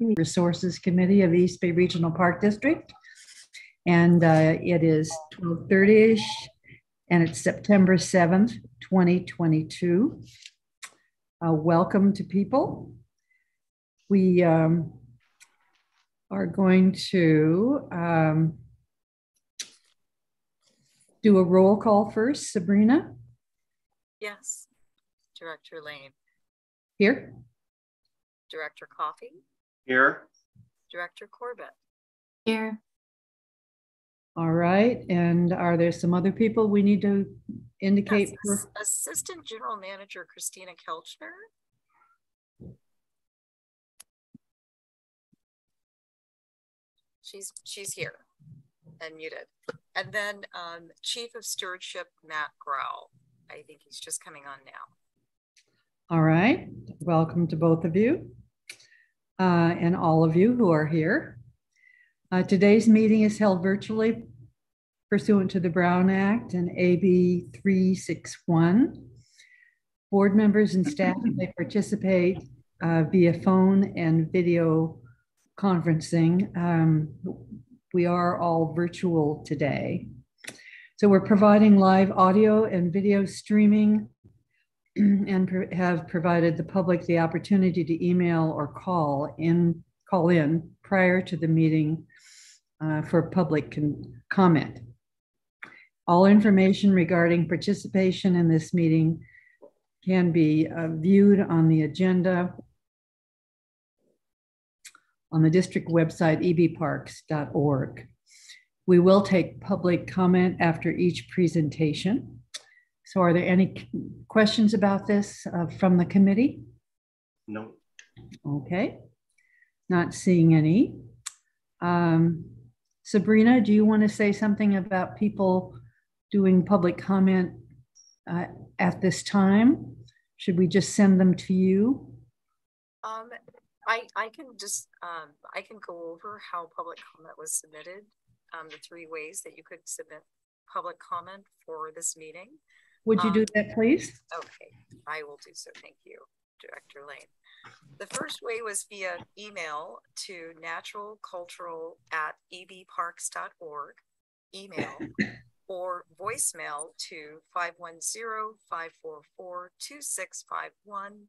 Resources Committee of East Bay Regional Park District. And uh, it is 1230-ish and it's September 7th, 2022. Uh, welcome to people. We um, are going to um, do a roll call first. Sabrina? Yes. Director Lane. Here. Director Coffey. Here. Director Corbett. Here. All right. And are there some other people we need to indicate? Yes, for? Assistant General Manager Christina Kelchner. She's she's here and muted. And then um, Chief of Stewardship Matt Graul. I think he's just coming on now. All right. Welcome to both of you uh, and all of you who are here. Uh, today's meeting is held virtually pursuant to the Brown Act and AB 361. Board members and staff may participate uh, via phone and video conferencing. Um, we are all virtual today. So we're providing live audio and video streaming and have provided the public the opportunity to email or call in call in prior to the meeting uh, for public comment. All information regarding participation in this meeting can be uh, viewed on the agenda on the district website ebparks.org. We will take public comment after each presentation. So are there any questions about this uh, from the committee? No. Okay, not seeing any. Um, Sabrina, do you want to say something about people doing public comment uh, at this time? Should we just send them to you? Um, I, I can just, um, I can go over how public comment was submitted, um, the three ways that you could submit public comment for this meeting. Would you um, do that, please? Okay, I will do so. Thank you, Director Lane. The first way was via email to naturalcultural at ebparks.org, email, or voicemail to 510-544-2651,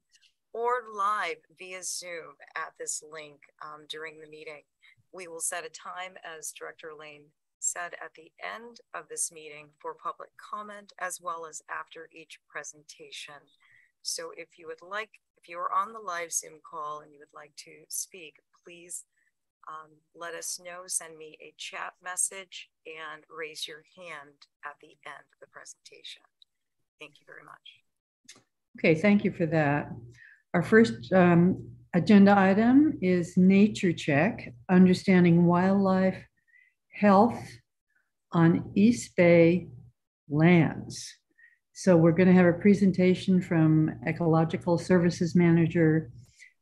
or live via Zoom at this link um, during the meeting. We will set a time, as Director Lane said, at the end of this meeting for public comment, as well as after each presentation. So if you would like, if you are on the live Zoom call and you would like to speak, please um, let us know, send me a chat message and raise your hand at the end of the presentation. Thank you very much. Okay, thank you for that. Our first um, agenda item is nature check, understanding wildlife health on East Bay lands. So we're going to have a presentation from Ecological Services Manager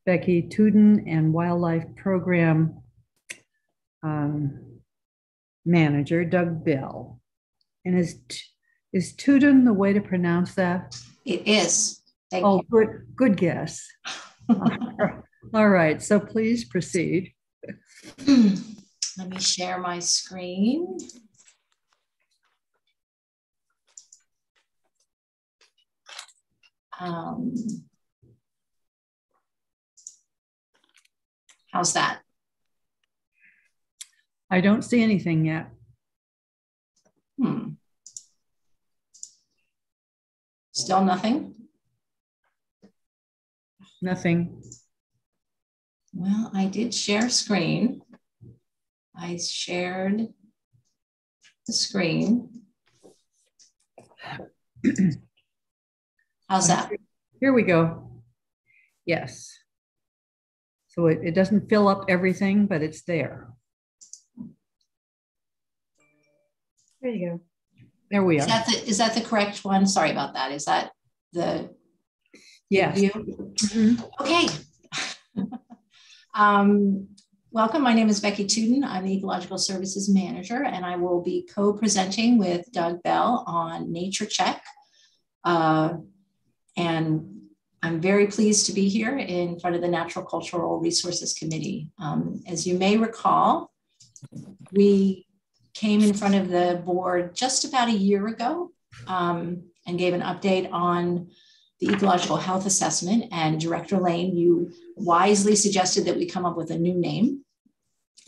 Becky Tuden and Wildlife Program um, Manager Doug Bell. And is is Tuden the way to pronounce that? It is. Thank oh, you. good, good guess. All right, so please proceed. Let me share my screen. Um, how's that? I don't see anything yet. Hmm. Still nothing? Nothing. Well, I did share screen. I shared the screen. How's that? Here we go. Yes. So it, it doesn't fill up everything, but it's there. There you go. There we is are. That the, is that the correct one? Sorry about that. Is that the yes. view? Mm -hmm. Okay. um, welcome. My name is Becky Tuden. I'm the Ecological Services Manager, and I will be co-presenting with Doug Bell on Nature Check. Uh, and I'm very pleased to be here in front of the Natural Cultural Resources Committee. Um, as you may recall, we came in front of the board just about a year ago um, and gave an update on the ecological health assessment. And Director Lane, you wisely suggested that we come up with a new name.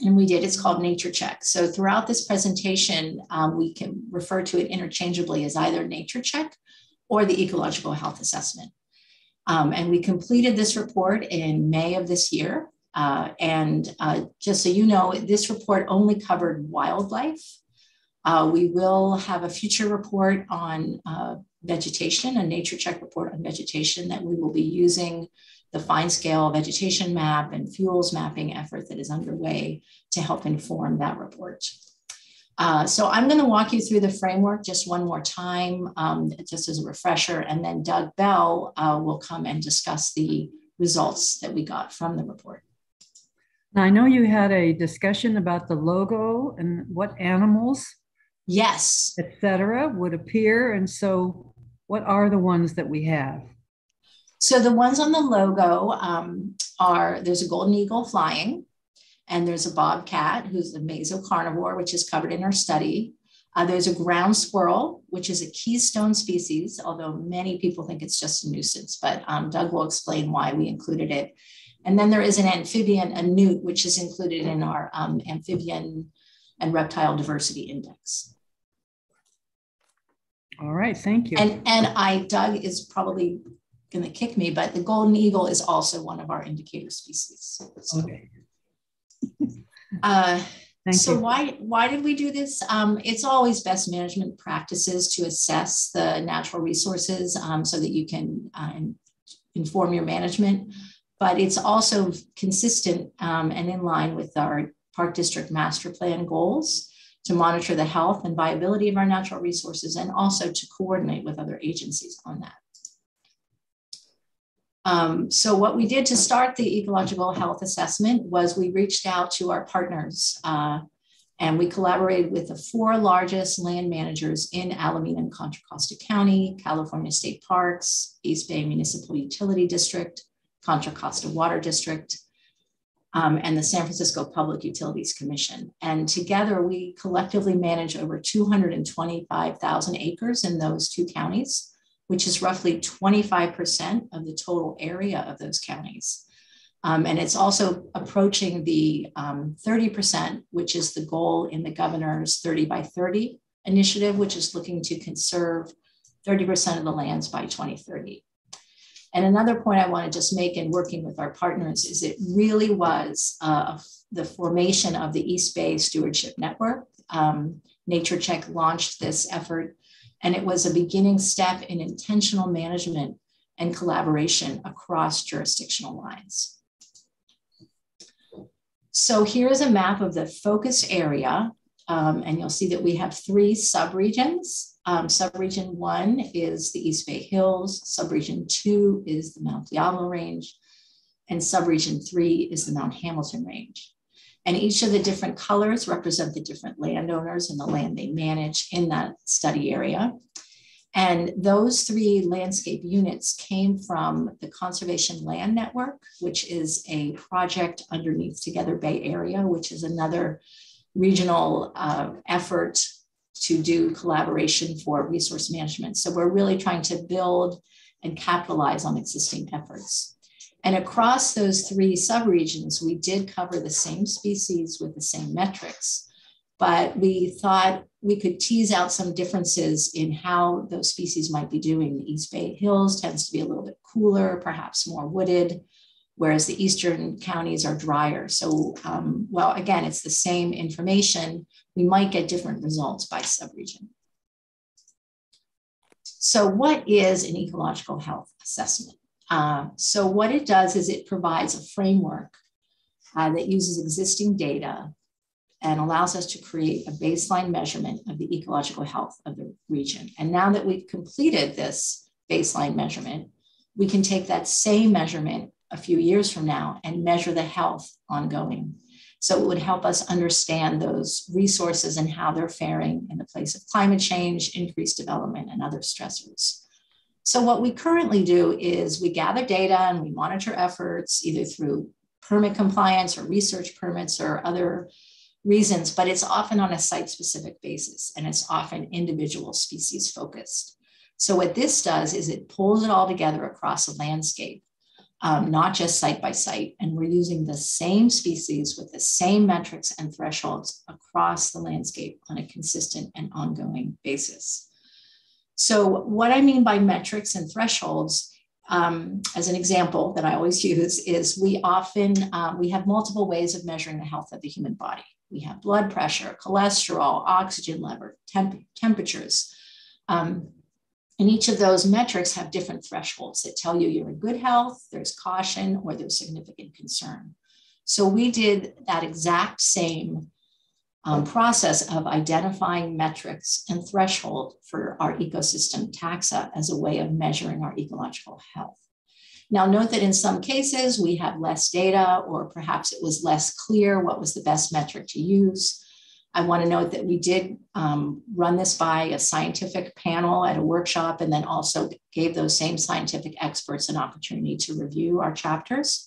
And we did. It's called Nature Check. So throughout this presentation, um, we can refer to it interchangeably as either Nature Check or the ecological health assessment. Um, and we completed this report in May of this year. Uh, and uh, just so you know, this report only covered wildlife. Uh, we will have a future report on uh, vegetation, a nature check report on vegetation that we will be using the fine scale vegetation map and fuels mapping effort that is underway to help inform that report. Uh, so I'm going to walk you through the framework just one more time, um, just as a refresher, and then Doug Bell uh, will come and discuss the results that we got from the report. Now, I know you had a discussion about the logo and what animals, yes, etc., would appear, and so what are the ones that we have? So the ones on the logo um, are there's a golden eagle flying. And there's a bobcat, who's a mesocarnivore, which is covered in our study. Uh, there's a ground squirrel, which is a keystone species, although many people think it's just a nuisance, but um, Doug will explain why we included it. And then there is an amphibian, a newt, which is included in our um, amphibian and reptile diversity index. All right, thank you. And, and I, Doug is probably going to kick me, but the golden eagle is also one of our indicator species. So. Okay. Uh, so you. why why did we do this? Um, it's always best management practices to assess the natural resources um, so that you can uh, inform your management. But it's also consistent um, and in line with our Park District Master Plan goals to monitor the health and viability of our natural resources and also to coordinate with other agencies on that. Um, so what we did to start the ecological health assessment was we reached out to our partners uh, and we collaborated with the four largest land managers in Alameda and Contra Costa County, California State Parks, East Bay Municipal Utility District, Contra Costa Water District, um, and the San Francisco Public Utilities Commission. And together we collectively manage over 225,000 acres in those two counties which is roughly 25% of the total area of those counties. Um, and it's also approaching the um, 30%, which is the goal in the governor's 30 by 30 initiative, which is looking to conserve 30% of the lands by 2030. And another point I want to just make in working with our partners is it really was uh, the formation of the East Bay Stewardship Network. Um, Nature Check launched this effort and it was a beginning step in intentional management and collaboration across jurisdictional lines. So here's a map of the focus area. Um, and you'll see that we have three subregions. Um, subregion one is the East Bay Hills. Subregion two is the Mount Diablo Range. And subregion three is the Mount Hamilton Range. And each of the different colors represent the different landowners and the land they manage in that study area. And those three landscape units came from the Conservation Land Network, which is a project underneath Together Bay Area, which is another regional uh, effort to do collaboration for resource management. So we're really trying to build and capitalize on existing efforts. And across those three subregions, we did cover the same species with the same metrics, but we thought we could tease out some differences in how those species might be doing. The East Bay Hills tends to be a little bit cooler, perhaps more wooded, whereas the eastern counties are drier. So, um, well, again, it's the same information. We might get different results by subregion. So, what is an ecological health assessment? Uh, so what it does is it provides a framework uh, that uses existing data and allows us to create a baseline measurement of the ecological health of the region. And now that we've completed this baseline measurement, we can take that same measurement a few years from now and measure the health ongoing. So it would help us understand those resources and how they're faring in the place of climate change, increased development, and other stressors. So what we currently do is we gather data and we monitor efforts either through permit compliance or research permits or other reasons, but it's often on a site specific basis and it's often individual species focused. So what this does is it pulls it all together across a landscape, um, not just site by site. And we're using the same species with the same metrics and thresholds across the landscape on a consistent and ongoing basis. So what I mean by metrics and thresholds um, as an example that I always use is we often, um, we have multiple ways of measuring the health of the human body. We have blood pressure, cholesterol, oxygen level, temp temperatures. Um, and each of those metrics have different thresholds that tell you you're in good health, there's caution, or there's significant concern. So we did that exact same um, process of identifying metrics and threshold for our ecosystem taxa as a way of measuring our ecological health. Now, note that in some cases we have less data, or perhaps it was less clear what was the best metric to use. I want to note that we did um, run this by a scientific panel at a workshop and then also gave those same scientific experts an opportunity to review our chapters.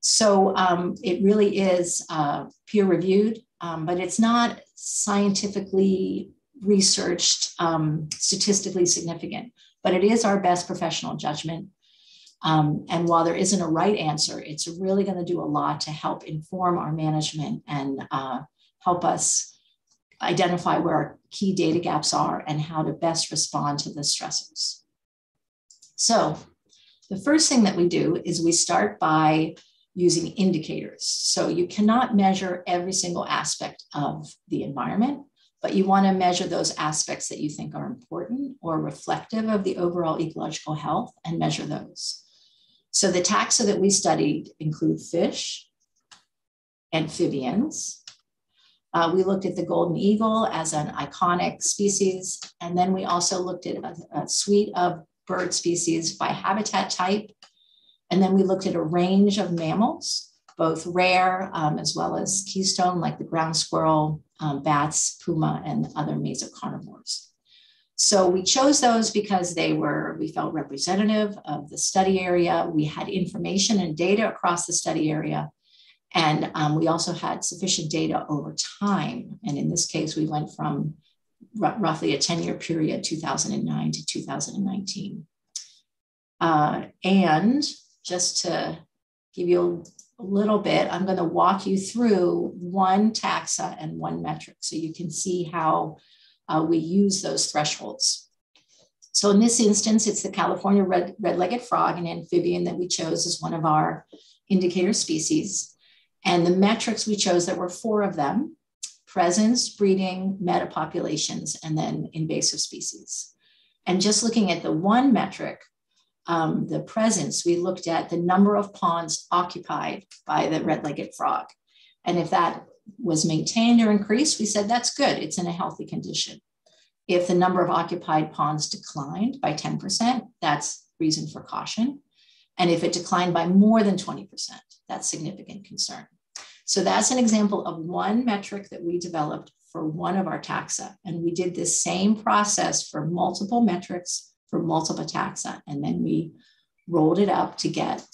So um, it really is uh, peer reviewed, um, but it's not scientifically researched, um, statistically significant, but it is our best professional judgment. Um, and while there isn't a right answer, it's really going to do a lot to help inform our management and uh, help us identify where our key data gaps are and how to best respond to the stressors. So the first thing that we do is we start by using indicators. So you cannot measure every single aspect of the environment, but you want to measure those aspects that you think are important or reflective of the overall ecological health and measure those. So the taxa that we studied include fish, amphibians, uh, we looked at the golden eagle as an iconic species, and then we also looked at a, a suite of bird species by habitat type. And then we looked at a range of mammals, both rare um, as well as keystone, like the ground squirrel, um, bats, puma, and other mesocarnivores. So we chose those because they were, we felt representative of the study area. We had information and data across the study area. And um, we also had sufficient data over time. And in this case, we went from roughly a 10 year period, 2009 to 2019. Uh, and just to give you a little bit, I'm going to walk you through one taxa and one metric so you can see how uh, we use those thresholds. So in this instance, it's the California red, red-legged frog, an amphibian that we chose as one of our indicator species. And the metrics we chose, there were four of them presence, breeding, metapopulations, and then invasive species. And just looking at the one metric, um, the presence, we looked at the number of ponds occupied by the red legged frog. And if that was maintained or increased, we said that's good, it's in a healthy condition. If the number of occupied ponds declined by 10%, that's reason for caution. And if it declined by more than 20%, that's significant concern. So that's an example of one metric that we developed for one of our taxa. And we did this same process for multiple metrics for multiple taxa. And then we rolled it up to get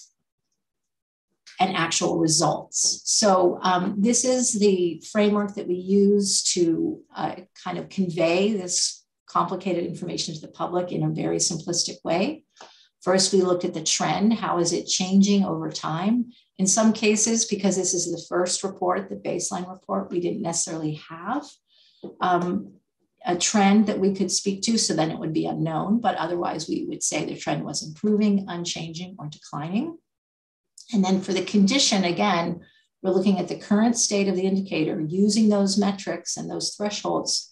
an actual results. So um, this is the framework that we use to uh, kind of convey this complicated information to the public in a very simplistic way. First, we looked at the trend. How is it changing over time? In some cases, because this is the first report, the baseline report, we didn't necessarily have um, a trend that we could speak to, so then it would be unknown. But otherwise, we would say the trend was improving, unchanging, or declining. And then for the condition, again, we're looking at the current state of the indicator using those metrics and those thresholds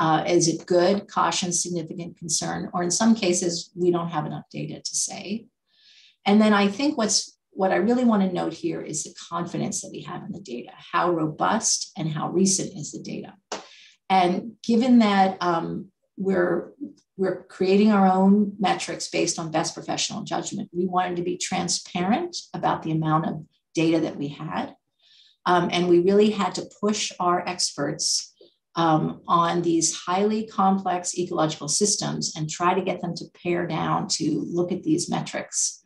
uh, is it good, caution, significant concern, or in some cases, we don't have enough data to say. And then I think what's what I really want to note here is the confidence that we have in the data. How robust and how recent is the data? And given that um, we're we're creating our own metrics based on best professional judgment, we wanted to be transparent about the amount of data that we had, um, and we really had to push our experts um, on these highly complex ecological systems and try to get them to pare down to look at these metrics.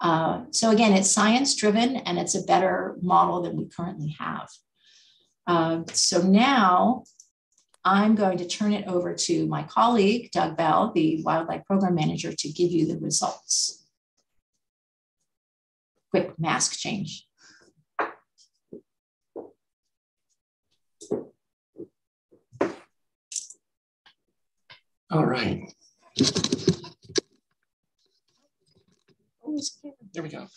Uh, so again, it's science driven and it's a better model than we currently have. Uh, so now I'm going to turn it over to my colleague, Doug Bell, the Wildlife Program Manager, to give you the results. Quick mask change. All right. There we go.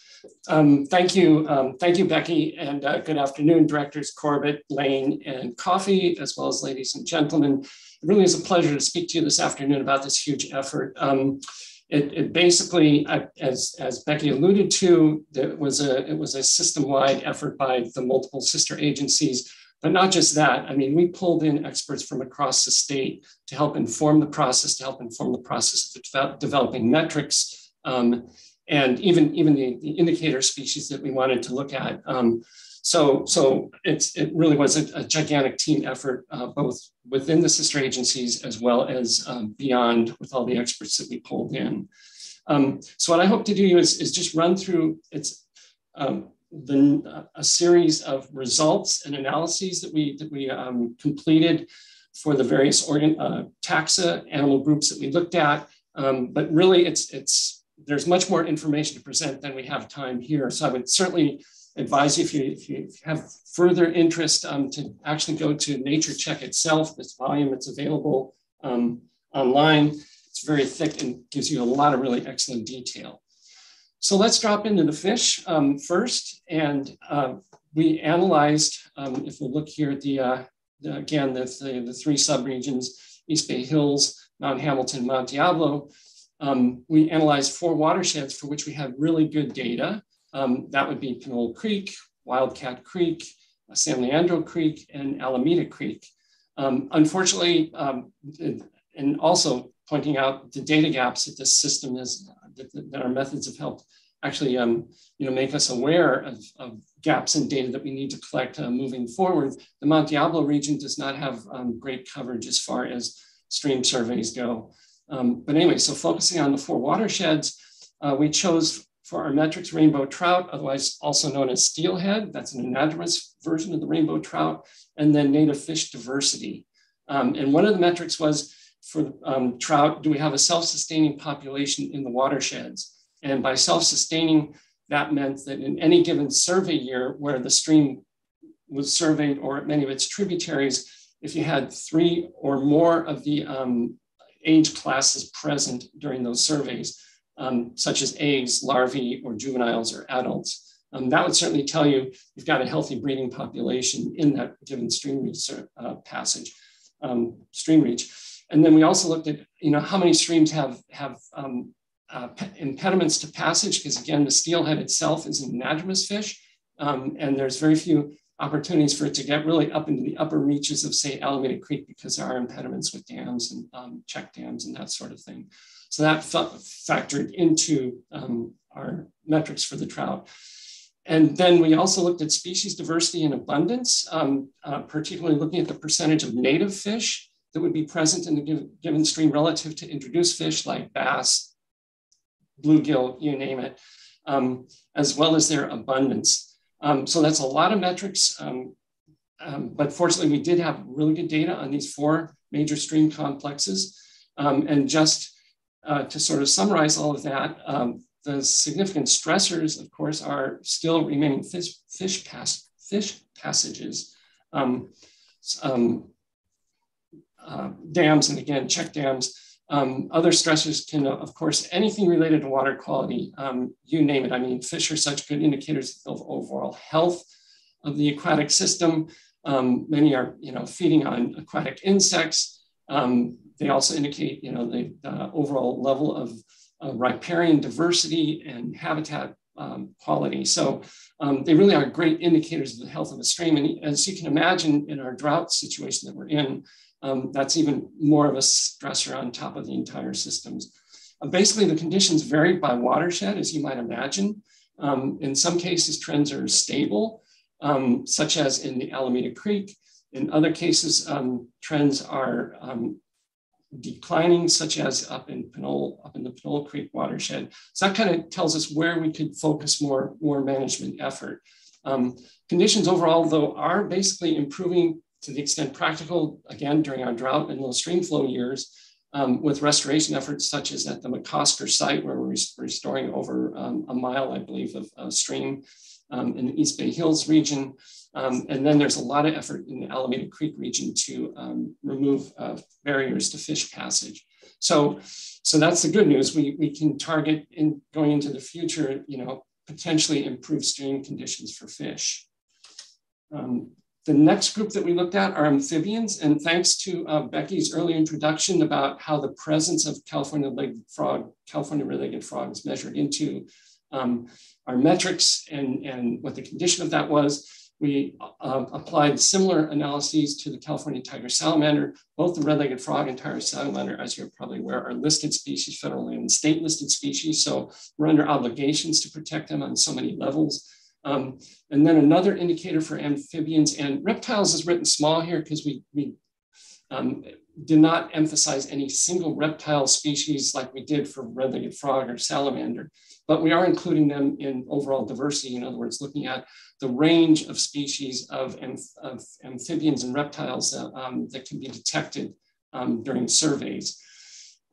Um, thank you. Um, thank you, Becky, and uh, good afternoon, Directors Corbett, Lane, and Coffey, as well as ladies and gentlemen. It really is a pleasure to speak to you this afternoon about this huge effort. Um, it, it, basically, as, as Becky alluded to, it was a, it was a system-wide effort by the multiple sister agencies but not just that, I mean, we pulled in experts from across the state to help inform the process, to help inform the process of developing metrics, um, and even, even the, the, indicator species that we wanted to look at. Um, so, so it's, it really was a, a gigantic team effort, uh, both within the sister agencies as well as um, beyond with all the experts that we pulled in. Um, so what I hope to do is, is just run through, it's um, the, a series of results and analyses that we, that we um, completed for the various organ, uh, taxa animal groups that we looked at. Um, but really, it's, it's, there's much more information to present than we have time here. So I would certainly advise you if you, if you have further interest um, to actually go to Nature Check itself, this volume, it's available um, online. It's very thick and gives you a lot of really excellent detail. So let's drop into the fish um, first. And uh, we analyzed, um, if we look here at the, uh, the again, the, the, the, three subregions, East Bay Hills, Mount Hamilton, Mount Diablo, um, we analyzed four watersheds for which we had really good data. Um, that would be Pinole Creek, Wildcat Creek, San Leandro Creek, and Alameda Creek. Um, unfortunately, um, and also pointing out the data gaps that this system is, that, that our methods have helped actually um, you know, make us aware of, of, gaps in data that we need to collect uh, moving forward. The Mount Diablo region does not have um, great coverage as far as stream surveys go. Um, but anyway, so focusing on the four watersheds, uh, we chose for our metrics rainbow trout, otherwise also known as steelhead. That's an anadromous version of the rainbow trout, and then native fish diversity. Um, and one of the metrics was for um, trout, do we have a self-sustaining population in the watersheds? And by self-sustaining, that meant that in any given survey year where the stream was surveyed or many of its tributaries, if you had three or more of the um, age classes present during those surveys, um, such as eggs, larvae, or juveniles or adults, um, that would certainly tell you you've got a healthy breeding population in that given stream reach uh, passage, um, stream reach. And then we also looked at, you know, how many streams have, have um, uh, impediments to passage, because again, the steelhead itself is an anadromous fish, um, and there's very few opportunities for it to get really up into the upper reaches of, say, Alameda Creek, because there are impediments with dams and um, check dams and that sort of thing. So that factored into um, our metrics for the trout. And then we also looked at species diversity and abundance, um, uh, particularly looking at the percentage of native fish that would be present in the given stream relative to introduced fish like bass, bluegill, you name it, um, as well as their abundance. Um, so that's a lot of metrics, um, um but fortunately we did have really good data on these four major stream complexes. Um, and just uh, to sort of summarize all of that, um, the significant stressors, of course, are still remaining fish, fish, pass, fish passages. Um, uh, dams and again, check dams. Um, other stressors can, of course, anything related to water quality, um, you name it. I mean, fish are such good indicators of overall health of the aquatic system. Um, many are, you know, feeding on aquatic insects. Um, they also indicate, you know, the, the overall level of uh, riparian diversity and habitat um, quality. So um, they really are great indicators of the health of a stream. And as you can imagine in our drought situation that we're in, um, that's even more of a stressor on top of the entire systems. Uh, basically, the conditions vary by watershed, as you might imagine. Um, in some cases, trends are stable, um, such as in the Alameda Creek. In other cases, um, trends are um, declining, such as up in Pinole, up in the Pinole Creek watershed. So that kind of tells us where we could focus more, more management effort. Um, conditions overall, though, are basically improving to the extent practical, again, during our drought and low stream flow years, um, with restoration efforts such as at the McCosker site, where we're restoring over um, a mile, I believe, of, stream um, in the East Bay Hills region. Um, and then there's a lot of effort in the Alameda Creek region to um, remove uh, barriers to fish passage. So, so that's the good news. We, we can target in going into the future, you know, potentially improve stream conditions for fish. Um, the next group that we looked at are amphibians. And thanks to uh, Becky's early introduction about how the presence of California legged frog, California red-legged frog is measured into um, our metrics and, and what the condition of that was, we uh, applied similar analyses to the California tiger salamander. Both the red-legged frog and tiger salamander, as you're probably aware, are listed species, federal and state listed species. So we're under obligations to protect them on so many levels. Um, and then another indicator for amphibians and reptiles is written small here because we, we um, did not emphasize any single reptile species like we did for red-legged frog or salamander, but we are including them in overall diversity. In other words, looking at the range of species of, of amphibians and reptiles that, um, that can be detected um, during surveys.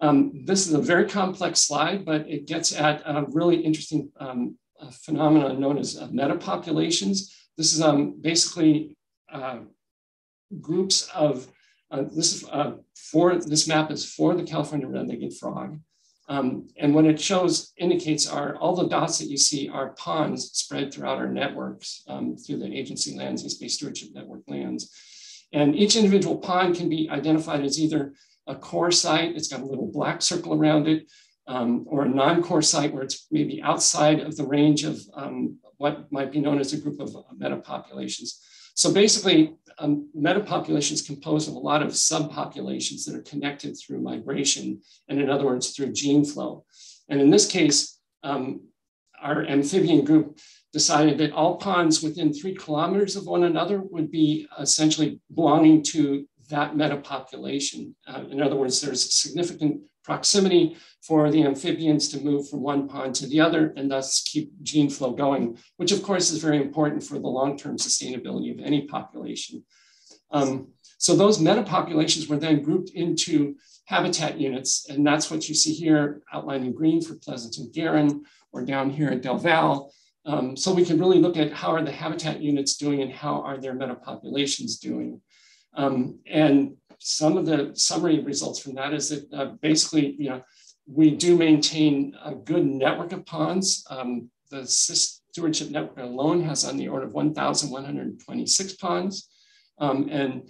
Um, this is a very complex slide, but it gets at a really interesting um, phenomenon known as uh, metapopulations. This is um, basically uh, groups of uh, this is uh, for this map is for the California red-legged frog. Um, and what it shows indicates are all the dots that you see are ponds spread throughout our networks um, through the agency lands, East Bay Stewardship Network lands. And each individual pond can be identified as either a core site, it's got a little black circle around it, um, or a non-core site where it's maybe outside of the range of um, what might be known as a group of metapopulations. So basically, um, metapopulation is composed of a lot of subpopulations that are connected through migration, and in other words, through gene flow. And in this case, um, our amphibian group decided that all ponds within three kilometers of one another would be essentially belonging to that metapopulation. Uh, in other words, there's significant proximity for the amphibians to move from one pond to the other and thus keep gene flow going, which of course is very important for the long-term sustainability of any population. Um, so those metapopulations were then grouped into habitat units, and that's what you see here outlined in green for Pleasanton Guerin, or down here at Del Valle. Um, so we can really look at how are the habitat units doing and how are their metapopulations doing. Um, and some of the summary results from that is that uh, basically, you know, we do maintain a good network of ponds. Um, the stewardship network alone has on the order of 1,126 ponds. Um, and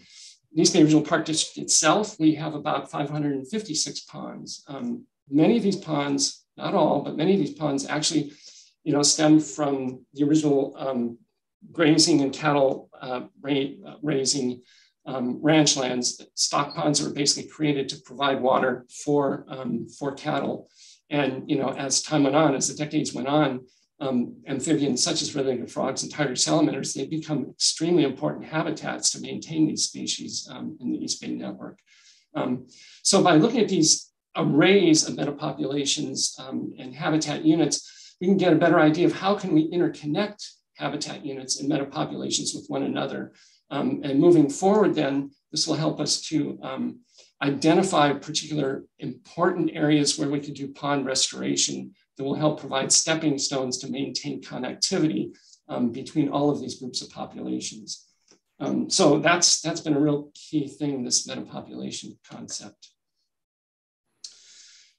East Bay Regional Park District itself, we have about 556 ponds. Um, many of these ponds, not all, but many of these ponds actually, you know, stem from the original um, grazing and cattle uh, uh raising um, ranch lands, stock ponds are basically created to provide water for, um, for cattle. And, you know, as time went on, as the decades went on, um, amphibians such as red-legged frogs and tiger salamanders, they become extremely important habitats to maintain these species um, in the East Bay network. Um, so by looking at these arrays of metapopulations um, and habitat units, we can get a better idea of how can we interconnect habitat units and metapopulations with one another um, and moving forward, then this will help us to um, identify particular important areas where we can do pond restoration that will help provide stepping stones to maintain connectivity um, between all of these groups of populations. Um, so that's, that's been a real key thing, this metapopulation concept.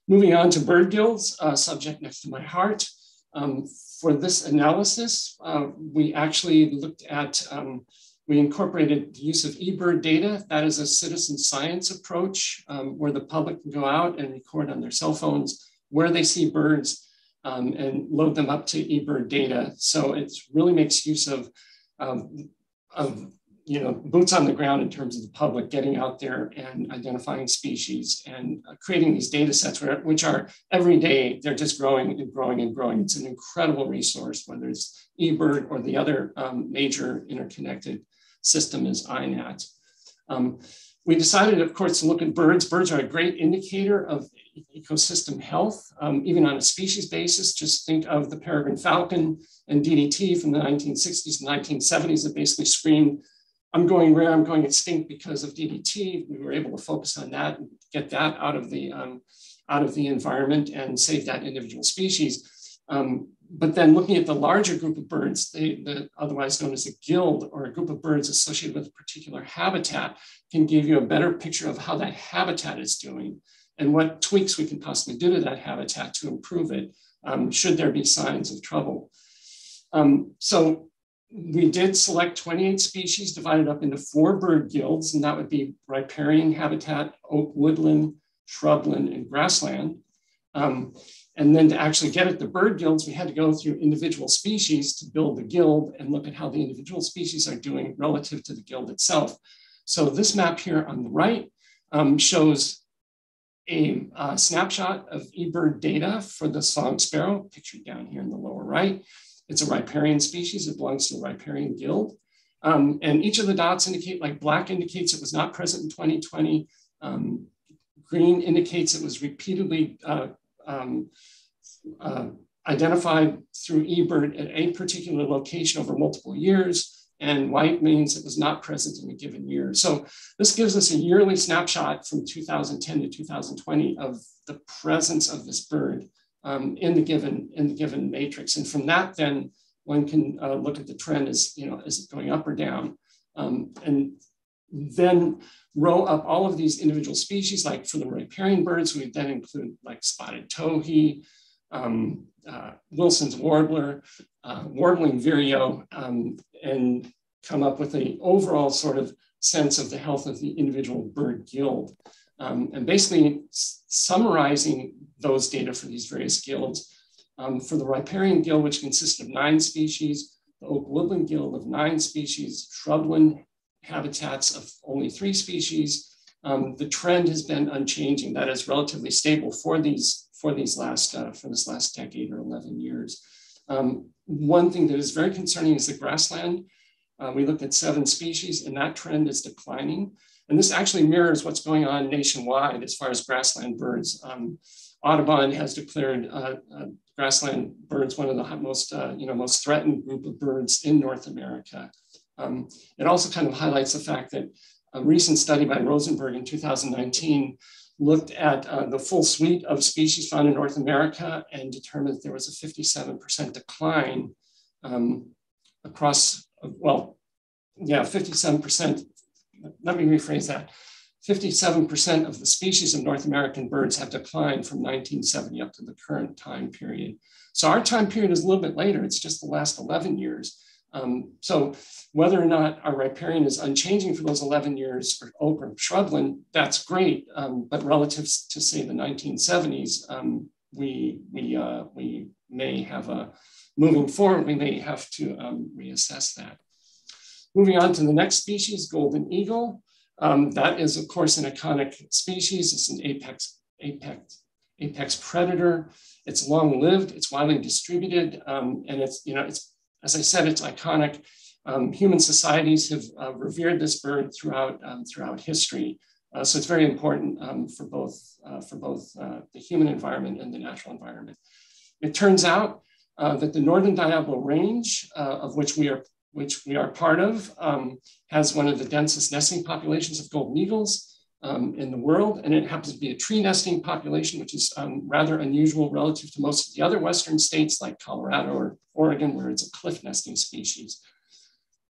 Moving on to bird guilds, uh, subject next to my heart. Um, for this analysis, uh, we actually looked at um, we incorporated the use of eBird data. That is a citizen science approach um, where the public can go out and record on their cell phones where they see birds um, and load them up to eBird data. So it really makes use of, um, of you know, boots on the ground in terms of the public getting out there and identifying species and uh, creating these data sets, which are every day, they're just growing and growing and growing. It's an incredible resource, whether it's eBird or the other um, major interconnected system is iNat. Um, we decided, of course, to look at birds. Birds are a great indicator of ecosystem health, um, even on a species basis. Just think of the peregrine falcon and DDT from the 1960s and 1970s that basically screamed, I'm going rare, I'm going extinct because of DDT. We were able to focus on that and get that out of the, um, out of the environment and save that individual species. Um, but then looking at the larger group of birds, they, the, otherwise known as a guild or a group of birds associated with a particular habitat can give you a better picture of how that habitat is doing and what tweaks we can possibly do to that habitat to improve it um, should there be signs of trouble. Um, so we did select 28 species divided up into four bird guilds, and that would be riparian habitat, oak woodland, shrubland, and grassland. Um, and then to actually get at the bird guilds, we had to go through individual species to build the guild and look at how the individual species are doing relative to the guild itself. So this map here on the right um, shows a uh, snapshot of eBird data for the song sparrow, pictured down here in the lower right. It's a riparian species. It belongs to the riparian guild. Um, and each of the dots indicate, like black indicates it was not present in 2020. Um, green indicates it was repeatedly uh, um, uh, identified through eBird at a particular location over multiple years. And white means it was not present in a given year. So this gives us a yearly snapshot from 2010 to 2020 of the presence of this bird um, in the given in the given matrix. And from that, then one can uh, look at the trend as you know, is it going up or down? Um, and then row up all of these individual species, like for the riparian birds, we then include like spotted towhee, um, uh, Wilson's warbler, uh, warbling vireo, um, and come up with an overall sort of sense of the health of the individual bird guild. Um, and basically summarizing those data for these various guilds. Um, for the riparian guild, which consists of nine species, the oak woodland guild of nine species, shrubland habitats of only three species, um, the trend has been unchanging. That is relatively stable for these for these last uh, for this last decade or 11 years. Um, one thing that is very concerning is the grassland. Uh, we looked at seven species and that trend is declining. And this actually mirrors what's going on nationwide as far as grassland birds. Um, Audubon has declared uh, uh, grassland birds one of the most, uh, you know, most threatened group of birds in North America. Um, it also kind of highlights the fact that a recent study by Rosenberg in 2019 looked at uh, the full suite of species found in North America and determined that there was a 57% decline um, across, well, yeah, 57% let me rephrase that. 57% of the species of North American birds have declined from 1970 up to the current time period. So our time period is a little bit later. It's just the last 11 years. Um, so whether or not our riparian is unchanging for those 11 years for oak or shrubland, that's great. Um, but relative to say the 1970s, um, we, we, uh, we may have a, moving forward, we may have to um, reassess that. Moving on to the next species, golden eagle. Um, that is, of course, an iconic species. It's an apex, apex, apex predator. It's long-lived, it's widely distributed, um, and it's, you know, it's, as I said, it's iconic. Um, human societies have uh, revered this bird throughout, um, throughout history. Uh, so it's very important um, for both, uh, for both uh, the human environment and the natural environment. It turns out uh, that the Northern Diablo Range, uh, of which we are which we are part of, um, has one of the densest nesting populations of golden eagles um, in the world. And it happens to be a tree nesting population, which is um, rather unusual relative to most of the other Western states like Colorado or Oregon, where it's a cliff nesting species.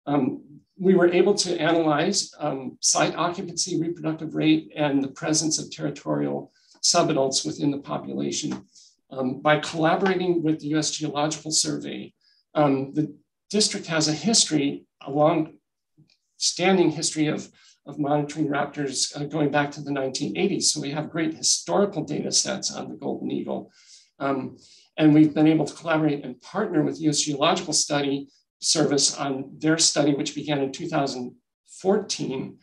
Um, we were able to analyze um, site occupancy, reproductive rate, and the presence of territorial subadults within the population. Um, by collaborating with the US Geological Survey, um, the district has a history, a long standing history of, of monitoring raptors uh, going back to the 1980s. So we have great historical data sets on the golden eagle. Um, and we've been able to collaborate and partner with US Geological Study Service on their study, which began in 2014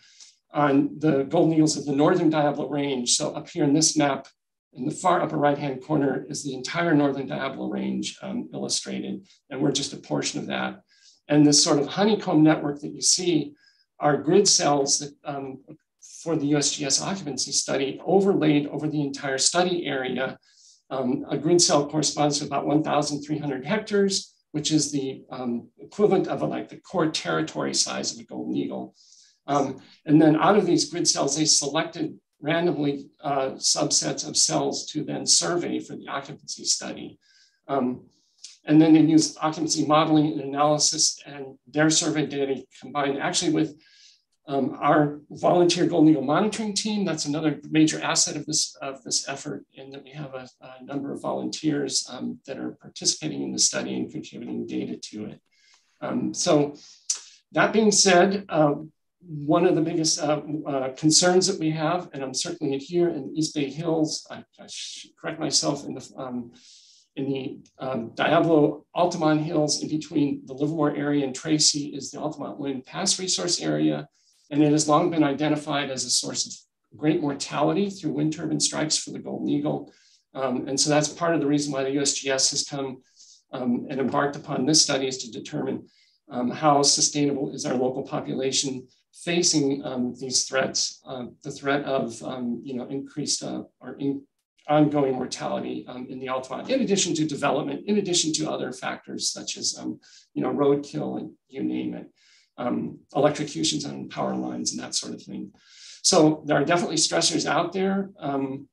on the golden eagles of the Northern Diablo Range. So up here in this map, in the far upper right-hand corner is the entire Northern Diablo Range um, illustrated, and we're just a portion of that. And this sort of honeycomb network that you see are grid cells that um, for the USGS occupancy study overlaid over the entire study area. Um, a grid cell corresponds to about 1,300 hectares, which is the um, equivalent of a, like the core territory size of a golden eagle. Um, and then out of these grid cells, they selected randomly uh, subsets of cells to then survey for the occupancy study. Um, and then they used occupancy modeling and analysis and their survey data combined actually with um, our volunteer Golden Eagle monitoring team. That's another major asset of this, of this effort in that we have a, a number of volunteers um, that are participating in the study and contributing data to it. Um, so that being said, uh, one of the biggest uh, uh, concerns that we have, and I'm certainly here in East Bay Hills, I, I should correct myself in the um, in the um, Diablo Altamont Hills in between the Livermore area and Tracy is the Altamont Wind Pass Resource Area. And it has long been identified as a source of great mortality through wind turbine strikes for the golden eagle. Um, and so that's part of the reason why the USGS has come um, and embarked upon this study is to determine um, how sustainable is our local population facing um, these threats, uh, the threat of um, you know increased uh, or in, ongoing mortality um, in the Altamont, in addition to development, in addition to other factors such as um, you know roadkill and you name it, um, electrocutions on power lines and that sort of thing. So there are definitely stressors out there. Um,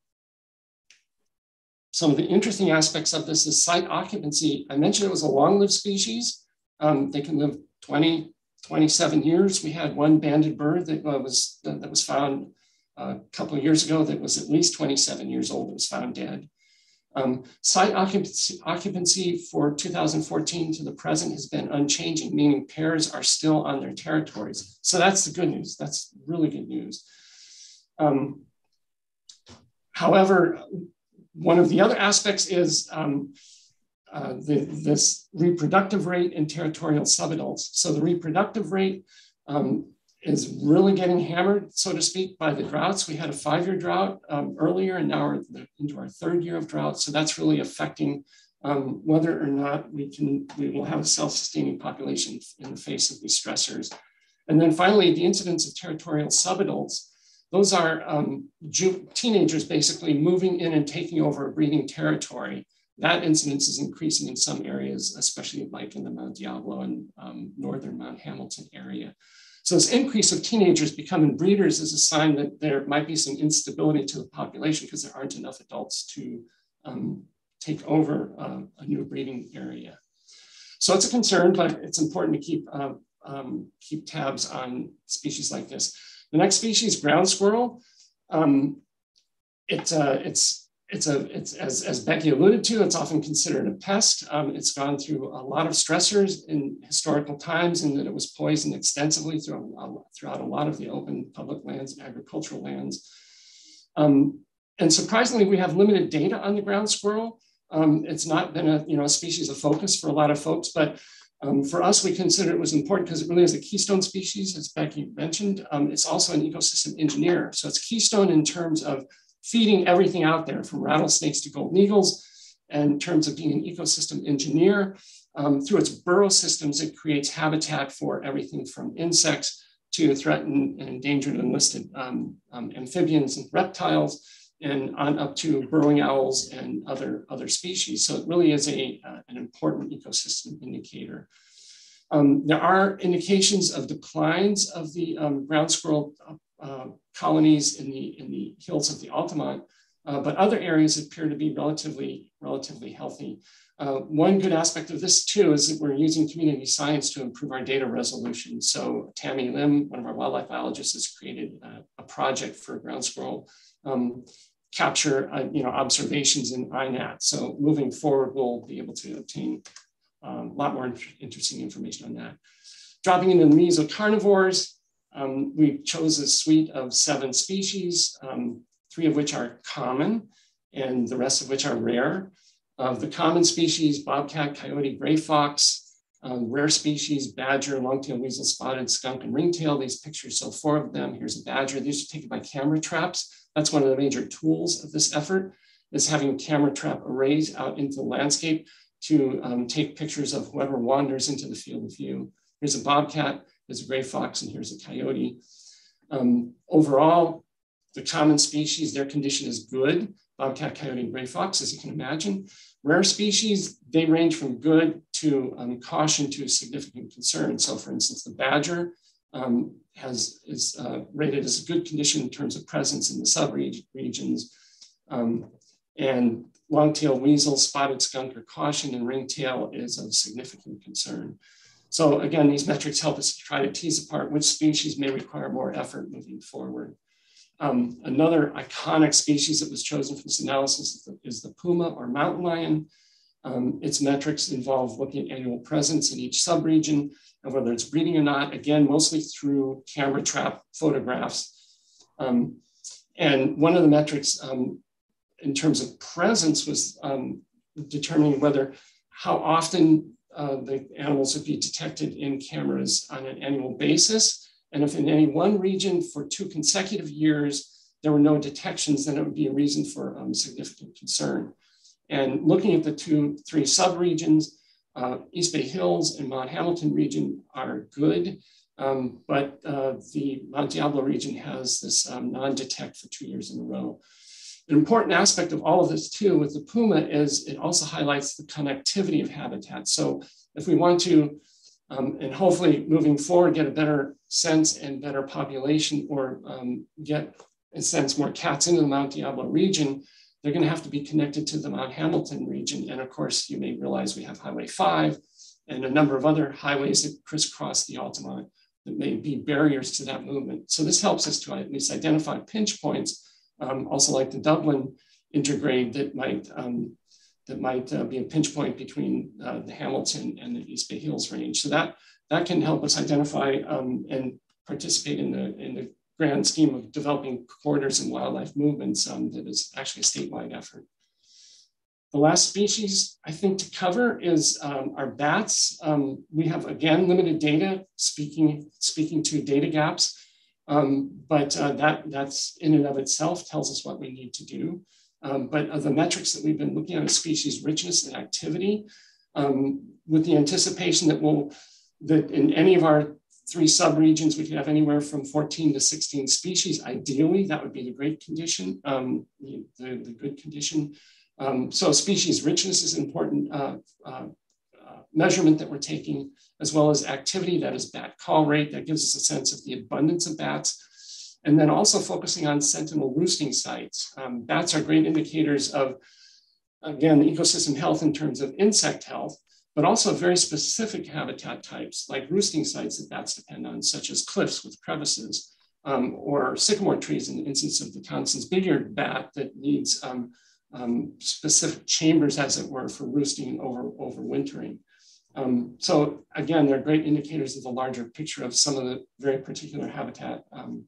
some of the interesting aspects of this is site occupancy. I mentioned it was a long-lived species. Um, they can live 20, 27 years. We had one banded bird that uh, was that was found a couple of years ago that was at least 27 years old was found dead. Um, site occupancy, occupancy, for 2014 to the present has been unchanging, meaning pairs are still on their territories. So that's the good news. That's really good news. Um, however, one of the other aspects is um, uh, the, this reproductive rate in territorial subadults. So the reproductive rate um, is really getting hammered, so to speak, by the droughts. We had a five-year drought um, earlier, and now we're into our third year of drought. So that's really affecting um, whether or not we can we will have a self-sustaining population in the face of these stressors. And then finally, the incidence of territorial subadults. Those are um, teenagers basically moving in and taking over a breeding territory. That incidence is increasing in some areas, especially like in the Mount Diablo and um, northern Mount Hamilton area. So this increase of teenagers becoming breeders is a sign that there might be some instability to the population because there aren't enough adults to um, take over uh, a new breeding area. So it's a concern, but it's important to keep, uh, um, keep tabs on species like this. The next species, ground squirrel, um, it, uh, it's it's a it's as, as Becky alluded to, it's often considered a pest. Um, it's gone through a lot of stressors in historical times, and that it was poisoned extensively through, throughout a lot of the open public lands and agricultural lands. Um, and surprisingly, we have limited data on the ground squirrel. Um, it's not been a you know a species of focus for a lot of folks, but um, for us, we consider it was important because it really is a keystone species, as Becky mentioned. Um, it's also an ecosystem engineer. So it's keystone in terms of feeding everything out there from rattlesnakes to golden eagles. And in terms of being an ecosystem engineer, um, through its burrow systems, it creates habitat for everything from insects to threatened and endangered and listed um, um, amphibians and reptiles, and on up to burrowing owls and other, other species. So it really is a, uh, an important ecosystem indicator. Um, there are indications of declines of the um, ground squirrel uh, colonies in the, in the hills of the Altamont, uh, but other areas appear to be relatively, relatively healthy. Uh, one good aspect of this too is that we're using community science to improve our data resolution. So Tammy Lim, one of our wildlife biologists, has created a, a project for ground squirrel um, capture, uh, you know, observations in iNat. So moving forward, we'll be able to obtain um, a lot more interesting information on that. Dropping into the mesocarnivores, um, we chose a suite of seven species, um, three of which are common and the rest of which are rare. Of the common species, bobcat, coyote, gray fox, um, rare species, badger, long-tailed weasel, spotted skunk, and ringtail. These pictures show four of them. Here's a badger. These are taken by camera traps. That's one of the major tools of this effort, is having camera trap arrays out into the landscape to um, take pictures of whoever wanders into the field of view. Here's a bobcat is a gray fox and here's a coyote. Um, overall, the common species, their condition is good, bobcat, coyote, and gray fox, as you can imagine. Rare species, they range from good to um, caution to significant concern. So for instance, the badger um, has, is uh, rated as a good condition in terms of presence in the subregions. Um, and long-tailed weasel, spotted skunk, or caution, and ringtail is of significant concern. So again, these metrics help us to try to tease apart which species may require more effort moving forward. Um, another iconic species that was chosen for this analysis is the, is the puma or mountain lion. Um, its metrics involve looking at annual presence in each subregion and whether it's breeding or not, again, mostly through camera trap photographs. Um, and one of the metrics um, in terms of presence was um, determining whether how often uh, the animals would be detected in cameras on an annual basis. And if in any one region for two consecutive years, there were no detections, then it would be a reason for um, significant concern. And looking at the two, three subregions, uh, East Bay Hills and Mount Hamilton region are good, um, but uh, the Mount Diablo region has this um, non-detect for two years in a row. An important aspect of all of this too with the Puma is it also highlights the connectivity of habitats. So if we want to, um, and hopefully moving forward, get a better sense and better population or um, get, a sense, more cats into the Mount Diablo region, they're gonna have to be connected to the Mount Hamilton region. And of course, you may realize we have Highway 5 and a number of other highways that crisscross the Altamont that may be barriers to that movement. So this helps us to at least identify pinch points um, also like the Dublin intergrade that might um, that might uh, be a pinch point between uh, the Hamilton and the East Bay Hills range. So that that can help us identify um, and participate in the in the grand scheme of developing corridors and wildlife movements um, that is actually a statewide effort. The last species I think to cover is um, our bats. Um, we have again limited data speaking speaking to data gaps. Um, but uh, that, that's in and of itself tells us what we need to do. Um, but of the metrics that we've been looking at is species richness and activity, um, with the anticipation that we'll, that in any of our three subregions, we could have anywhere from 14 to 16 species. Ideally, that would be the great condition, um, the, the, the, good condition. Um, so species richness is important uh, uh, uh, measurement that we're taking as well as activity, that is bat call rate, that gives us a sense of the abundance of bats. And then also focusing on sentinel roosting sites. Um, bats are great indicators of, again, ecosystem health in terms of insect health, but also very specific habitat types like roosting sites that bats depend on, such as cliffs with crevices, um, or sycamore trees in the instance of the Townsend's big-eared bat that needs um, um, specific chambers, as it were, for roosting over overwintering. Um, so again, they're great indicators of the larger picture of some of the very particular habitat um,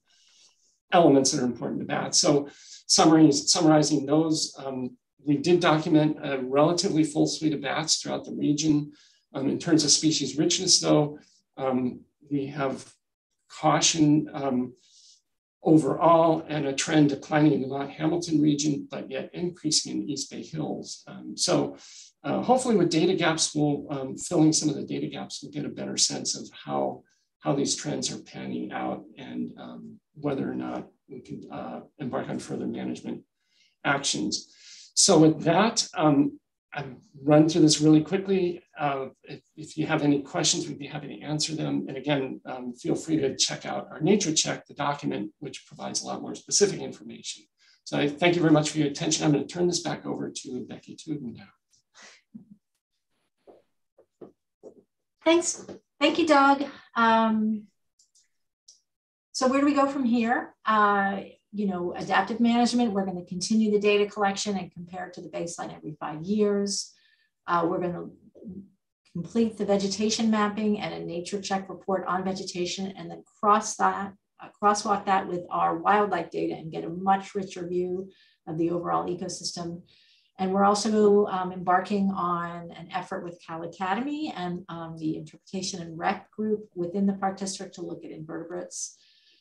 elements that are important to bats. So summarizing those, um, we did document a relatively full suite of bats throughout the region. Um, in terms of species richness though, um, we have caution um, overall and a trend declining in the Mount Hamilton region, but yet increasing in the East Bay Hills. so uh, hopefully with data gaps, we'll, um, filling some of the data gaps, we'll get a better sense of how, how these trends are panning out and um, whether or not we can uh, embark on further management actions. So with that, um, I've run through this really quickly. Uh, if, if, you have any questions, we'd be happy to answer them. And again, um, feel free to check out our Nature Check, the document, which provides a lot more specific information. So I thank you very much for your attention. I'm going to turn this back over to Becky Tuden now. Thanks. Thank you, Doug. Um, so where do we go from here? Uh, you know, adaptive management, we're going to continue the data collection and compare it to the baseline every five years. Uh, we're going to complete the vegetation mapping and a nature check report on vegetation and then cross that, uh, crosswalk that with our wildlife data and get a much richer view of the overall ecosystem. And we're also um, embarking on an effort with Cal Academy and um, the interpretation and rec group within the park district to look at invertebrates.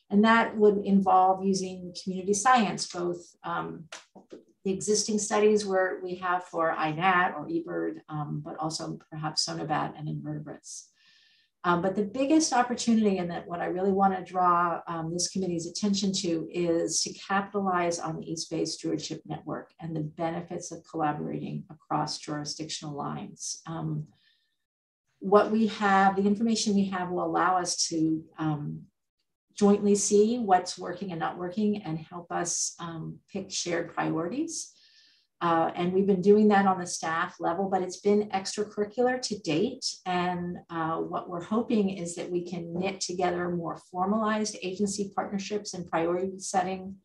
And that would involve using community science, both um, the existing studies where we have for iNat or eBird, um, but also perhaps Sonobat and invertebrates. Um, but the biggest opportunity and that what I really want to draw um, this committee's attention to is to capitalize on the East Bay Stewardship Network and the benefits of collaborating across jurisdictional lines. Um, what we have, the information we have will allow us to um, jointly see what's working and not working and help us um, pick shared priorities. Uh, and we've been doing that on the staff level, but it's been extracurricular to date. And uh, what we're hoping is that we can knit together more formalized agency partnerships and priority setting.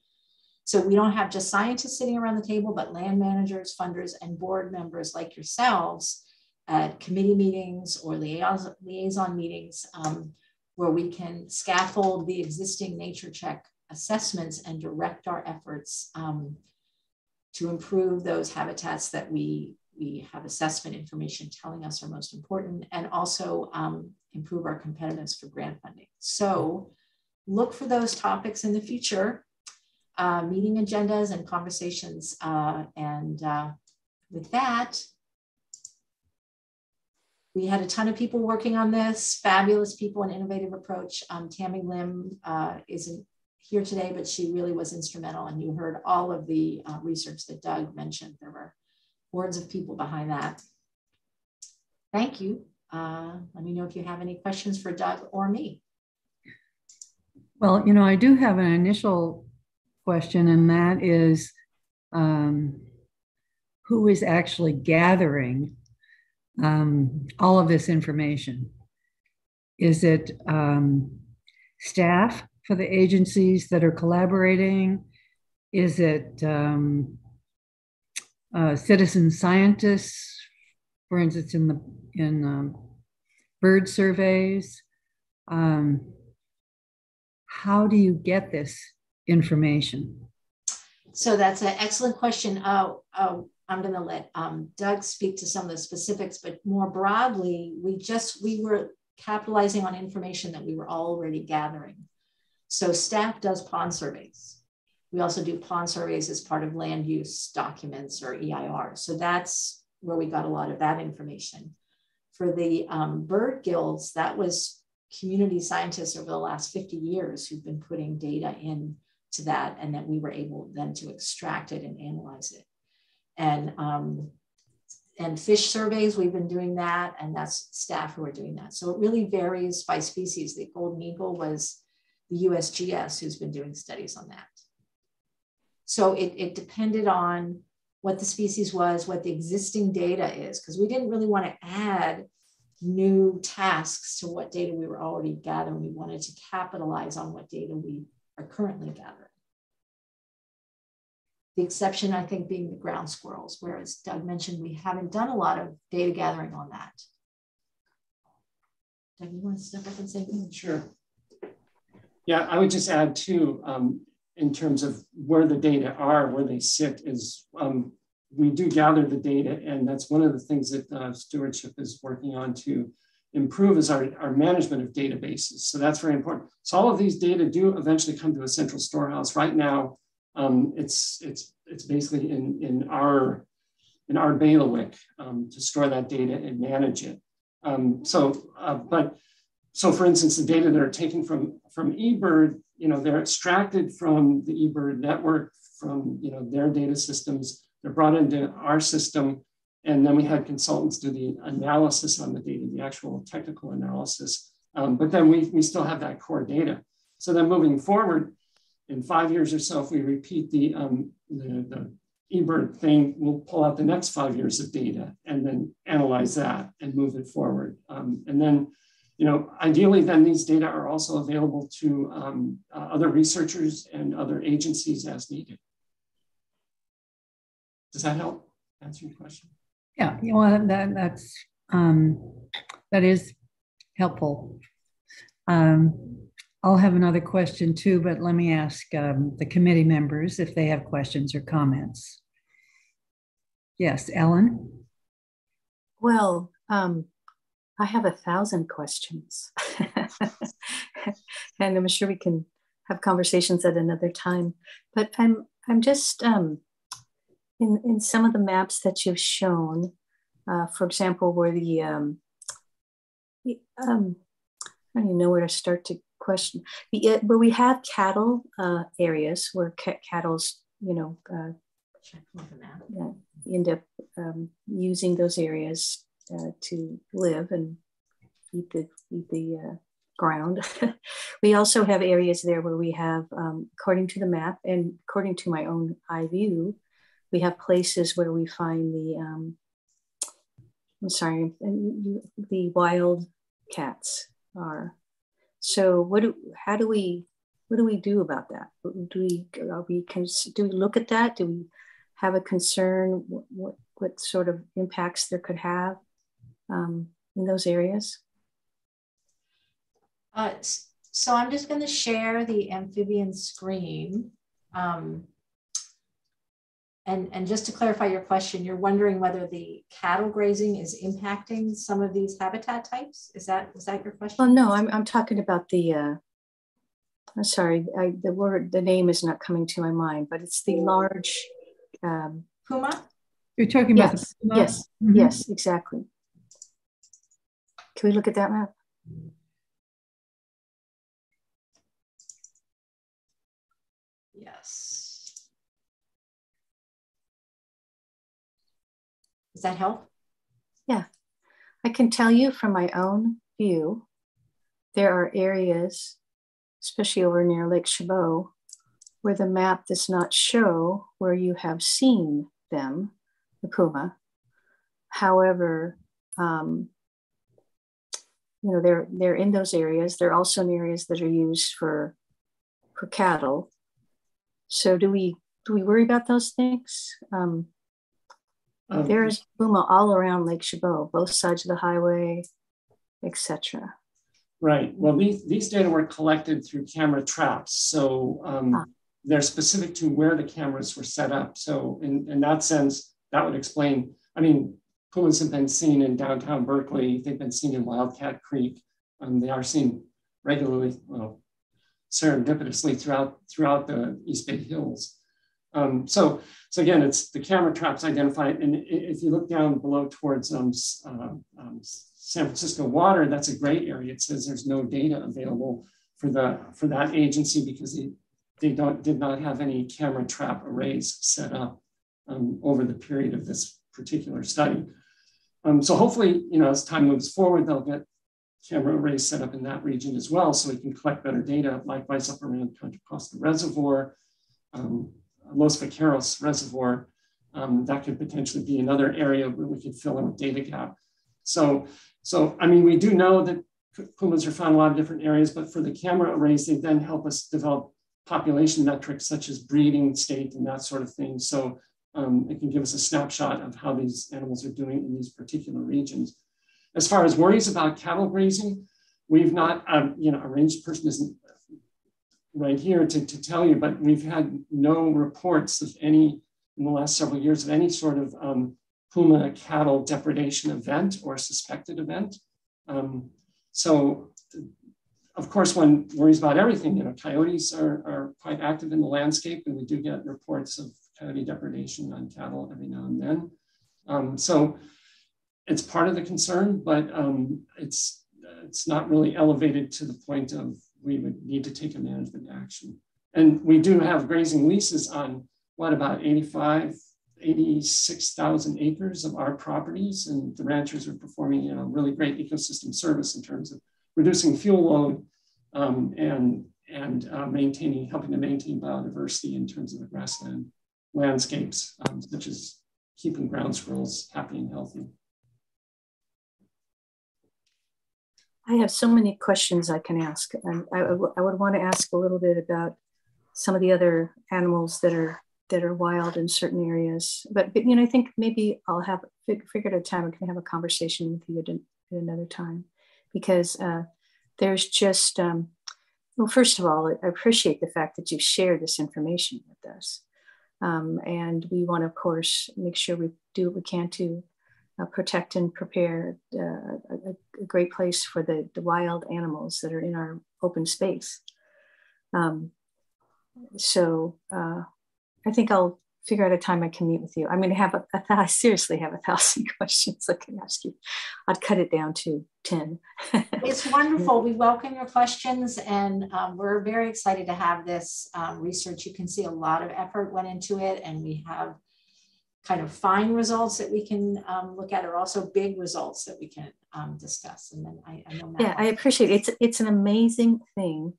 So we don't have just scientists sitting around the table, but land managers, funders, and board members like yourselves at committee meetings or liaison, meetings um, where we can scaffold the existing nature check assessments and direct our efforts um, to improve those habitats that we, we have assessment information telling us are most important and also um, improve our competitiveness for grant funding. So look for those topics in the future, uh, meeting agendas and conversations. Uh, and uh, with that, we had a ton of people working on this, fabulous people, an innovative approach. Um, Tammy Lim uh, isn't here today, but she really was instrumental. And you heard all of the uh, research that Doug mentioned. There were hordes of people behind that. Thank you. Uh, let me know if you have any questions for Doug or me. Well, you know, I do have an initial question, and that is um, who is actually gathering um, all of this information? Is it um, staff for the agencies that are collaborating? Is it um, uh, citizen scientists, for instance, in the in um, bird surveys? Um, how do you get this information? So that's an excellent question. Uh, uh, I'm going to let um, Doug speak to some of the specifics, but more broadly, we just we were capitalizing on information that we were already gathering. So staff does pond surveys. We also do pond surveys as part of land use documents or EIR. So that's where we got a lot of that information. For the um, bird guilds, that was community scientists over the last 50 years who've been putting data in to that and that we were able then to extract it and analyze it and um, and fish surveys. We've been doing that, and that's staff who are doing that. So it really varies by species. The golden eagle was the USGS who's been doing studies on that. So it, it depended on what the species was, what the existing data is, because we didn't really want to add new tasks to what data we were already gathering. We wanted to capitalize on what data we are currently gathering. The exception, I think, being the ground squirrels, whereas Doug mentioned we haven't done a lot of data gathering on that. Doug, you want to step up and say? Sure. Yeah, I would just add too, um, in terms of where the data are, where they sit, is um, we do gather the data, and that's one of the things that uh, stewardship is working on to improve is our, our management of databases. So that's very important. So all of these data do eventually come to a central storehouse. Right now, um, it's it's it's basically in in our in our bailiwick um, to store that data and manage it. Um, so, uh, but so for instance, the data that are taken from from eBird, you know, they're extracted from the eBird network from you know their data systems. They're brought into our system, and then we had consultants do the analysis on the data, the actual technical analysis. Um, but then we we still have that core data. So then moving forward, in five years or so, if we repeat the, um, the, the eBird thing, we'll pull out the next five years of data and then analyze that and move it forward. Um, and then, you know, ideally then these data are also available to um, uh, other researchers and other agencies as needed. Does that help answer your question? Yeah, you know, that, that's, um, that is helpful. Um, I'll have another question too, but let me ask um, the committee members if they have questions or comments. Yes, Ellen? Well, um, I have a thousand questions. and I'm sure we can have conversations at another time. But I'm I'm just um, in in some of the maps that you've shown, uh, for example, where the um, um, I don't even know where to start to question. But where we have cattle uh, areas where cattle's, you know, uh, yeah, end up um, using those areas uh, to live and eat the eat the uh, ground. we also have areas there where we have, um, according to the map and according to my own eye view, we have places where we find the um, I'm sorry, the wild cats are. So what do how do we what do we do about that? Do we are we do we look at that? Do we have a concern? What what, what sort of impacts there could have um, in those areas? Uh, so I'm just going to share the amphibian screen. Um, and, and just to clarify your question, you're wondering whether the cattle grazing is impacting some of these habitat types? Is that is that your question? Well, no, I'm, I'm talking about the, uh, I'm sorry, I, the word, the name is not coming to my mind, but it's the large. Um, Puma? You're talking about yes, yes, mm -hmm. yes, exactly. Can we look at that map? Yes. Does that help? Yeah. I can tell you from my own view, there are areas, especially over near Lake Chabot, where the map does not show where you have seen them, the puma. However, um, you know they're they're in those areas. They're also in areas that are used for for cattle. So do we do we worry about those things? Um, um, There's Puma all around Lake Chabot, both sides of the highway, etc. Right. Well, these, these data were collected through camera traps. So um, ah. they're specific to where the cameras were set up. So in, in that sense, that would explain, I mean, pumas have been seen in downtown Berkeley. They've been seen in Wildcat Creek. Um, they are seen regularly, well, serendipitously throughout, throughout the East Bay Hills. Um, so, so again, it's the camera traps identified. And if you look down below towards um, uh, San Francisco water, that's a gray area. It says there's no data available for the for that agency because they, they don't did not have any camera trap arrays set up um, over the period of this particular study. Um, so hopefully, you know, as time moves forward, they'll get camera arrays set up in that region as well, so we can collect better data. Likewise, up around Contra Costa Reservoir, um, Los Vaqueros Reservoir, um, that could potentially be another area where we could fill in a data gap. So, so I mean, we do know that pumas are found in a lot of different areas, but for the camera arrays, they then help us develop population metrics such as breeding state and that sort of thing. So um, it can give us a snapshot of how these animals are doing in these particular regions. As far as worries about cattle grazing, we've not, um, you know, a range person isn't right here to, to tell you, but we've had no reports of any in the last several years of any sort of um, puma cattle depredation event or suspected event. Um, so, of course, one worries about everything. You know, coyotes are, are quite active in the landscape, and we do get reports of coyote depredation on cattle every now and then. Um, so, it's part of the concern, but um, it's it's not really elevated to the point of we would need to take a management action. And we do have grazing leases on what about 85, 86,000 acres of our properties. And the ranchers are performing you know, really great ecosystem service in terms of reducing fuel load um, and, and uh, maintaining, helping to maintain biodiversity in terms of the grassland landscapes, um, such as keeping ground squirrels happy and healthy. I have so many questions I can ask. And I, I would want to ask a little bit about some of the other animals that are that are wild in certain areas. But, but you know, I think maybe I'll have figured a time I can have a conversation with you at, at another time because uh, there's just um, well, first of all, I appreciate the fact that you've shared this information with us. Um, and we want to, of course, make sure we do what we can to uh, protect and prepare uh, a, a, great place for the, the wild animals that are in our open space. Um, so uh, I think I'll figure out a time I can meet with you. I'm going to have a, a I seriously have a thousand questions I can ask you. I'd cut it down to 10. it's wonderful. We welcome your questions and um, we're very excited to have this um, research. You can see a lot of effort went into it and we have kind of fine results that we can um, look at or also big results that we can um, discuss. And then I, I Yeah, I appreciate it. It's, it's an amazing thing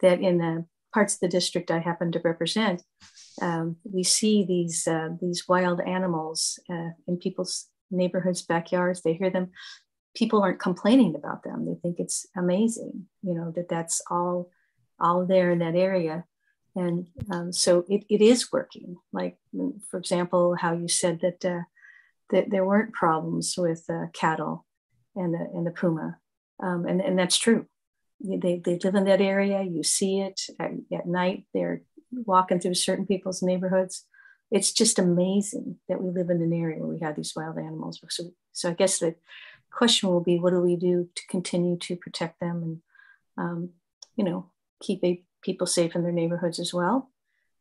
that in the parts of the district I happen to represent, um, we see these uh, these wild animals uh, in people's neighborhoods, backyards. They hear them. People aren't complaining about them. They think it's amazing, you know, that that's all all there in that area. And um, so it, it is working. Like, for example, how you said that, uh, that there weren't problems with uh, cattle and the, and the puma. Um, and, and that's true. They, they live in that area. You see it at, at night. They're walking through certain people's neighborhoods. It's just amazing that we live in an area where we have these wild animals. So, so I guess the question will be, what do we do to continue to protect them and, um, you know, keep a, people safe in their neighborhoods as well,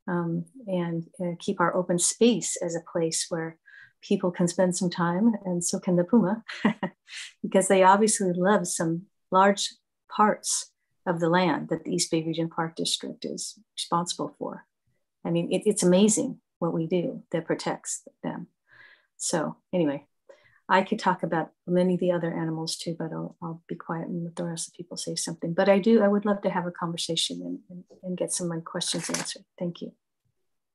um, and uh, keep our open space as a place where people can spend some time, and so can the puma, because they obviously love some large parts of the land that the East Bay Region Park District is responsible for. I mean, it, it's amazing what we do that protects them. So, anyway, I could talk about many of the other animals too, but I'll, I'll be quiet and let the rest of people say something. But I do, I would love to have a conversation and, and, and get some of my questions answered. Thank you.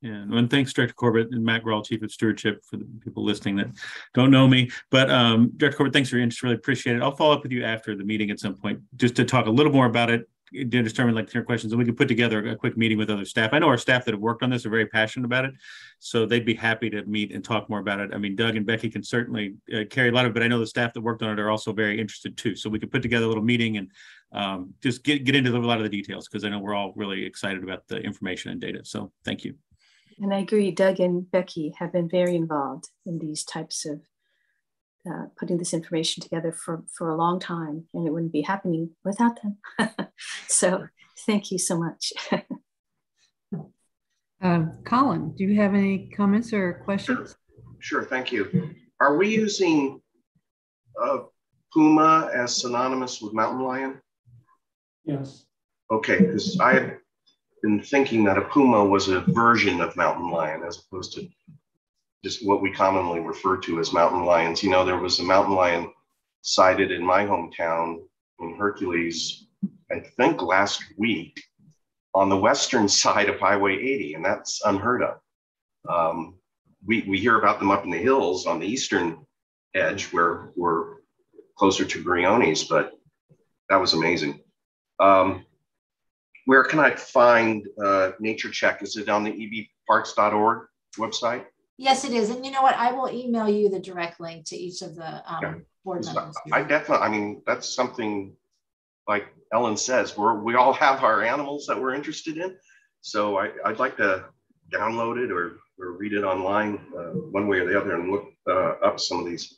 And thanks, Director Corbett and Matt Graul, Chief of Stewardship, for the people listening that don't know me. But um, Director Corbett, thanks for your interest. Really appreciate it. I'll follow up with you after the meeting at some point just to talk a little more about it, to determine like your questions, and we can put together a quick meeting with other staff. I know our staff that have worked on this are very passionate about it, so they'd be happy to meet and talk more about it. I mean, Doug and Becky can certainly uh, carry a lot of it, but I know the staff that worked on it are also very interested too. So we could put together a little meeting and um, just get get into a lot of the details because I know we're all really excited about the information and data. So thank you. And I agree, Doug and Becky have been very involved in these types of uh, putting this information together for, for a long time, and it wouldn't be happening without them. so thank you so much. uh, Colin, do you have any comments or questions? Sure, sure thank you. Are we using uh, Puma as synonymous with mountain lion? Yes. Okay, because I been thinking that a puma was a version of mountain lion as opposed to just what we commonly refer to as mountain lions. You know, there was a mountain lion sighted in my hometown in Hercules, I think last week on the western side of Highway 80, and that's unheard of. Um, we, we hear about them up in the hills on the eastern edge where we're closer to Briones, but that was amazing. Um, where can I find uh, Nature Check? Is it on the ebparks.org website? Yes, it is. And you know what? I will email you the direct link to each of the um, okay. board members. I definitely, I mean, that's something like Ellen says, we're, we all have our animals that we're interested in. So I, would like to download it or, or read it online uh, one way or the other and look uh, up some of these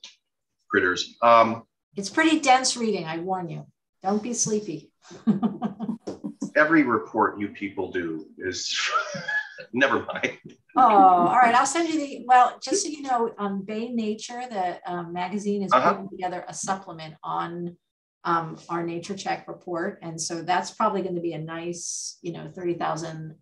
critters. Um, it's pretty dense reading, I warn you. Don't be sleepy. every report you people do is never mind. oh, all right. I'll send you the, well, just so you know, um, Bay Nature, the um, magazine is uh-huh. putting together a supplement on um, our nature check report. And so that's probably going to be a nice, you know, 30,000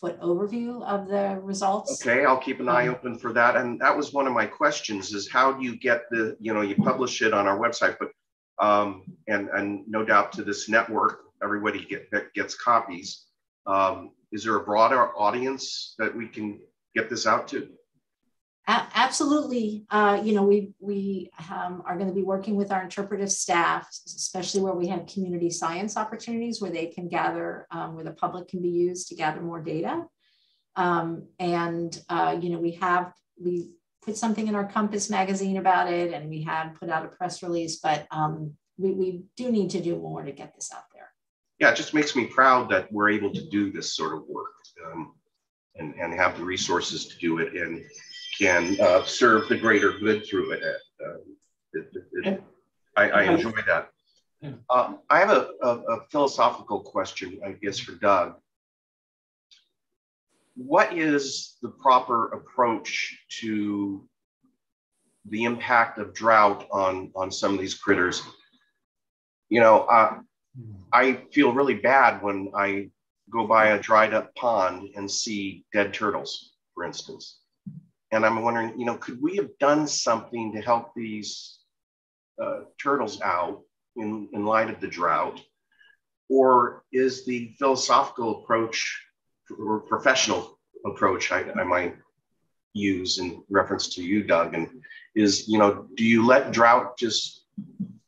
foot overview of the results. Okay, I'll keep an eye um, open for that. And that was one of my questions is how do you get the, you know, you publish it on our website, but um, and, and no doubt to this network, everybody get, gets copies. Um, is there a broader audience that we can get this out to? absolutely. Uh, you know, we, we um, are going to be working with our interpretive staff, especially where we have community science opportunities where they can gather, um, where the public can be used to gather more data. Um, and, uh, you know, we have, we put something in our Compass magazine about it and we have put out a press release, but um, we, we do need to do more to get this out yeah, it just makes me proud that we're able to do this sort of work um, and, and have the resources to do it and can uh, serve the greater good through it. Uh, it, it, it I, I, enjoy that. Um, I have a, a, a, philosophical question, I guess, for Doug. what is the proper approach to the impact of drought on on some of these critters? You know, uh, I feel really bad when I go by a dried up pond and see dead turtles, for instance. And I'm wondering, you know, could we have done something to help these uh, turtles out in, in light of the drought? Or is the philosophical approach or professional approach I, I might use in reference to you, Doug, and is, you know, do you let drought just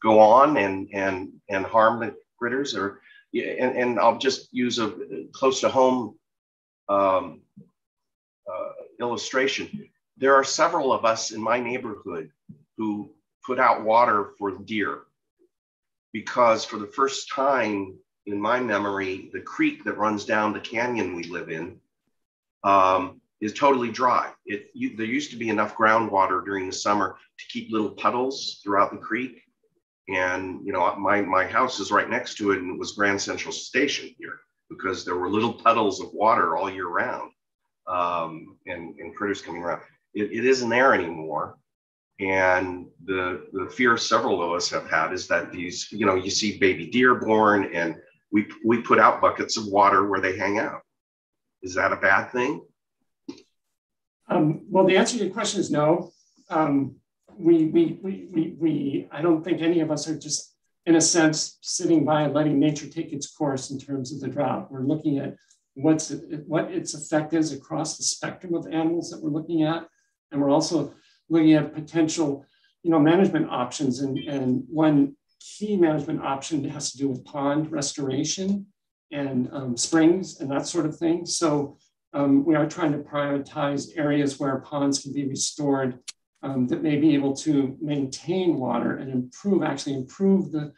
go on and and and harm the critters or and, and I'll just use a close to home um, uh, illustration. There are several of us in my neighborhood who put out water for deer because for the first time in my memory, the creek that runs down the canyon we live in um, is totally dry. It, you, there used to be enough groundwater during the summer to keep little puddles throughout the creek. And you know, my, my house is right next to it and it was Grand Central Station here because there were little puddles of water all year round um, and, and critters coming around. It, it isn't there anymore. And the, the fear several of us have had is that these, you know, you see baby deer born and we, we put out buckets of water where they hang out. Is that a bad thing? Um, well, the answer to your question is no. Um, we, we, we, we, we, I don't think any of us are just, in a sense, sitting by and letting nature take its course in terms of the drought. We're looking at what's what its effect is across the spectrum of animals that we're looking at, and we're also looking at potential, you know, management options. And, and one key management option has to do with pond restoration and um, springs and that sort of thing. So um, we are trying to prioritize areas where ponds can be restored um, that may be able to maintain water and improve, actually improve the,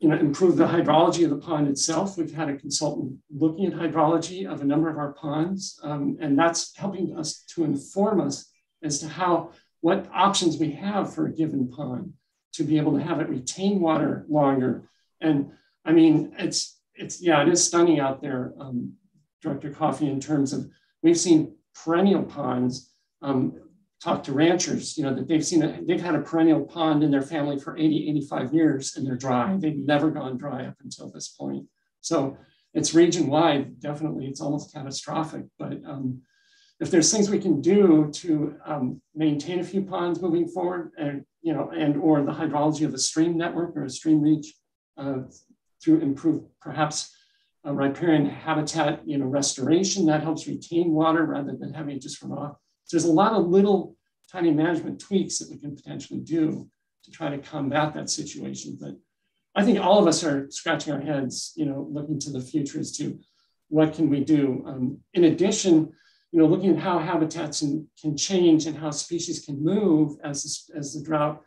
you know, improve the hydrology of the pond itself. We've had a consultant looking at hydrology of a number of our ponds, um, and that's helping us to inform us as to how, what options we have for a given pond to be able to have it retain water longer. And I mean, it's, it's, yeah, it is stunning out there, um, Director Coffey, in terms of, we've seen perennial ponds um, talk to ranchers, you know, that they've seen, a, they've had a perennial pond in their family for 80, 85 years and they're dry. They've never gone dry up until this point. So it's region wide, definitely, it's almost catastrophic. But um, if there's things we can do to um, maintain a few ponds moving forward and, you know, and or the hydrology of a stream network or a stream reach uh, to improve perhaps a riparian habitat, you know, restoration that helps retain water rather than having it just run off so there's a lot of little tiny management tweaks that we can potentially do to try to combat that situation. But I think all of us are scratching our heads, you know, looking to the future as to what can we do. Um, in addition, you know, looking at how habitats in, can change and how species can move as, as the drought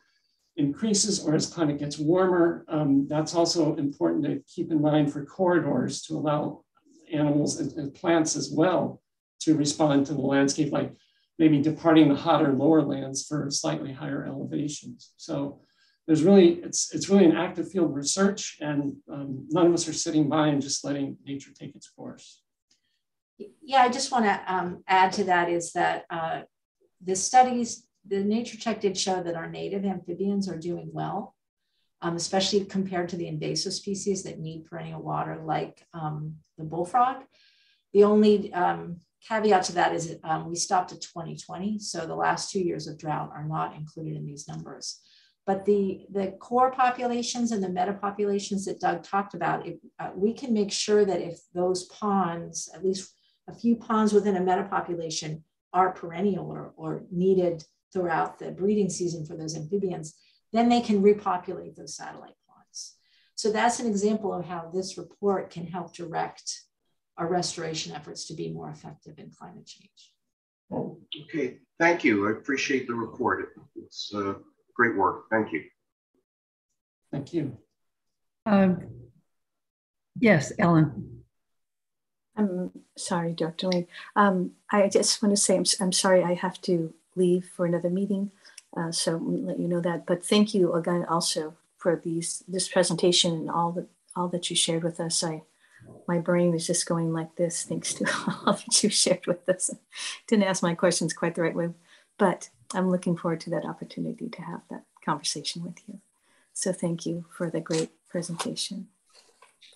increases or as climate gets warmer. Um, that's also important to keep in mind for corridors to allow animals and, and plants as well to respond to the landscape. Like maybe departing the hotter lower lands for slightly higher elevations. So there's really, it's, it's really an active field research and um, none of us are sitting by and just letting nature take its course. Yeah, I just want to um, add to that is that uh, the studies, the nature check did show that our native amphibians are doing well, um, especially compared to the invasive species that need perennial water like um, the bullfrog. The only um, caveat to that is um, we stopped at 2020, so the last two years of drought are not included in these numbers. But the, the core populations and the meta populations that Doug talked about, if, uh, we can make sure that if those ponds, at least a few ponds within a meta population are perennial or, or needed throughout the breeding season for those amphibians, then they can repopulate those satellite ponds. So that's an example of how this report can help direct our restoration efforts to be more effective in climate change. Okay, thank you. I appreciate the report. It's uh, great work. Thank you. Thank you. Um, yes, Ellen. I'm sorry, Dr. Lane. Um, I just want to say I'm, I'm sorry I have to leave for another meeting, uh, so let you know that. But thank you again also for these this presentation and all that all that you shared with us. I my brain was just going like this thanks to all that you shared with us. Didn't ask my questions quite the right way, but I'm looking forward to that opportunity to have that conversation with you. So thank you for the great presentation.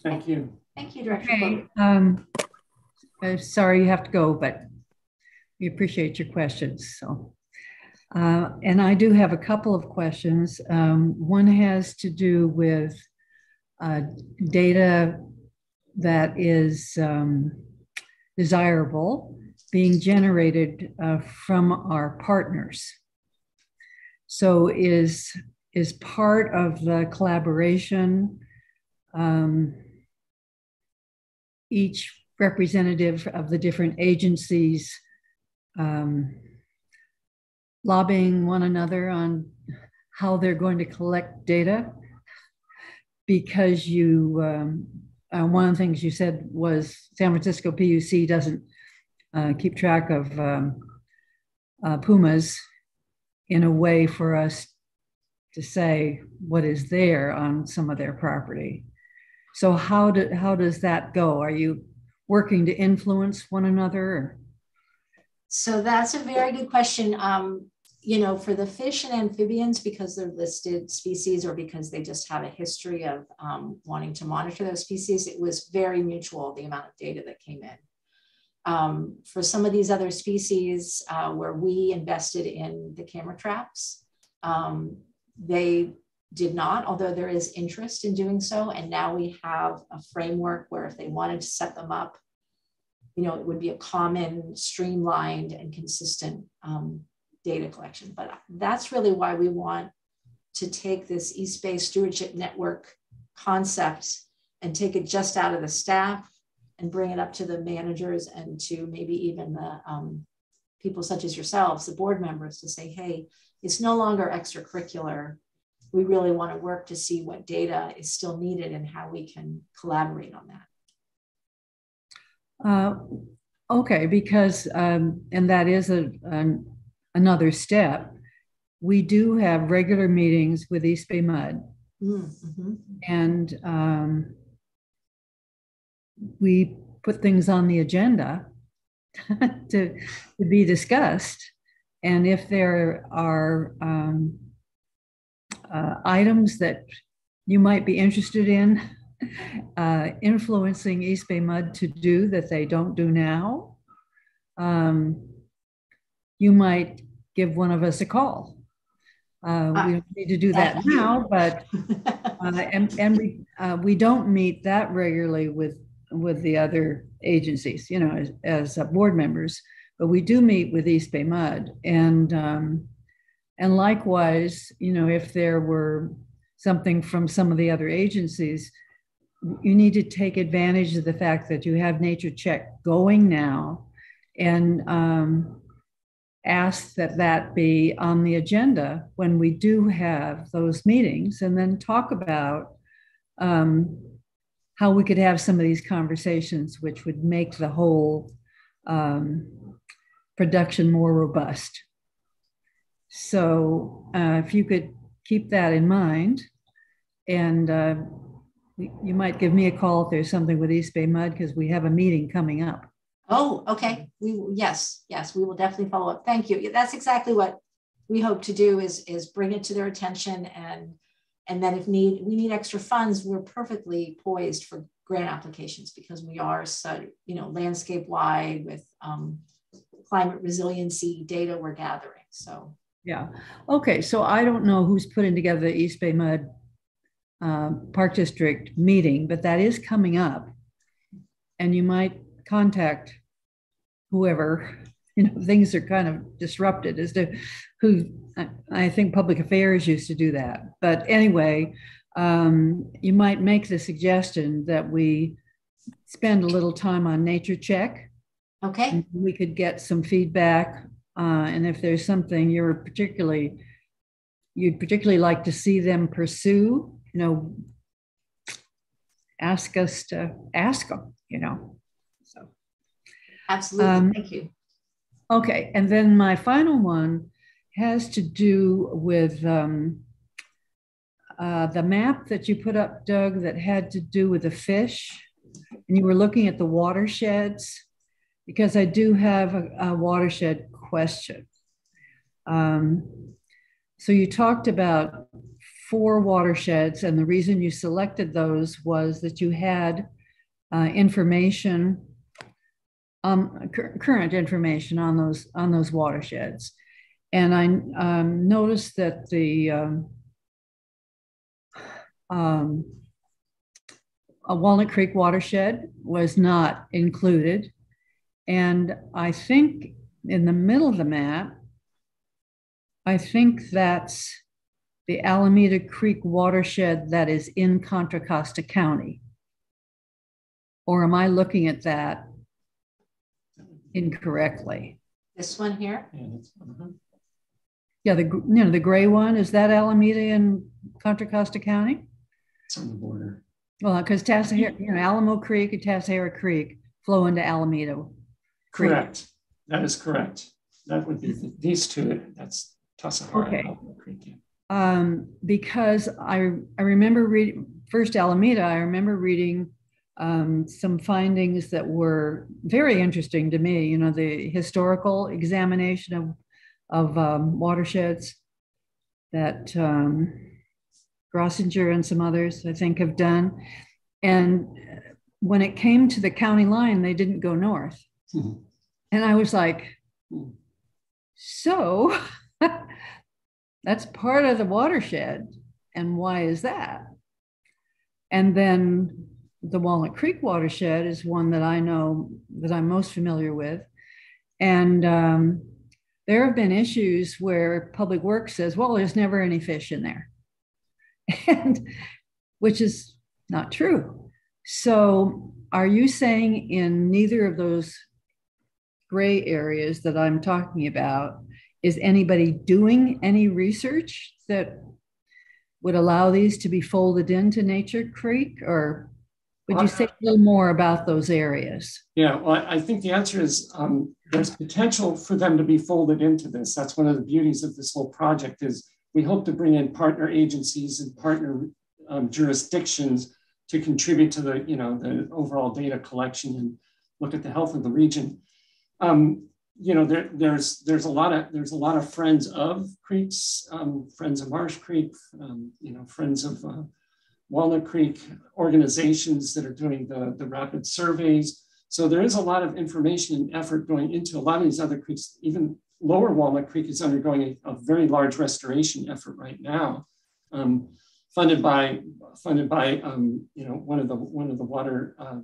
Thank you. Thank you, Director. Okay, um, I'm sorry you have to go, but we appreciate your questions. So, uh, and I do have a couple of questions. Um, one has to do with uh, data that is um, desirable being generated uh, from our partners. So is is part of the collaboration um, each representative of the different agencies um, lobbying one another on how they're going to collect data because you um, uh, one of the things you said was San Francisco PUC doesn't uh, keep track of um, uh, pumas in a way for us to say what is there on some of their property. So how do, how does that go? Are you working to influence one another? So that's a very good question. Um, you know, for the fish and amphibians, because they're listed species or because they just have a history of um, wanting to monitor those species, it was very mutual, the amount of data that came in. Um, for some of these other species uh, where we invested in the camera traps, um, they did not, although there is interest in doing so. And now we have a framework where if they wanted to set them up, you know, it would be a common, streamlined, and consistent um, data collection. But that's really why we want to take this East Bay Stewardship Network concept and take it just out of the staff and bring it up to the managers and to maybe even the um, people such as yourselves, the board members, to say, hey, it's no longer extracurricular. We really want to work to see what data is still needed and how we can collaborate on that. Uh, okay, because, um, and that is a, an, another step. We do have regular meetings with East Bay Mud. Mm-hmm. And um, we put things on the agenda to, to be discussed. And if there are um, uh, items that you might be interested in uh, influencing East Bay Mud to do that they don't do now, um, you might give one of us a call. Uh, we don't need to do that now, but uh, and and we uh, we don't meet that regularly with with the other agencies, you know, as, as uh, board members but we do meet with East Bay Mud. And, um, and likewise, you know, if there were something from some of the other agencies, you need to take advantage of the fact that you have Nature Check going now and um, ask that that be on the agenda when we do have those meetings and then talk about um, how we could have some of these conversations which would make the whole um, production more robust. So uh, if you could keep that in mind, and uh, you might give me a call if there's something with East Bay Mud because we have a meeting coming up. Oh, okay. We will, yes, yes, we will definitely follow up. Thank you. That's exactly what we hope to do is is bring it to their attention and and then if need we need extra funds, we're perfectly poised for grant applications because we are so you know landscape wide with um, climate resiliency data we're gathering. So yeah, okay. So I don't know who's putting together the East Bay Mud uh, Park District meeting, but that is coming up, and you might contact whoever. You know, things are kind of disrupted as to who. I think public affairs used to do that, but anyway, um, you might make the suggestion that we spend a little time on Nature Check Okay. We could get some feedback. Uh, and if there's something you're particularly, you'd particularly like to see them pursue, you know, ask us to ask them, you know. So, absolutely. Um, Thank you. Okay. And then my final one has to do with um, uh, the map that you put up, Doug, that had to do with the fish and you were looking at the watersheds, because I do have a, a watershed question. Um, so you talked about four watersheds, and the reason you selected those was that you had uh, information, um, current information on those on those watersheds. And I um, noticed that the um, um, Walnut Creek watershed was not included. And I think in the middle of the map, I think that's the Alameda Creek watershed that is in Contra Costa County. Or am I looking at that incorrectly? This one here? Yeah, the you know the gray one is that Alameda in Contra Costa County. It's on the border. Well, because Tassajara, you know, Alamo Creek and Tassajara Creek flow into Alameda. Creek. Correct. That is correct. That would be the, these two. That's Tassajara okay. and Alamo Creek. Yeah. Um, because I I remember reading first Alameda. I remember reading um, some findings that were very interesting to me. You know, the historical examination of of um, watersheds that um, Grossinger and some others, I think, have done. And when it came to the county line, they didn't go north. Mm-hmm. And I was like, so that's part of the watershed. And why is that? And then the Walnut Creek watershed is one that I know that I'm most familiar with. And um, there have been issues where public works says, well, there's never any fish in there. And which is not true. So are you saying in neither of those gray areas that I'm talking about, is anybody doing any research that would allow these to be folded into Nature Check or would you say a little more about those areas? Yeah, well, I think the answer is um, there's potential for them to be folded into this. That's one of the beauties of this whole project is we hope to bring in partner agencies and partner um, jurisdictions to contribute to the, you know, the overall data collection and look at the health of the region. Um, you know, there, there's there's a lot of there's a lot of friends of creeks, um, friends of Marsh Creek, um, you know, friends of uh, Walnut Creek organizations that are doing the, the rapid surveys. So there is a lot of information and effort going into a lot of these other creeks. Even Lower Walnut Creek is undergoing a, a very large restoration effort right now, um, funded by funded by um, you know one of the one of the water uh,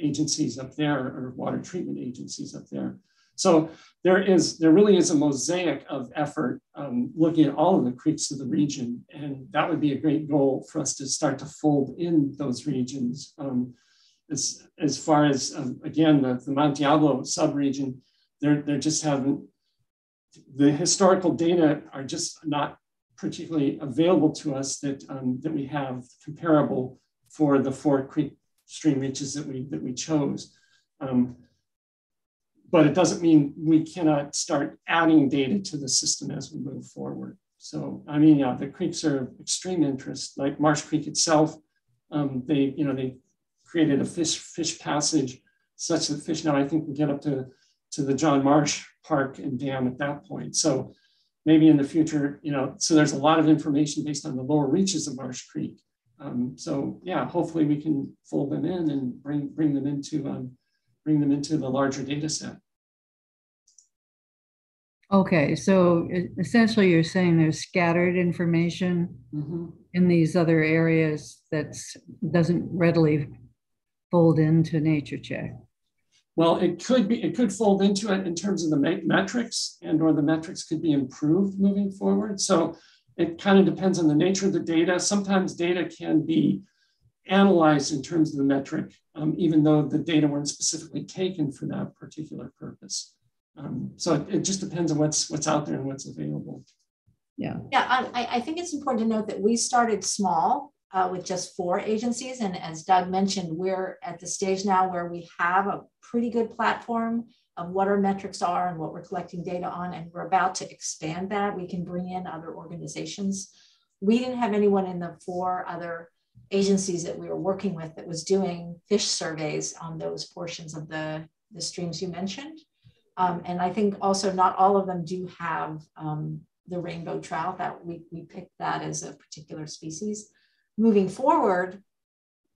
agencies up there or water treatment agencies up there. So there is, there really is a mosaic of effort um, looking at all of the creeks of the region. And that would be a great goal for us to start to fold in those regions. Um, as, as far as, um, again, the, the Monte Diablo subregion, they're just haven't, the historical data are just not particularly available to us that, um, that we have comparable for the four creek stream reaches that we, that we chose. Um, but it doesn't mean we cannot start adding data to the system as we move forward. So, I mean, yeah, the creeks are of extreme interest, like Marsh Creek itself. Um, they, you know, they created a fish fish passage such that fish now I think can get up to, to the John Marsh Park and dam at that point. So maybe in the future, you know, so there's a lot of information based on the lower reaches of Marsh Creek. Um, so yeah, hopefully we can fold them in and bring, bring them into um, bring them into the larger data set. Okay, so essentially you're saying there's scattered information mm-hmm. in these other areas that doesn't readily fold into nature check. Well, it could be, it could fold into it in terms of the metrics and or the metrics could be improved moving forward. So it kind of depends on the nature of the data. Sometimes data can be analyzed in terms of the metric, um, even though the data weren't specifically taken for that particular purpose. Um, so it, it, just depends on what's what's out there and what's available. Yeah. Yeah, I, I think it's important to note that we started small uh, with just four agencies. And as Doug mentioned, we're at the stage now where we have a pretty good platform of what our metrics are and what we're collecting data on. And we're about to expand that. We can bring in other organizations. We didn't have anyone in the four other agencies that we were working with that was doing fish surveys on those portions of the, the streams you mentioned. Um, and I think also not all of them do have um, the rainbow trout that we, we picked that as a particular species. Moving forward,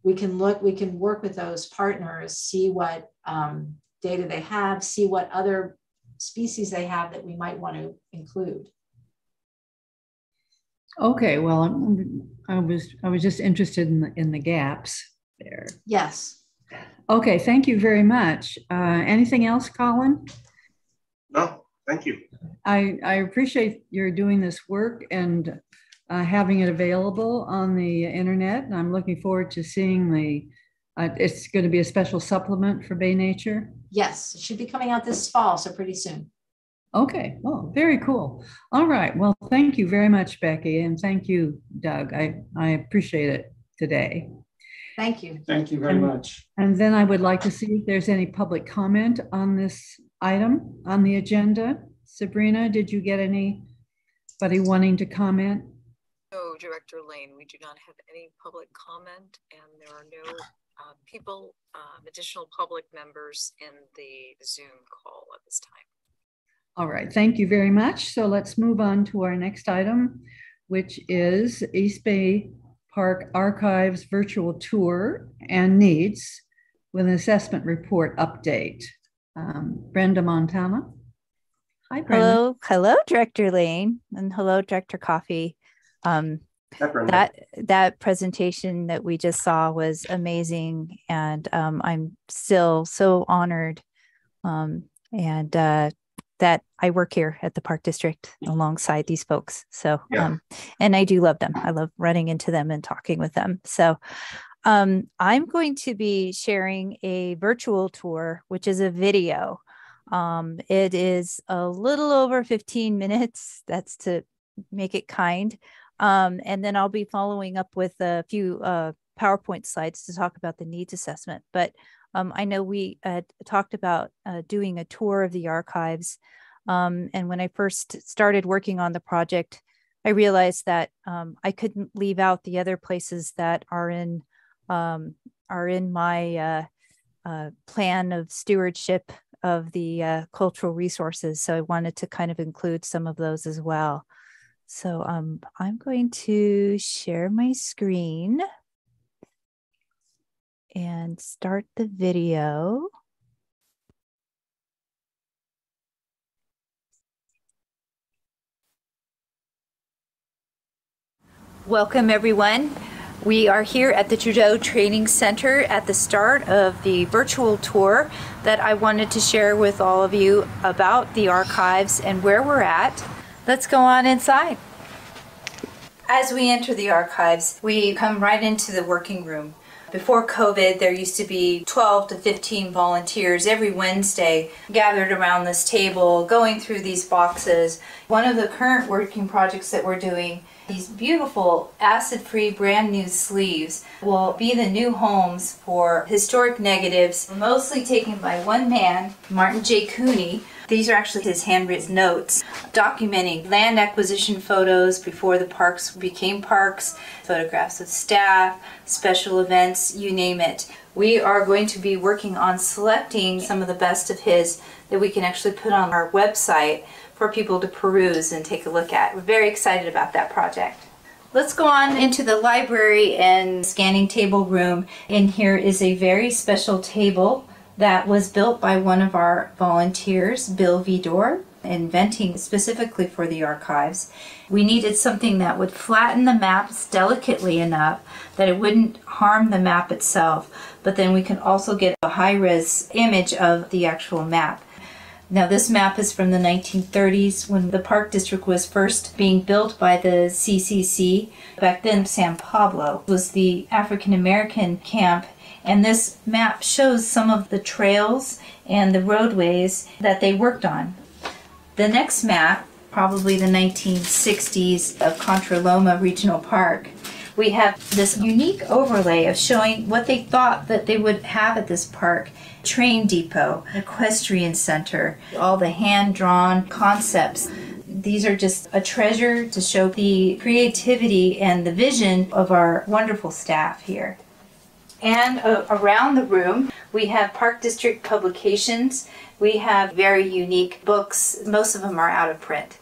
we can look, we can work with those partners, see what um, data they have, see what other species they have that we might want to include. Okay, well, I'm- I was, I was just interested in, the in the gaps there. Yes. Okay, thank you very much. Uh, Anything else, Colin? No, thank you. I, I appreciate your doing this work and uh, having it available on the internet. And I'm looking forward to seeing the, uh, it's going to be a special supplement for Bay Nature. Yes, it should be coming out this fall, so pretty soon. Okay, oh, very cool. All right, well, thank you very much, Becky, and thank you, Doug. I, I appreciate it today. Thank you. Thank you very much. And then I would like to see if there's any public comment on this item on the agenda. Sabrina, did you get anybody wanting to comment? No, Director Lane, we do not have any public comment and there are no uh, people, um, additional public members in the Zoom call at this time. All right, thank you very much. So let's move on to our next item, which is East Bay Park Archives virtual tour and needs with an assessment report update. Um, Brenda Montano. Hi, Brenda. Hello, hello, Director Lane, and hello, Director Coffey. Um, that that presentation that we just saw was amazing, and um, I'm still so honored, um, and uh, that I work here at the Park District alongside these folks. So, Yeah. um, and I do love them. I love running into them and talking with them. So, um, I'm going to be sharing a virtual tour, which is a video. Um, it is a little over 15 minutes. That's to make it kind. Um, and then I'll be following up with a few uh, PowerPoint slides to talk about the needs assessment. But um, I know we talked about uh, doing a tour of the archives. Um, and when I first started working on the project, I realized that um, I couldn't leave out the other places that are in um, are in my uh, uh, plan of stewardship of the uh, cultural resources. So I wanted to kind of include some of those as well. So um, I'm going to share my screen and start the video. Welcome everyone. We are here at the Trudeau Training Center at the start of the virtual tour that I wanted to share with all of you about the archives and where we're at. Let's go on inside. As we enter the archives, we come right into the working room. Before COVID, there used to be 12 to 15 volunteers every Wednesday gathered around this table, going through these boxes. One of the current working projects that we're doing, these beautiful acid-free brand new sleeves, will be the new homes for historic negatives, mostly taken by one man, Martin J. Cooney, these are actually his handwritten notes documenting land acquisition photos before the parks became parks, photographs of staff, special events, you name it. We are going to be working on selecting some of the best of his that we can actually put on our website for people to peruse and take a look at. We're very excited about that project. Let's go on into the library and scanning table room. And here is a very special table that was built by one of our volunteers, Bill Vidor, inventing specifically for the archives. We needed something that would flatten the maps delicately enough that it wouldn't harm the map itself, but then we can also get a high res image of the actual map. Now, this map is from the 1930s when the Park District was first being built by the CCC. Back then, San Pablo was the African American camp and this map shows some of the trails and the roadways that they worked on. The next map, probably the 1960s of Contra Loma Regional Park, we have this unique overlay of showing what they thought that they would have at this park train depot, equestrian center, all the hand drawn concepts. These are just a treasure to show the creativity and the vision of our wonderful staff here. And uh, around the room, we have Park District publications. We have very unique books. Most of them are out of print.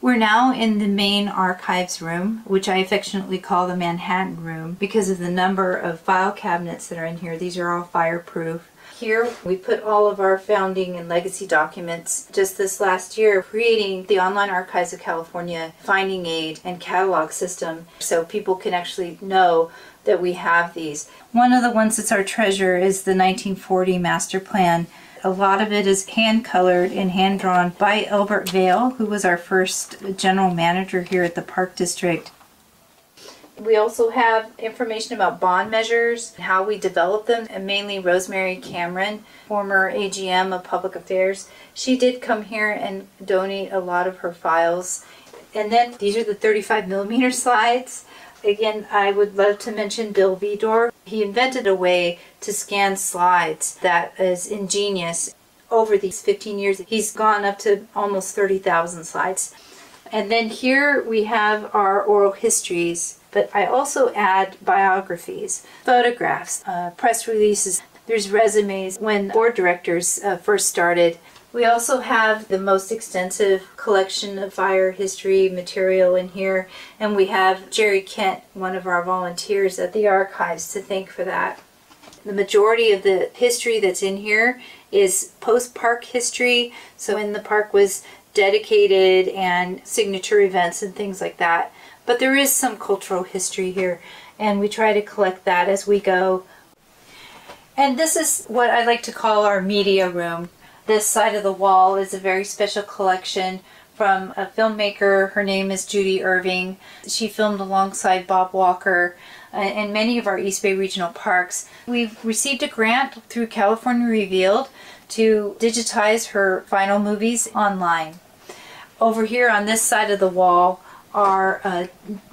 We're now in the main archives room, which I affectionately call the Manhattan room because of the number of file cabinets that are in here. These are all fireproof. Here we put all of our founding and legacy documents just this last year, creating the Online Archives of California finding aid and catalog system so people can actually know that we have these. One of the ones that's our treasure is the 1940 master plan a lot of it is hand colored and hand drawn by Elbert Vail, who was our first general manager here at the Park District. We also have information about bond measures, how we develop them, and mainly Rosemary Cameron, former AGM of Public Affairs. She did come here and donate a lot of her files. And then these are the 35 millimeter slides. Again, I would love to mention Bill Vidor. He invented a way to scan slides that is ingenious. Over these 15 years, he's gone up to almost 30,000 slides. And then here we have our oral histories, but I also add biographies, photographs, uh, press releases. There's resumes when board directors uh, first started. We also have the most extensive collection of fire history material in here, and we have Jerry Kent, one of our volunteers at the archives, to thank for that. The majority of the history that's in here is post-park history, so when the park was dedicated and signature events and things like that. But there is some cultural history here, and we try to collect that as we go. And this is what I like to call our media room. This side of the wall is a very special collection from a filmmaker. Her name is Judy Irving. She filmed alongside Bob Walker in many of our East Bay regional parks. We've received a grant through California Revealed to digitize her final movies online. Over here on this side of the wall are uh,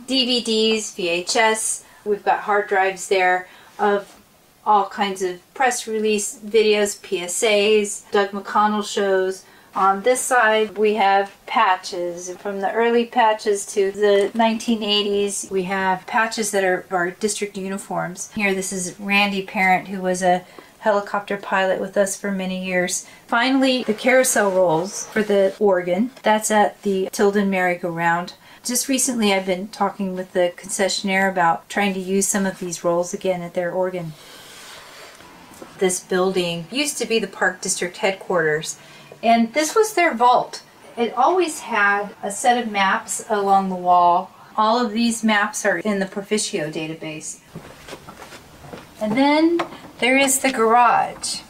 DVDs, VHS. We've got hard drives there of all kinds of press release videos, PSAs, Doug McConnell shows. On this side, we have patches from the early patches to the 1980s. We have patches that are our district uniforms. Here, this is Randy Parent, who was a helicopter pilot with us for many years. Finally, the carousel rolls for the organ. That's at the Tilden Merry-Go-Round. Just recently, I've been talking with the concessionaire about trying to use some of these rolls again at their organ this building used to be the Park District headquarters, and this was their vault. It always had a set of maps along the wall. All of these maps are in the Proficio database. And then there is the garage.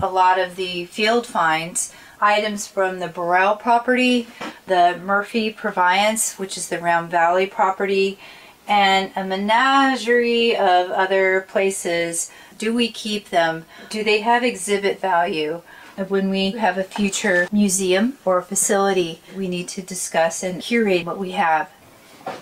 A lot of the field finds, items from the Burrell property, the Murphy Proviance, which is the Round Valley property, and a menagerie of other places do we keep them? Do they have exhibit value? When we have a future museum or facility, we need to discuss and curate what we have.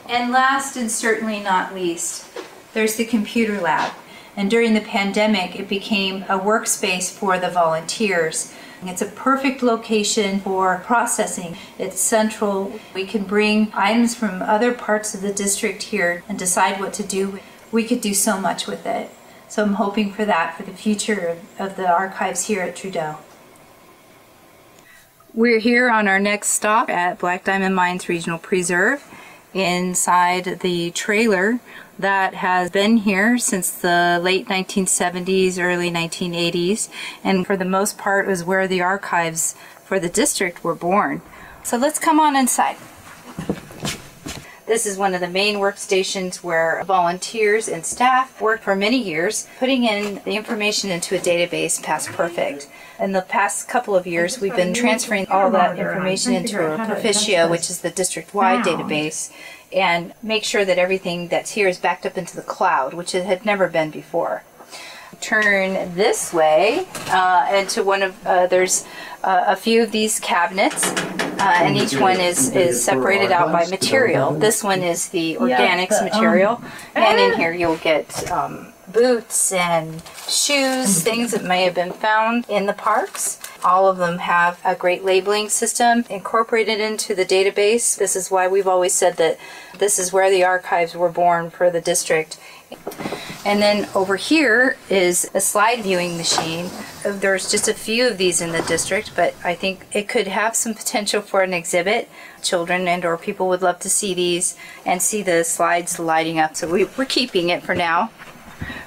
And last and certainly not least, there's the computer lab. And during the pandemic, it became a workspace for the volunteers. It's a perfect location for processing. It's central. We can bring items from other parts of the district here and decide what to do. We could do so much with it. So I'm hoping for that for the future of, the archives here at Trudeau. We're here on our next stop at Black Diamond Mines Regional Preserve inside the trailer that has been here since the late 1970s, early 1980s, and for the most part was where the archives for the district were born. So let's come on inside. This is one of the main workstations where volunteers and staff worked for many years, putting in the information into a database PastPerfect. In the past couple of years, we've been transferring all that information into a Proficio, which is the district-wide database, and make sure that everything that's here is backed up into the cloud, which it had never been before. Turn this way, uh, and to one of, uh, there's uh, a few of these cabinets uh, and each one is, is separated out by material. This one is the organics um, material, and in here you'll get um, boots and shoes, things that may have been found in the parks. All of them have a great labeling system incorporated into the database. This is why we've always said that this is where the archives were born for the district. And then over here is a slide viewing machine. There's just a few of these in the district, but I think it could have some potential for an exhibit. Children and or people would love to see these and see the slides lighting up. So we, we're keeping it for now.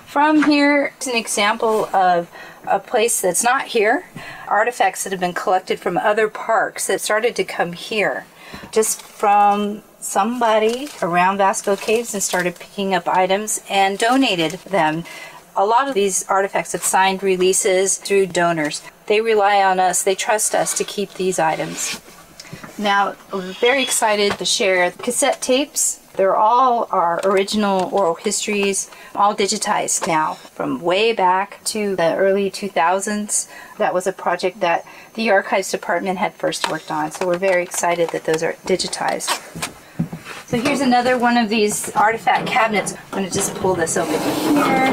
From here is an example of a place that's not here, artifacts that have been collected from other parks that started to come here. Just from somebody around Vasco Caves and started picking up items and donated them. A lot of these artifacts have signed releases through donors. They rely on us, they trust us to keep these items. Now, we're very excited to share cassette tapes. They're all our original oral histories, all digitized now from way back to the early 2000s. That was a project that the Archives Department had first worked on, so we're very excited that those are digitized. So here's another one of these artifact cabinets. I'm going to just pull this over here.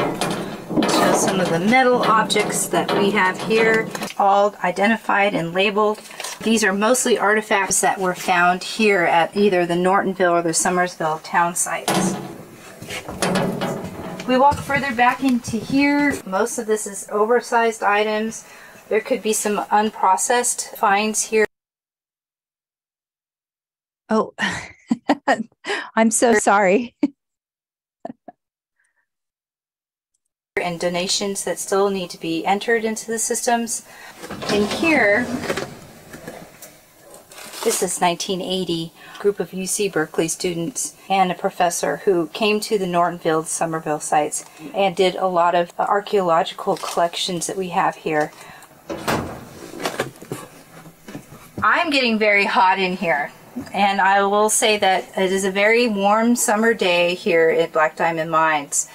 Show some of the metal objects that we have here, all identified and labeled. These are mostly artifacts that were found here at either the Nortonville or the Somersville town sites. We walk further back into here. Most of this is oversized items. There could be some unprocessed finds here. Oh, I'm so sorry. and donations that still need to be entered into the systems. In here, this is 1980, group of UC Berkeley students and a professor who came to the Nortonville, Somersville sites and did a lot of archaeological collections that we have here. I'm getting very hot in here. And I will say that it is a very warm summer day here at Black Diamond Mines.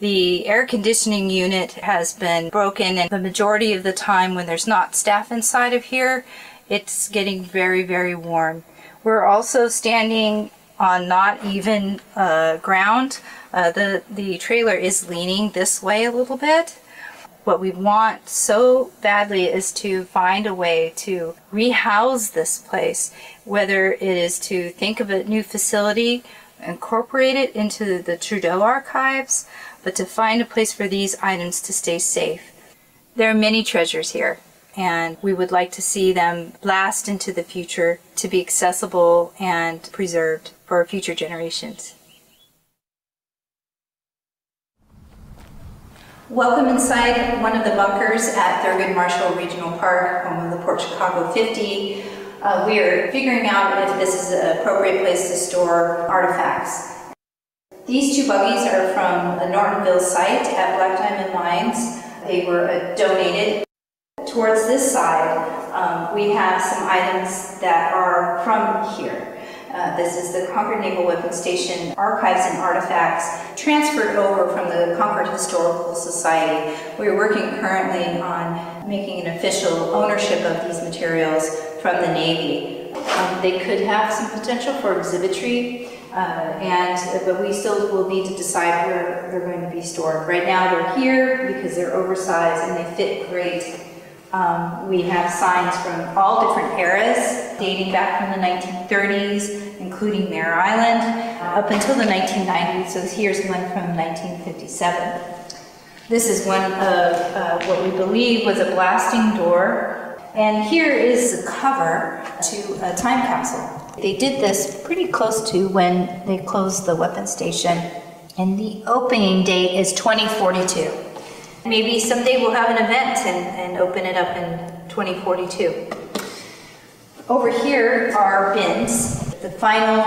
The air conditioning unit has been broken, and the majority of the time, when there's not staff inside of here, it's getting very, very warm. We're also standing on not even uh, ground. Uh, the, the trailer is leaning this way a little bit. What we want so badly is to find a way to rehouse this place, whether it is to think of a new facility, incorporate it into the Trudeau archives, but to find a place for these items to stay safe. There are many treasures here, and we would like to see them last into the future to be accessible and preserved for future generations. Welcome inside one of the bunkers at Thurgood Marshall Regional Park, home of the Port Chicago 50. Uh, we are figuring out if this is an appropriate place to store artifacts. These two buggies are from the Nortonville site at Black Diamond Mines. They were uh, donated. Towards this side, um, we have some items that are from here. Uh, this is the Concord Naval Weapons Station archives and artifacts transferred over from the Concord Historical Society. We're working currently on making an official ownership of these materials from the Navy. Um, they could have some potential for exhibitry, uh, and but we still will need to decide where they're going to be stored. Right now they're here because they're oversized and they fit great um, we have signs from all different eras, dating back from the 1930s, including Mare Island, up until the 1990s. So here's one from 1957. This is one of uh, what we believe was a blasting door. And here is the cover to a time capsule. They did this pretty close to when they closed the weapon station. And the opening date is 2042. Maybe someday we'll have an event and, and open it up in 2042. Over here are bins, the final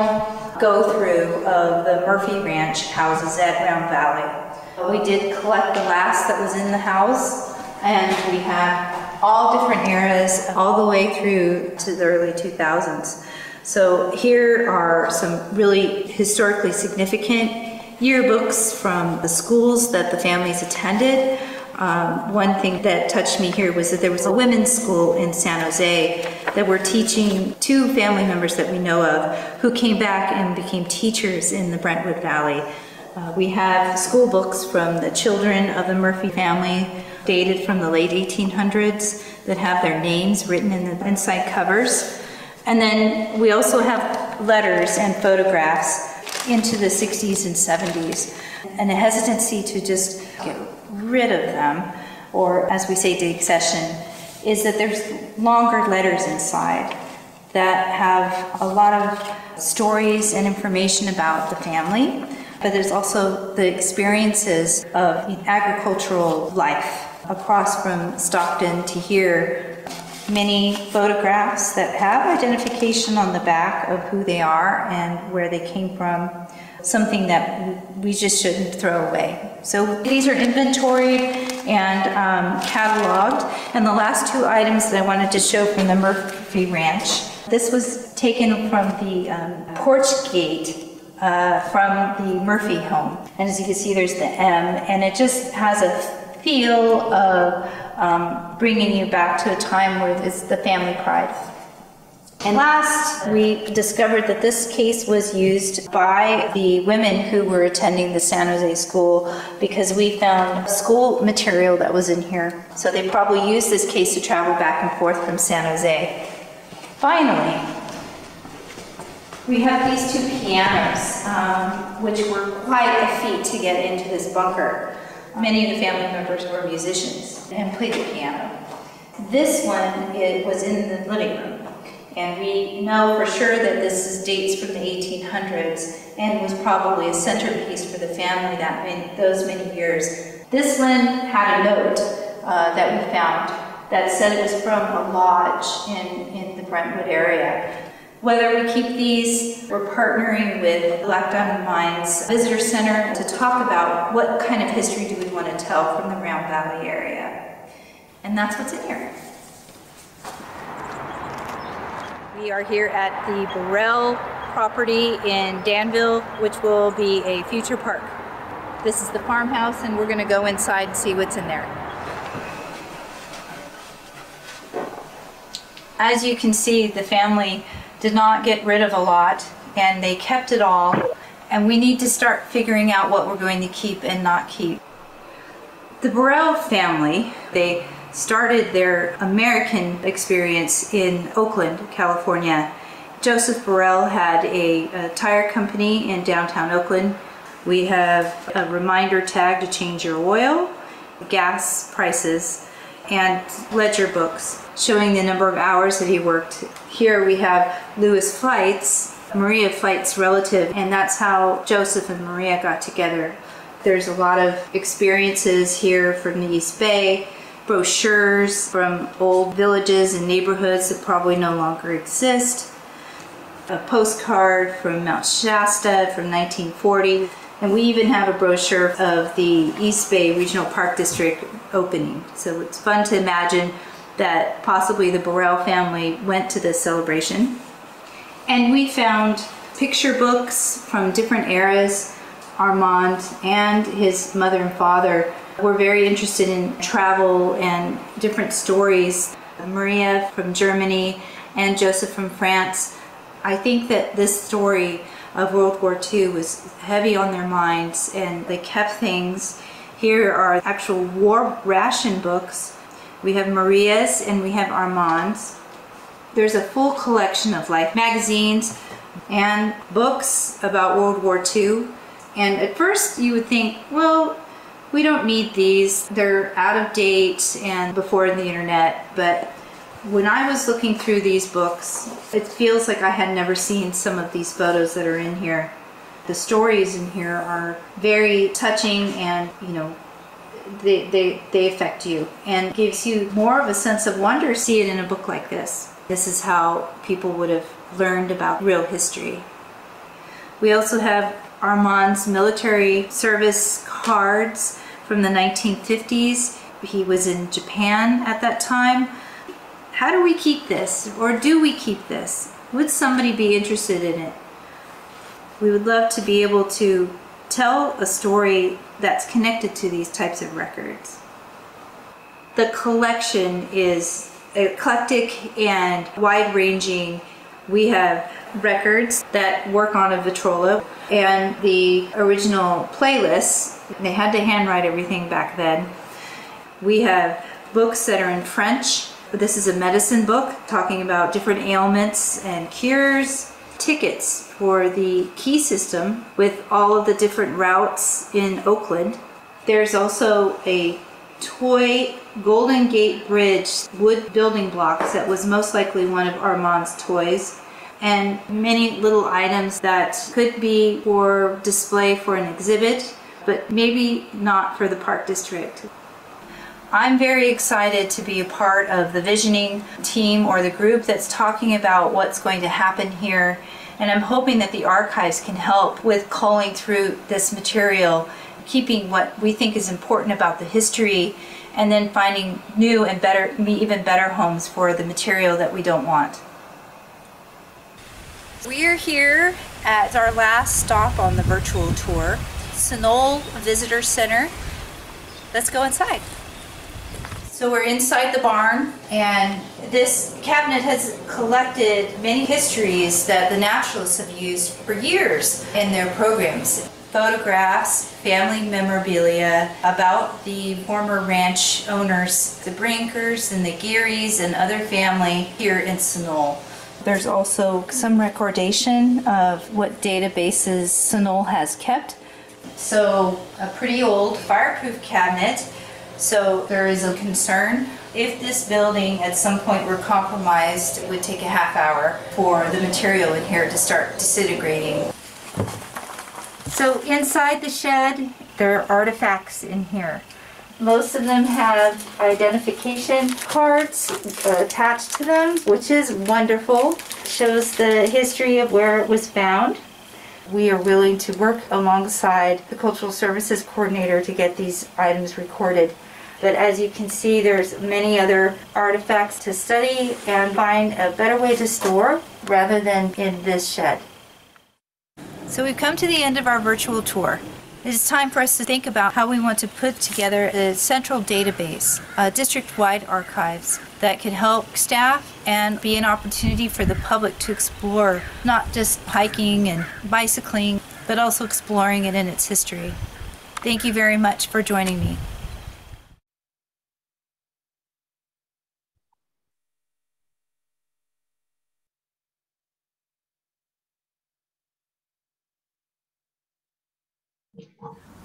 go through of the Murphy Ranch houses at Round Valley. We did collect the last that was in the house, and we have all different eras, all the way through to the early 2000s. So here are some really historically significant yearbooks from the schools that the families attended. Um, one thing that touched me here was that there was a women's school in San Jose that were teaching two family members that we know of who came back and became teachers in the Brentwood Valley. Uh, we have school books from the children of the Murphy family, dated from the late 1800s, that have their names written in the inside covers. And then we also have letters and photographs into the 60s and 70s, and a hesitancy to just get rid of them, or as we say, deaccession, is that there's longer letters inside that have a lot of stories and information about the family, but there's also the experiences of agricultural life across from Stockton to here. Many photographs that have identification on the back of who they are and where they came from, something that we just shouldn't throw away. So these are inventoried and um, cataloged. And the last two items that I wanted to show from the Murphy Ranch this was taken from the um, porch gate uh, from the Murphy home. And as you can see, there's the M, and it just has a feel of um, bringing you back to a time where it's the family pride. And last, we discovered that this case was used by the women who were attending the San Jose school because we found school material that was in here. So they probably used this case to travel back and forth from San Jose. Finally, we have these two pianos, um, which were quite a feat to get into this bunker. Many of the family members were musicians and played the piano. This one it was in the living room, and we know for sure that this is dates from the 1800s and was probably a centerpiece for the family that many, those many years. This one had a note uh, that we found that said it was from a lodge in, in the Brentwood area. Whether we keep these, we're partnering with Black Diamond Mines Visitor Center to talk about what kind of history do we want to tell from the Round Valley area. And that's what's in here. We are here at the Burrell property in Danville, which will be a future park. This is the farmhouse, and we're going to go inside and see what's in there. As you can see, the family did not get rid of a lot and they kept it all. And we need to start figuring out what we're going to keep and not keep. The Burrell family, they started their American experience in Oakland, California. Joseph Burrell had a, a tire company in downtown Oakland. We have a reminder tag to change your oil, gas prices, and ledger books showing the number of hours that he worked. Here we have Louis Flights, Maria Flight's relative, and that's how Joseph and Maria got together. There's a lot of experiences here from the East Bay, brochures from old villages and neighborhoods that probably no longer exist, a postcard from Mount Shasta from 1940, and we even have a brochure of the East Bay Regional Park District opening. So it's fun to imagine that possibly the Burrell family went to this celebration. And we found picture books from different eras. Armand and his mother and father were very interested in travel and different stories. Maria from Germany and Joseph from France. I think that this story of World War II was heavy on their minds and they kept things. Here are actual war ration books. We have Maria's and we have Armand's. There's a full collection of life magazines and books about World War II. And at first you would think, well, we don't need these. They're out of date and before the internet. But when I was looking through these books, it feels like I had never seen some of these photos that are in here. The stories in here are very touching and, you know, they, they, they affect you and gives you more of a sense of wonder see it in a book like this. This is how people would have learned about real history. We also have Armand's military service cards from the 1950s. He was in Japan at that time how do we keep this? Or do we keep this? Would somebody be interested in it? We would love to be able to tell a story that's connected to these types of records. The collection is eclectic and wide ranging. We have records that work on a Victrola and the original playlists. They had to handwrite everything back then. We have books that are in French this is a medicine book talking about different ailments and cures. tickets for the key system with all of the different routes in Oakland. There's also a toy Golden Gate Bridge wood building blocks that was most likely one of Armand's toys and many little items that could be for display for an exhibit, but maybe not for the park district. I'm very excited to be a part of the visioning team or the group that's talking about what's going to happen here. And I'm hoping that the archives can help with calling through this material, keeping what we think is important about the history, and then finding new and better, even better homes for the material that we don't want. We are here at our last stop on the virtual tour, Sunol Visitor Center. Let's go inside. So we're inside the barn and this cabinet has collected many histories that the naturalists have used for years in their programs. Photographs, family memorabilia about the former ranch owners, the Brinkers and the Gearys and other family here in Sunol. There's also some recordation of what databases Sunol has kept. So a pretty old fireproof cabinet. So there is a concern if this building at some point were compromised, it would take a half hour for the material in here to start disintegrating. So inside the shed, there are artifacts in here. Most of them have identification cards uh, attached to them, which is wonderful. Shows the history of where it was found. We are willing to work alongside the Cultural Services Coordinator to get these items recorded. But as you can see, there's many other artifacts to study and find a better way to store rather than in this shed. So we've come to the end of our virtual tour. It is time for us to think about how we want to put together a central database, uh, district-wide archives that could help staff and be an opportunity for the public to explore not just hiking and bicycling, but also exploring it in its history. Thank you very much for joining me.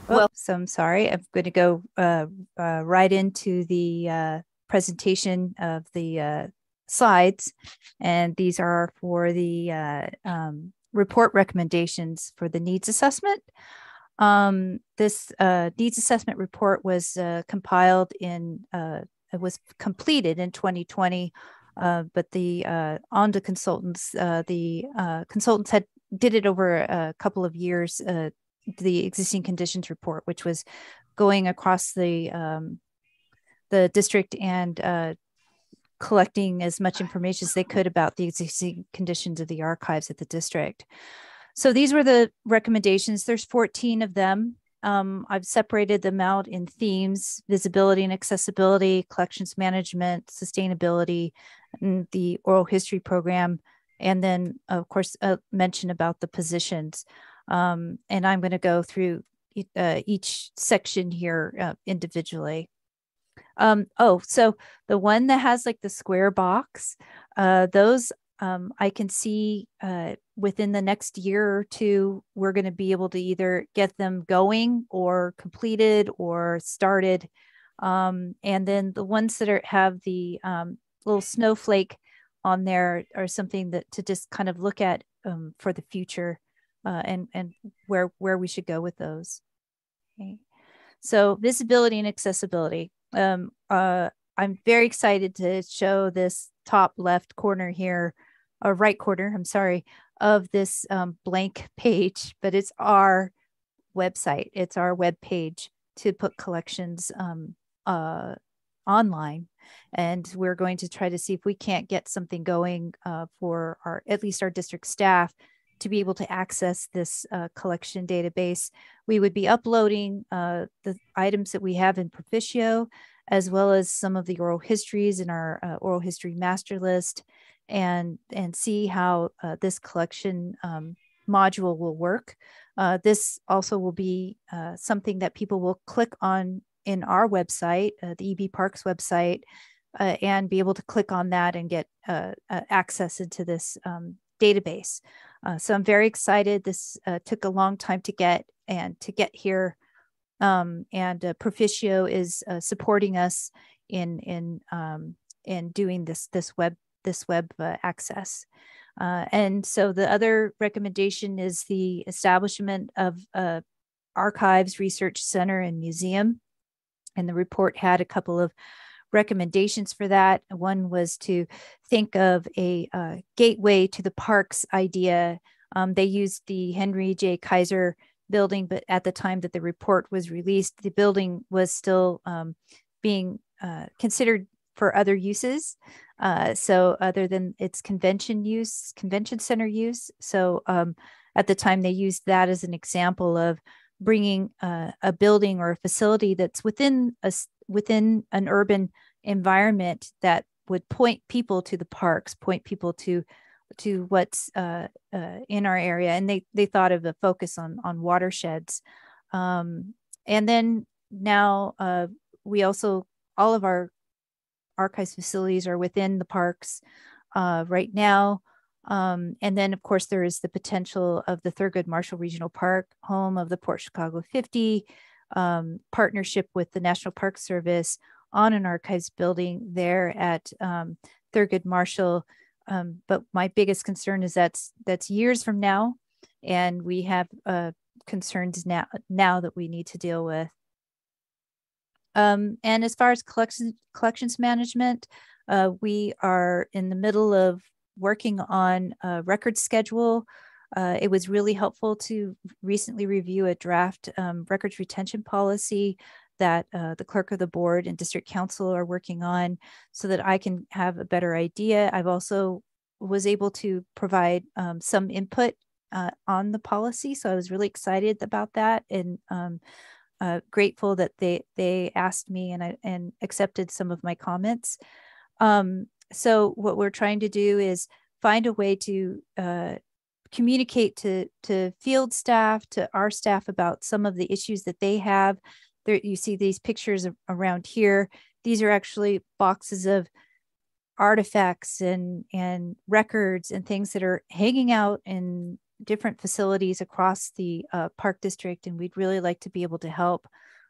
Well, so I'm sorry. I'm going to go uh, uh, right into the uh, presentation of the uh, slides, and these are for the uh, um, report recommendations for the needs assessment. Um, this uh, needs assessment report was compiled in, it was completed in 2020, but the ONDA consultants, the consultants had did it over a couple of years the existing conditions report, which was going across the um, the district and uh, collecting as much information as they could about the existing conditions of the archives at the district. So these were the recommendations. There's 14 of them. Um, I've separated them out in themes, visibility and accessibility, collections management, sustainability, and the oral history program, and then of course a mention about the positions. Um, and I'm going to go through uh, each section here uh, individually. Um, oh, so the one that has like the square box, uh, those um, I can see uh, within the next year or two, we're going to be able to either get them going or completed or started. Um, and then the ones that are have the um, little snowflake on there are something that to just kind of look at um, for the future uh, and and where where we should go with those. Okay. So visibility and accessibility. Um, uh, I'm very excited to show this top left corner here, or right corner. I'm sorry of this um, blank page, but it's our website. It's our web page to put collections um, uh, online and we're going to try to see if we can't get something going uh, for our at least our district staff to be able to access this uh, collection database, we would be uploading uh, the items that we have in Proficio, as well as some of the oral histories in our uh, oral history master list, and and see how uh, this collection um, module will work. Uh, this also will be uh, something that people will click on in our website, the EB Parks website, and be able to click on that and get access into this um, database. Uh, so I'm very excited. This uh, took a long time to get and to get here. Um, and uh, Proficio is uh, supporting us in in um, in doing this this web this web uh, access. Uh, and so the other recommendation is the establishment of a archives research center and museum. And the report had a couple of recommendations for that. One was to think of a uh, gateway to the parks idea. Um, they used the Henry J. Kaiser building, but at the time that the report was released, the building was still um, being uh, considered for other uses. Uh, so other than its convention use, convention center use. So um, at the time they used that as an example of bringing uh, a building or a facility that's within a within an urban environment that would point people to the parks, point people to to what's uh, uh, in our area, and they they thought of a focus on on watersheds, um, and then now uh, we also all of our archives facilities are within the parks uh, right now. Um, and then, of course, there is the potential of the Thurgood Marshall Regional Park, home of the Port Chicago 50, um, partnership with the National Park Service on an archives building there at um, Thurgood Marshall. Um, but my biggest concern is that's that's years from now, and we have uh, concerns now now that we need to deal with. Um, and as far as collections collections management, uh, we are in the middle of working on a record schedule. Uh, it was really helpful to recently review a draft um, records retention policy that uh, the clerk of the board and district counsel are working on so that I can have a better idea. I've also was able to provide um, some input uh, on the policy. So I was really excited about that. And um, uh, grateful that they they asked me and I and accepted some of my comments. Um, so what we're trying to do is find a way to uh, communicate to to field staff to our staff about some of the issues that they have. There you see these pictures around here. These are actually boxes of artifacts and and records and things that are hanging out in different facilities across the uh, park district, and we'd really like to be able to help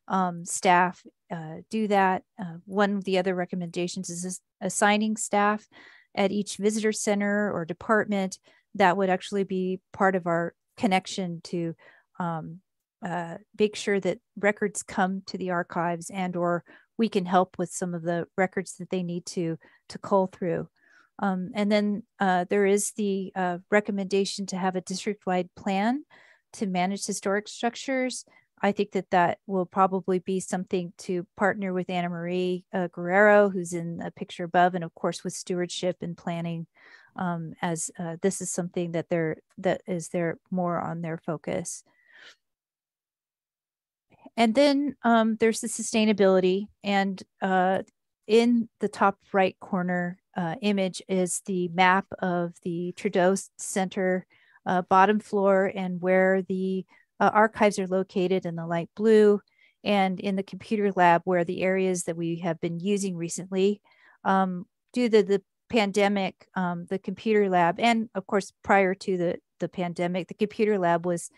um, staff uh, do that. Uh, one of the other recommendations is assigning staff at each visitor center or department that would actually be part of our connection to um, uh, make sure that records come to the archives and or we can help with some of the records that they need to to cull through. Um, and then uh, there is the uh, recommendation to have a district-wide plan to manage historic structures. I think that that will probably be something to partner with Anna Marie uh, Guerrero, who's in the picture above, and of course with stewardship and planning, um, as uh, this is something that they're that is there more on their focus. And then um, there's the sustainability, and uh, in the top right corner uh, image is the map of the Trudeau Center uh, bottom floor and where the uh, archives are located in the light blue, and in the computer lab where the areas that we have been using recently. Um, due to the pandemic, um, the computer lab, and of course prior to the, the pandemic, the computer lab was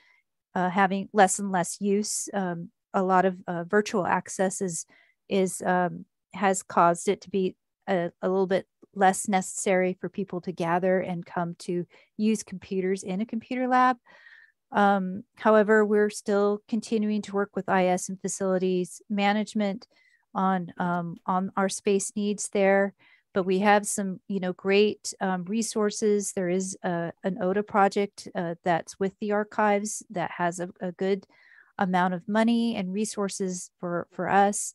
uh, having less and less use. Um, a lot of uh, virtual access is, is um, has caused it to be a, a little bit less necessary for people to gather and come to use computers in a computer lab. Um, however, we're still continuing to work with IS and facilities management on um, on our space needs there. But we have some, you know, great um, resources. There is a, an oda project uh, that's with the archives that has a, a, good amount of money and resources for for us.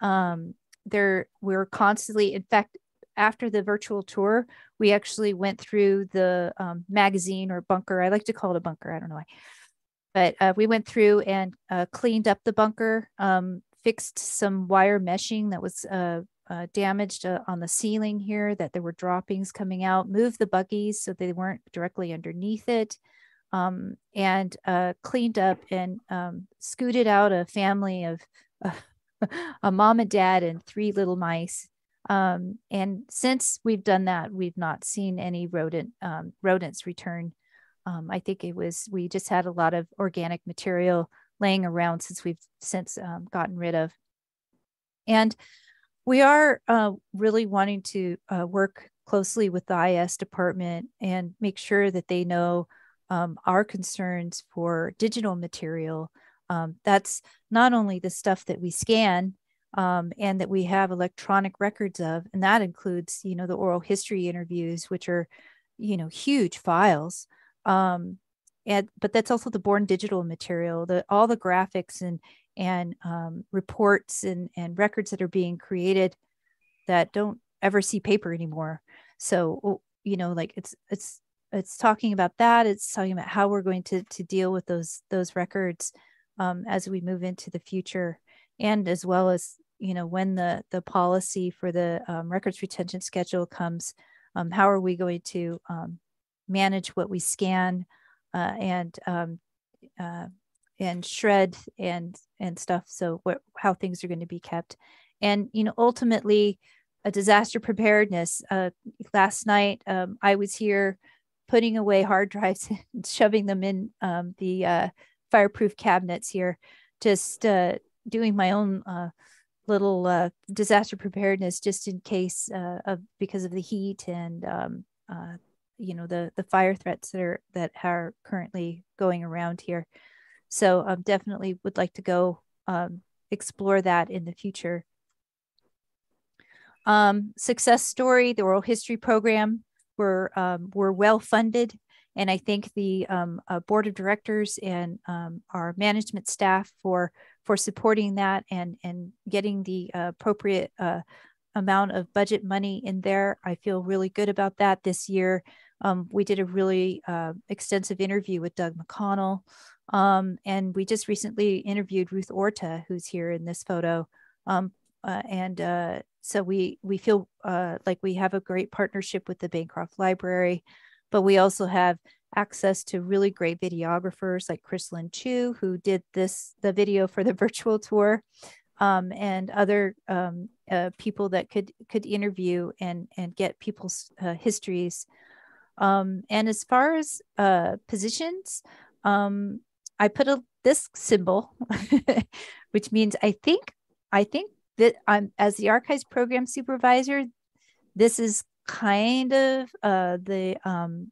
Um, there, we're constantly, in fact, after the virtual tour, we actually went through the um, magazine or bunker. I like to call it a bunker. I don't know why. But uh, we went through and uh, cleaned up the bunker, um, fixed some wire meshing that was uh, uh damaged uh, on the ceiling here, that there were droppings coming out, moved the buggies so they weren't directly underneath it, um, and uh, cleaned up and um, scooted out a family of a mom and dad and three little mice um, and since we've done that, we've not seen any rodent um, rodents return um, I think it was, we just had a lot of organic material laying around since we've since um, gotten rid of. And we are uh, really wanting to uh, work closely with the IS department and make sure that they know um, our concerns for digital material. Um, that's not only the stuff that we scan um, and that we have electronic records of, and that includes, you know, the oral history interviews, which are, you know, huge files. Um, and but that's also the born digital material, the all the graphics and and um, reports and and records that are being created that don't ever see paper anymore. So you know, like it's it's it's talking about that. It's talking about how we're going to to deal with those those records um, as we move into the future, and as well as you know when the the policy for the um, records retention schedule comes, um, how are we going to um, manage what we scan uh, and um, uh, and shred and and stuff. So what how things are going to be kept, and you know ultimately a disaster preparedness. Uh, last night um, I was here putting away hard drives and shoving them in um, the uh, fireproof cabinets here, just uh, doing my own uh, little uh, disaster preparedness just in case uh, of because of the heat and um, uh, you know the the fire threats that are that are currently going around here. So um, definitely would like to go um, explore that in the future. Um, success story, the oral history program were um, were well funded, and I thank the um, uh, board of directors and um, our management staff for for supporting that and and getting the uh, appropriate uh, amount of budget money in there. I feel really good about that this year. Um, we did a really uh, extensive interview with Doug McConnell, um, and we just recently interviewed Ruth Orta, who's here in this photo. Um, uh, and uh, so we we feel uh, like we have a great partnership with the Bancroft Library, but we also have access to really great videographers like Chris Lynn Chu, who did this the video for the virtual tour, um, and other um, uh, people that could could interview and and get people's uh, histories. Um, and as far as uh, positions, um, I put a this symbol, which means I think I think that I'm as the archives program supervisor, this is kind of uh, the um,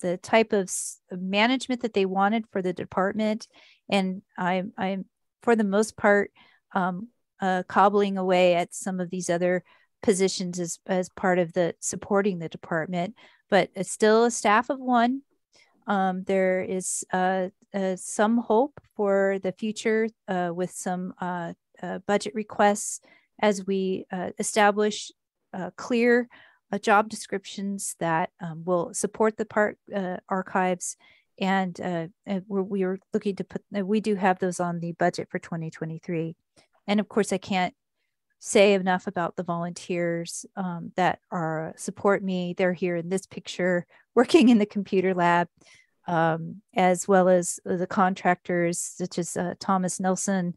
the type of management that they wanted for the department, and I'm I'm for the most part um, uh, cobbling away at some of these other positions as as part of the supporting the department, but it's still a staff of one. Um, there is uh, uh, some hope for the future uh, with some uh, uh, budget requests as we establish clear job descriptions that um, will support the part archives. And, and we're, we are looking to put, we do have those on the budget for 2023. And of course, I can't say enough about the volunteers um, that are support me. They're here in this picture, working in the computer lab, um, as well as the contractors such as uh, Thomas Nelson,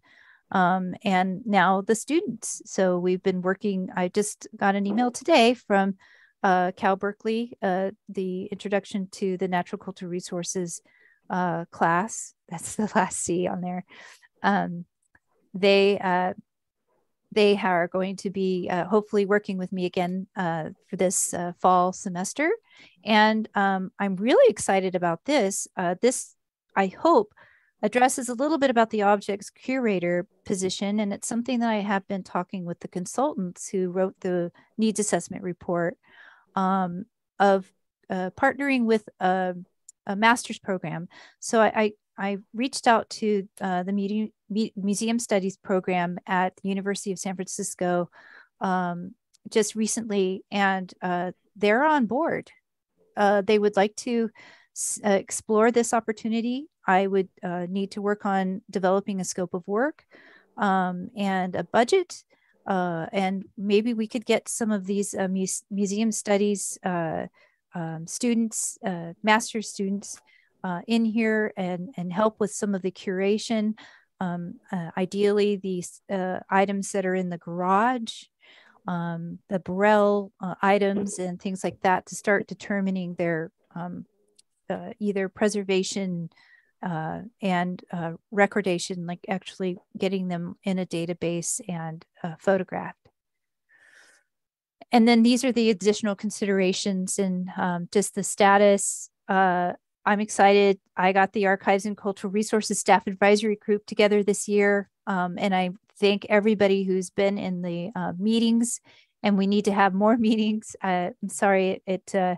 um, and now the students. So we've been working. I just got an email today from uh, Cal Berkeley, uh, the Introduction to the Natural Cultural Resources uh, class. That's the last C on there. Um, they uh, they are going to be uh, hopefully working with me again uh, for this uh, fall semester. And um, I'm really excited about this. Uh, this, I hope, addresses a little bit about the objects curator position. And it's something that I have been talking with the consultants who wrote the needs assessment report um, of uh, partnering with a, a, master's program. So I, I I reached out to uh, the museum studies program at the University of San Francisco um, just recently, and uh, they're on board. Uh, they would like to uh, explore this opportunity. I would uh, need to work on developing a scope of work um, and a budget. Uh, and maybe we could get some of these museum studies um, students, master's students, uh, in here and, and help with some of the curation. Um, uh, ideally, these uh, items that are in the garage, um, the Burrell uh, items and things like that to start determining their um, uh, either preservation uh, and uh, recordation, like actually getting them in a database and photographed. And then these are the additional considerations and um, just the status. I'm excited. I got the Archives and Cultural Resources Staff Advisory Group together this year. Um, and I thank everybody who's been in the uh, meetings and we need to have more meetings. Uh, I'm sorry, it, uh,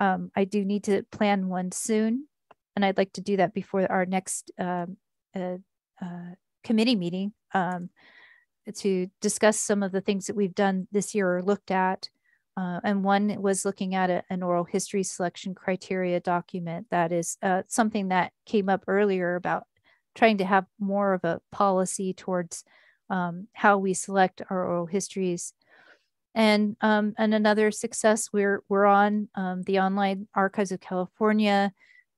um, I do need to plan one soon and I'd like to do that before our next um, uh, uh, committee meeting um, to discuss some of the things that we've done this year or looked at. Uh, and one was looking at a, an oral history selection criteria document that is uh, something that came up earlier about trying to have more of a policy towards um, how we select our oral histories. And um, and another success we're we're on um, the online archives of California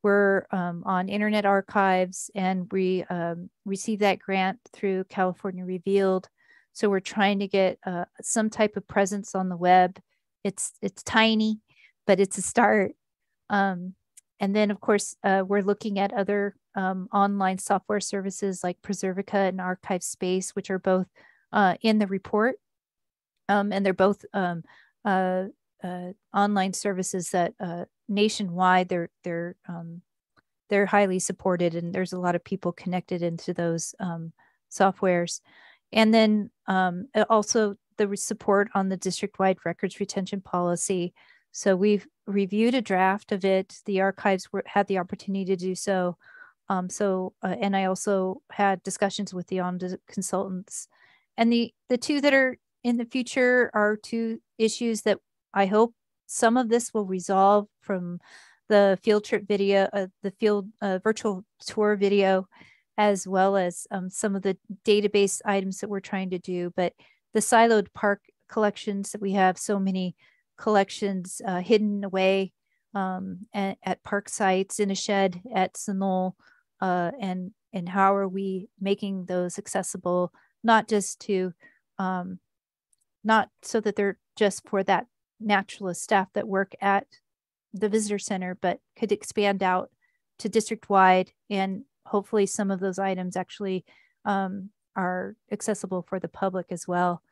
we're um, on Internet Archives and we um, received that grant through California Revealed. So we're trying to get uh, some type of presence on the web. It's it's tiny, but it's a start. Um, and then, of course, uh, we're looking at other um, online software services like Preservica and ArchivesSpace, which are both uh, in the report. Um, and they're both um, uh, uh, online services that uh, nationwide they're they're um, they're highly supported and there's a lot of people connected into those um, softwares and then also the support on the district-wide records retention policy. So we've reviewed a draft of it. The archives were, had the opportunity to do so. Um, so uh, and i also had discussions with the OMDA consultants. And the the two that are in the future are two issues that I hope some of this will resolve from the field trip video, uh, the field uh, virtual tour video, as well as um, some of the database items that we're trying to do. But the siloed park collections that we have so many collections uh, hidden away um, at, at, park sites in a shed at Sunol, uh, and and how are we making those accessible, not just to, um, not so that they're just for that naturalist staff that work at the visitor center, but could expand out to district wide and hopefully some of those items actually um, are accessible for the public as well.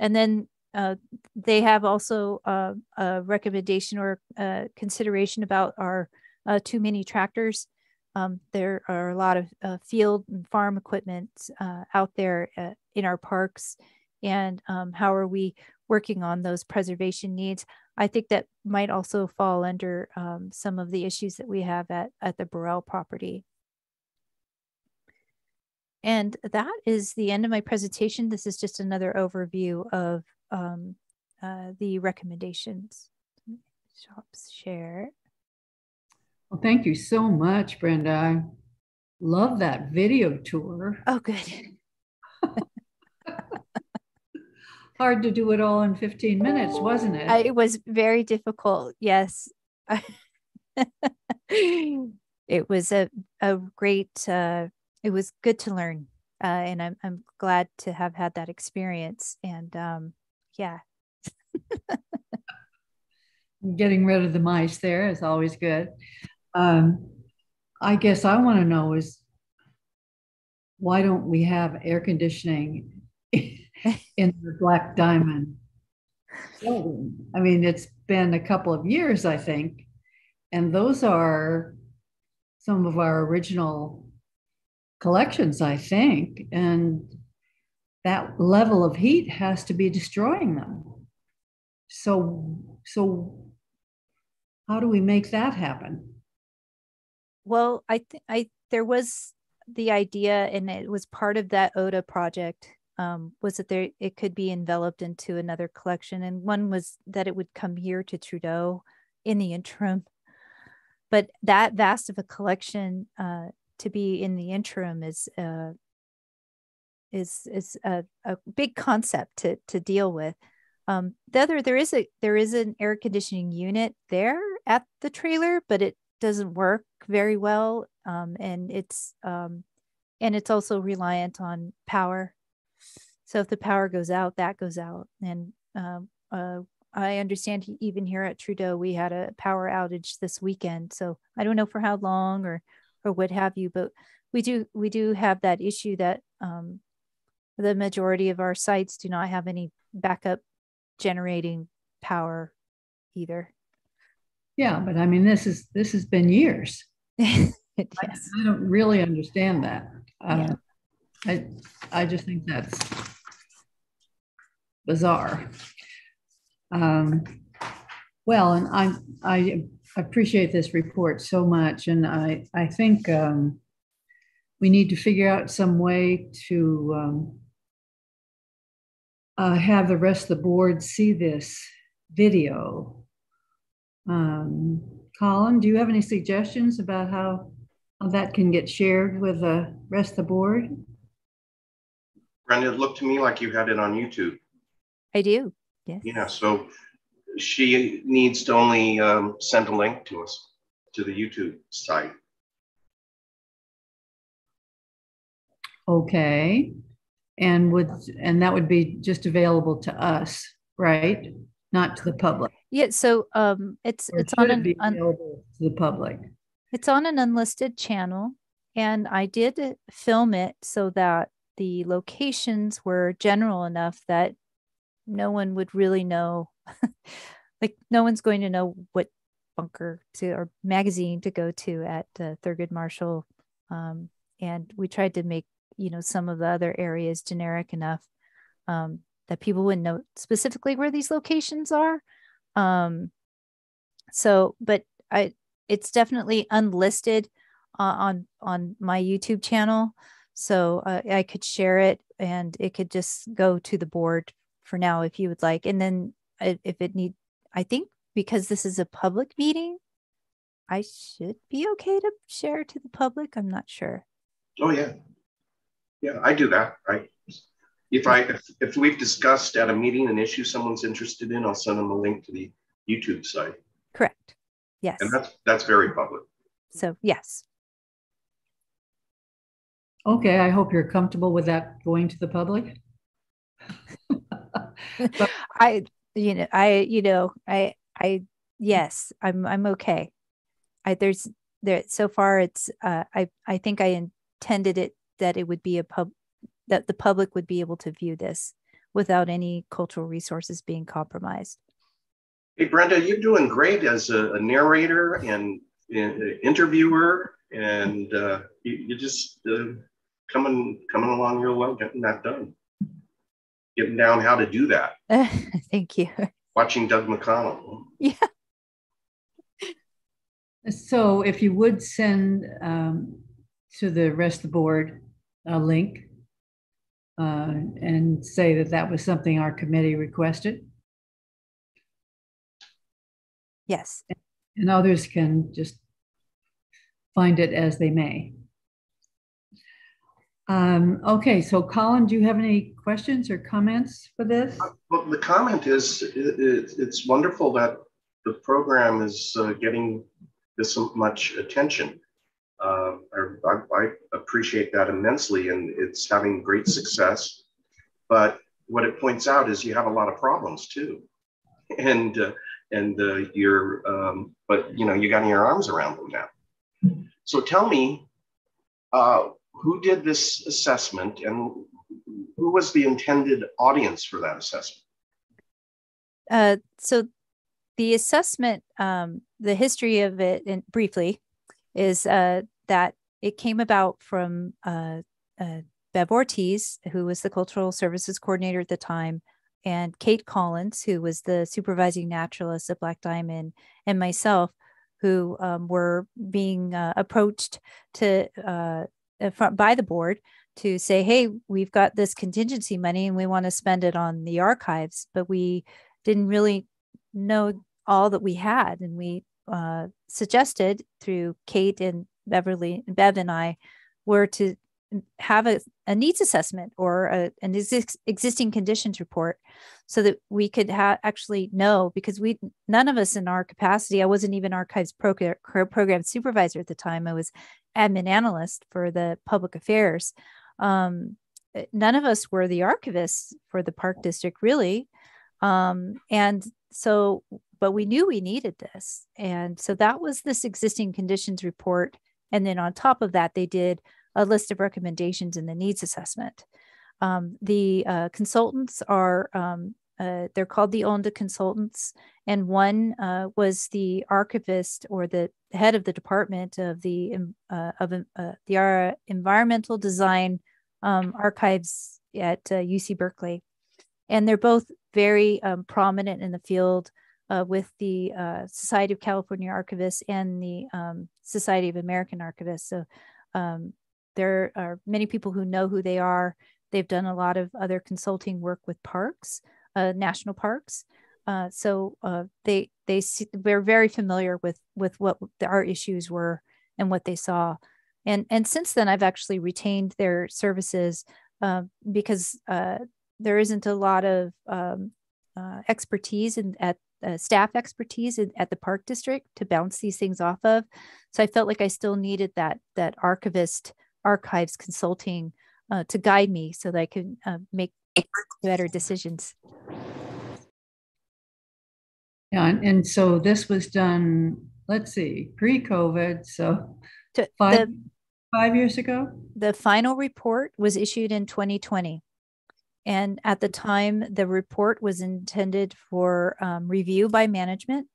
And then uh, they have also uh, a recommendation or a consideration about our uh, too many tractors. Um, there are a lot of uh, field and farm equipment uh, out there uh, in our parks and um, how are we working on those preservation needs. I think that might also fall under um, some of the issues that we have at, at the Burrell property. And that is the end of my presentation. This is just another overview of um, uh, the recommendations. Stop share. Well, thank you so much, Brenda. I love that video tour. Oh, good. hard to do it all in 15 minutes, wasn't it? it was very difficult. Yes. it was a, a great, uh, it was good to learn. Uh, and I'm, I'm glad to have had that experience. And um, yeah. Getting rid of the mice there is always good. Um, I guess I want to know is why don't we have air conditioning in the Black Diamond building. I mean, it's been a couple of years, I think, and those are some of our original collections, I think, and that level of heat has to be destroying them. So, so how do we make that happen? Well, I, th- I, there was the idea, and it was part of that ODA project um, was that there it could be enveloped into another collection, and one was that it would come here to Trudeau in the interim. But that vast of a collection uh, to be in the interim is uh, is is a, a big concept to to deal with. Um, the other there is a there is an air conditioning unit there at the trailer, but it doesn't work very well, um, and it's um, and it's also reliant on power so if the power goes out, that goes out. And um, uh, I understand even here at Trudeau, we had a power outage this weekend. So I don't know for how long or or what have you, but we do we do have that issue that um, the majority of our sites do not have any backup generating power either. Yeah, but I mean, this is this has been years. yes. I, I, don't really understand that. Uh, yeah. I I just think that's bizarre. Um, well, and I I appreciate this report so much, and I I think um, we need to figure out some way to um, uh, have the rest of the board see this video. Um, Colin, do you have any suggestions about how, how that can get shared with the rest of the board? Brenda, it looked to me like you had it on YouTube. I do. Yes. Yeah, so she needs to only um, send a link to us to the YouTube site. Okay. And would and that would be just available to us, right? Not to the public. Yeah, so um it's Or it's on should it an be un, available to the public. it's on an unlisted channel and I did film it so that the locations were general enough that no one would really know like no one's going to know what bunker to or magazine to go to at uh, Thurgood Marshall um, and we tried to make you know some of the other areas generic enough um, that people wouldn't know specifically where these locations are um, so but I it's definitely unlisted uh, on on my YouTube channel so uh, I could share it and it could just go to the board for now if you would like. And then if it need, I think because this is a public meeting, I should be okay to share to the public. I'm not sure. Oh yeah, yeah, I do that. I if I if, if we've discussed at a meeting an issue someone's interested in, I'll send them a link to the YouTube site. Correct. Yes. And that's that's very public. So yes. Okay, I hope you're comfortable with that going to the public. I, you know, I, you know, I, I, yes, I'm, I'm okay. I, there's there, so far it's, uh, I, I think I intended it that it would be a pub, that the public would be able to view this without any cultural resources being compromised. Hey, Brenda, you're doing great as a, a narrator and, and interviewer, and uh, you, you just uh, coming coming along real well, getting that done getting down how to do that. Thank you. Watching Doug McConnell. Yeah. So if you would send um, to the rest of the board a link uh, and say that that was something our committee requested. Yes. And others can just find it as they may. Um, okay, so Colin, do you have any questions or comments for this? Well, the comment is it, it, it's wonderful that the program is uh, getting this much attention. Uh, I, I, appreciate that immensely, and it's having great success. But what it points out is you have a lot of problems too, and uh, and uh, you're um, but you know you got your arms around them now. So tell me, uh, who did this assessment and who was the intended audience for that assessment? Uh, so the assessment, um, the history of it, briefly, is uh, that it came about from uh, uh, Bev Ortiz, who was the cultural services coordinator at the time, and Kate Collins, who was the supervising naturalist at Black Diamond, and myself, who um, were being uh, approached to uh, by the board to say, hey, we've got this contingency money and we want to spend it on the archives, but we didn't really know all that we had. And we uh, suggested through Kate and Beverly, Bev and I, were to have a, a needs assessment or a, an ex- existing conditions report so that we could ha- actually know because we none of us in our capacity i wasn't even archives program, program supervisor at the time i was admin analyst for the public affairs um, none of us were the archivists for the park district really um, and so, but we knew we needed this. And so that was this existing conditions report. And then on top of that, they did a list of recommendations in the needs assessment. Um, the uh, consultants are, um, uh, they're called the ONDA consultants. And one uh, was the archivist or the head of the department of the, uh, of uh, the environmental design um, archives at UC uh, Berkeley. And they're both very um, prominent in the field with the Society of California Archivists and the um, Society of American Archivists. So um, there are many people who know who they are. They've done a lot of other consulting work with parks, uh, national parks. Uh, so uh, they they see, they're very familiar with with what the, our issues were and what they saw. And and since then, I've actually retained their services uh, because there isn't a lot of um, uh, expertise and at uh, staff expertise in, at the park district to bounce these things off of. So I felt like I still needed that that archivist archives consulting uh, to guide me so that I can uh, make better decisions. Yeah, and, and so this was done. Let's see, pre-COVID, so to, five the, five years ago. The final report was issued in 2020. And at the time, the report was intended for um, review by management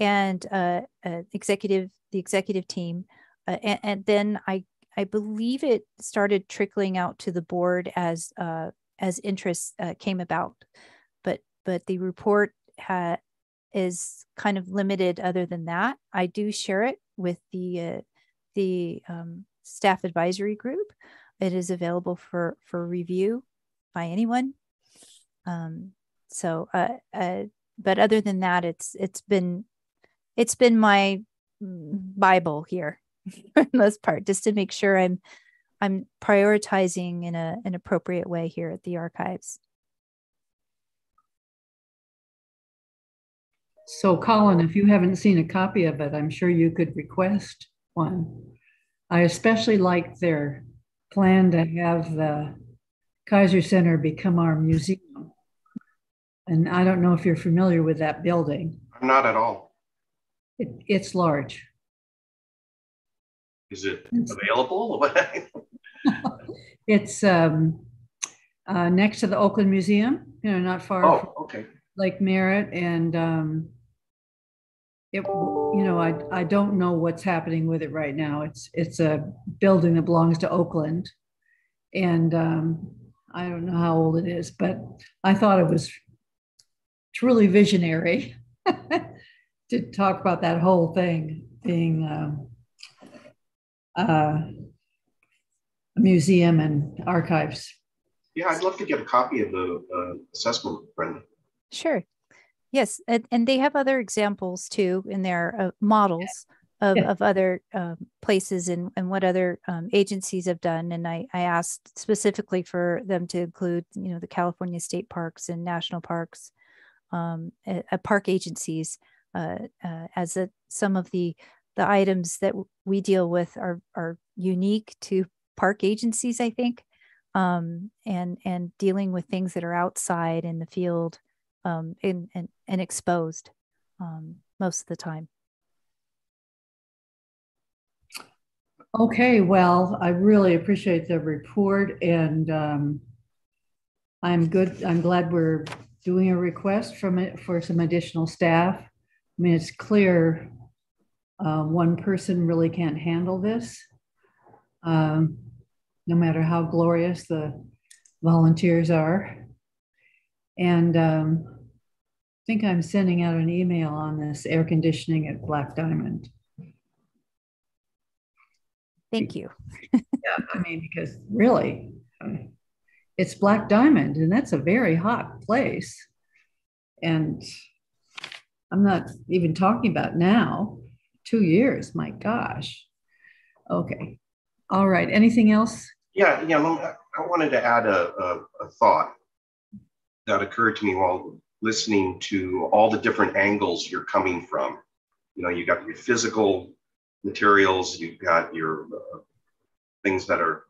and uh, uh, executive, the executive team. Uh, and, and, then I, I believe it started trickling out to the board as uh, as interest uh, came about. But but the report ha- is kind of limited. Other than that, I do share it with the uh, the um, staff advisory group. It is available for for review by anyone. Um, so, uh, uh, but other than that, it's it's been it's been my Bible here for the most part, just to make sure I'm I'm prioritizing in a an appropriate way here at the archives. So, Colin, if you haven't seen a copy of it, I'm sure you could request one. I especially like their plan to have the Kaiser Center become our museum. And I don't know if you're familiar with that building. I'm not at all. It, it's large. Is it available? it's um, uh, next to the Oakland Museum, you know, not far oh, okay. Lake Merritt. And um, it, you know, I, I don't know what's happening with it right now. It's, it's a building that belongs to Oakland. And um, I don't know how old it is, but I thought it was truly visionary to talk about that whole thing being um, uh, a museum and archives. Yeah, I'd love to get a copy of the uh, assessment, Brenda. Sure. Yes, and, and they have other examples too in their uh, models of, yeah. of other um, places and, and what other um, agencies have done. And I, I asked specifically for them to include, you know, the California state parks and national parks, um, uh, park agencies, uh, uh, as a, some of the the items that we deal with are are unique to park agencies, I think, um, and and dealing with things that are outside in the field um, and, and, and exposed um, most of the time. Okay, well, I really appreciate the report and um, I'm good. I'm glad we're doing a request from it for some additional staff. I mean, it's clear uh, one person really can't handle this, um, no matter how glorious the volunteers are. And um, I think I'm sending out an email on this air conditioning at Black Diamond. Thank you. yeah, I mean, because really, it's Black Diamond, and that's a very hot place. And I'm not even talking about now, two years, my gosh. Okay. All right. Anything else? Yeah, yeah. I wanted to add a, a, a thought that occurred to me while listening to all the different angles you're coming from. You know, you got your physical materials, you've got your uh, things that are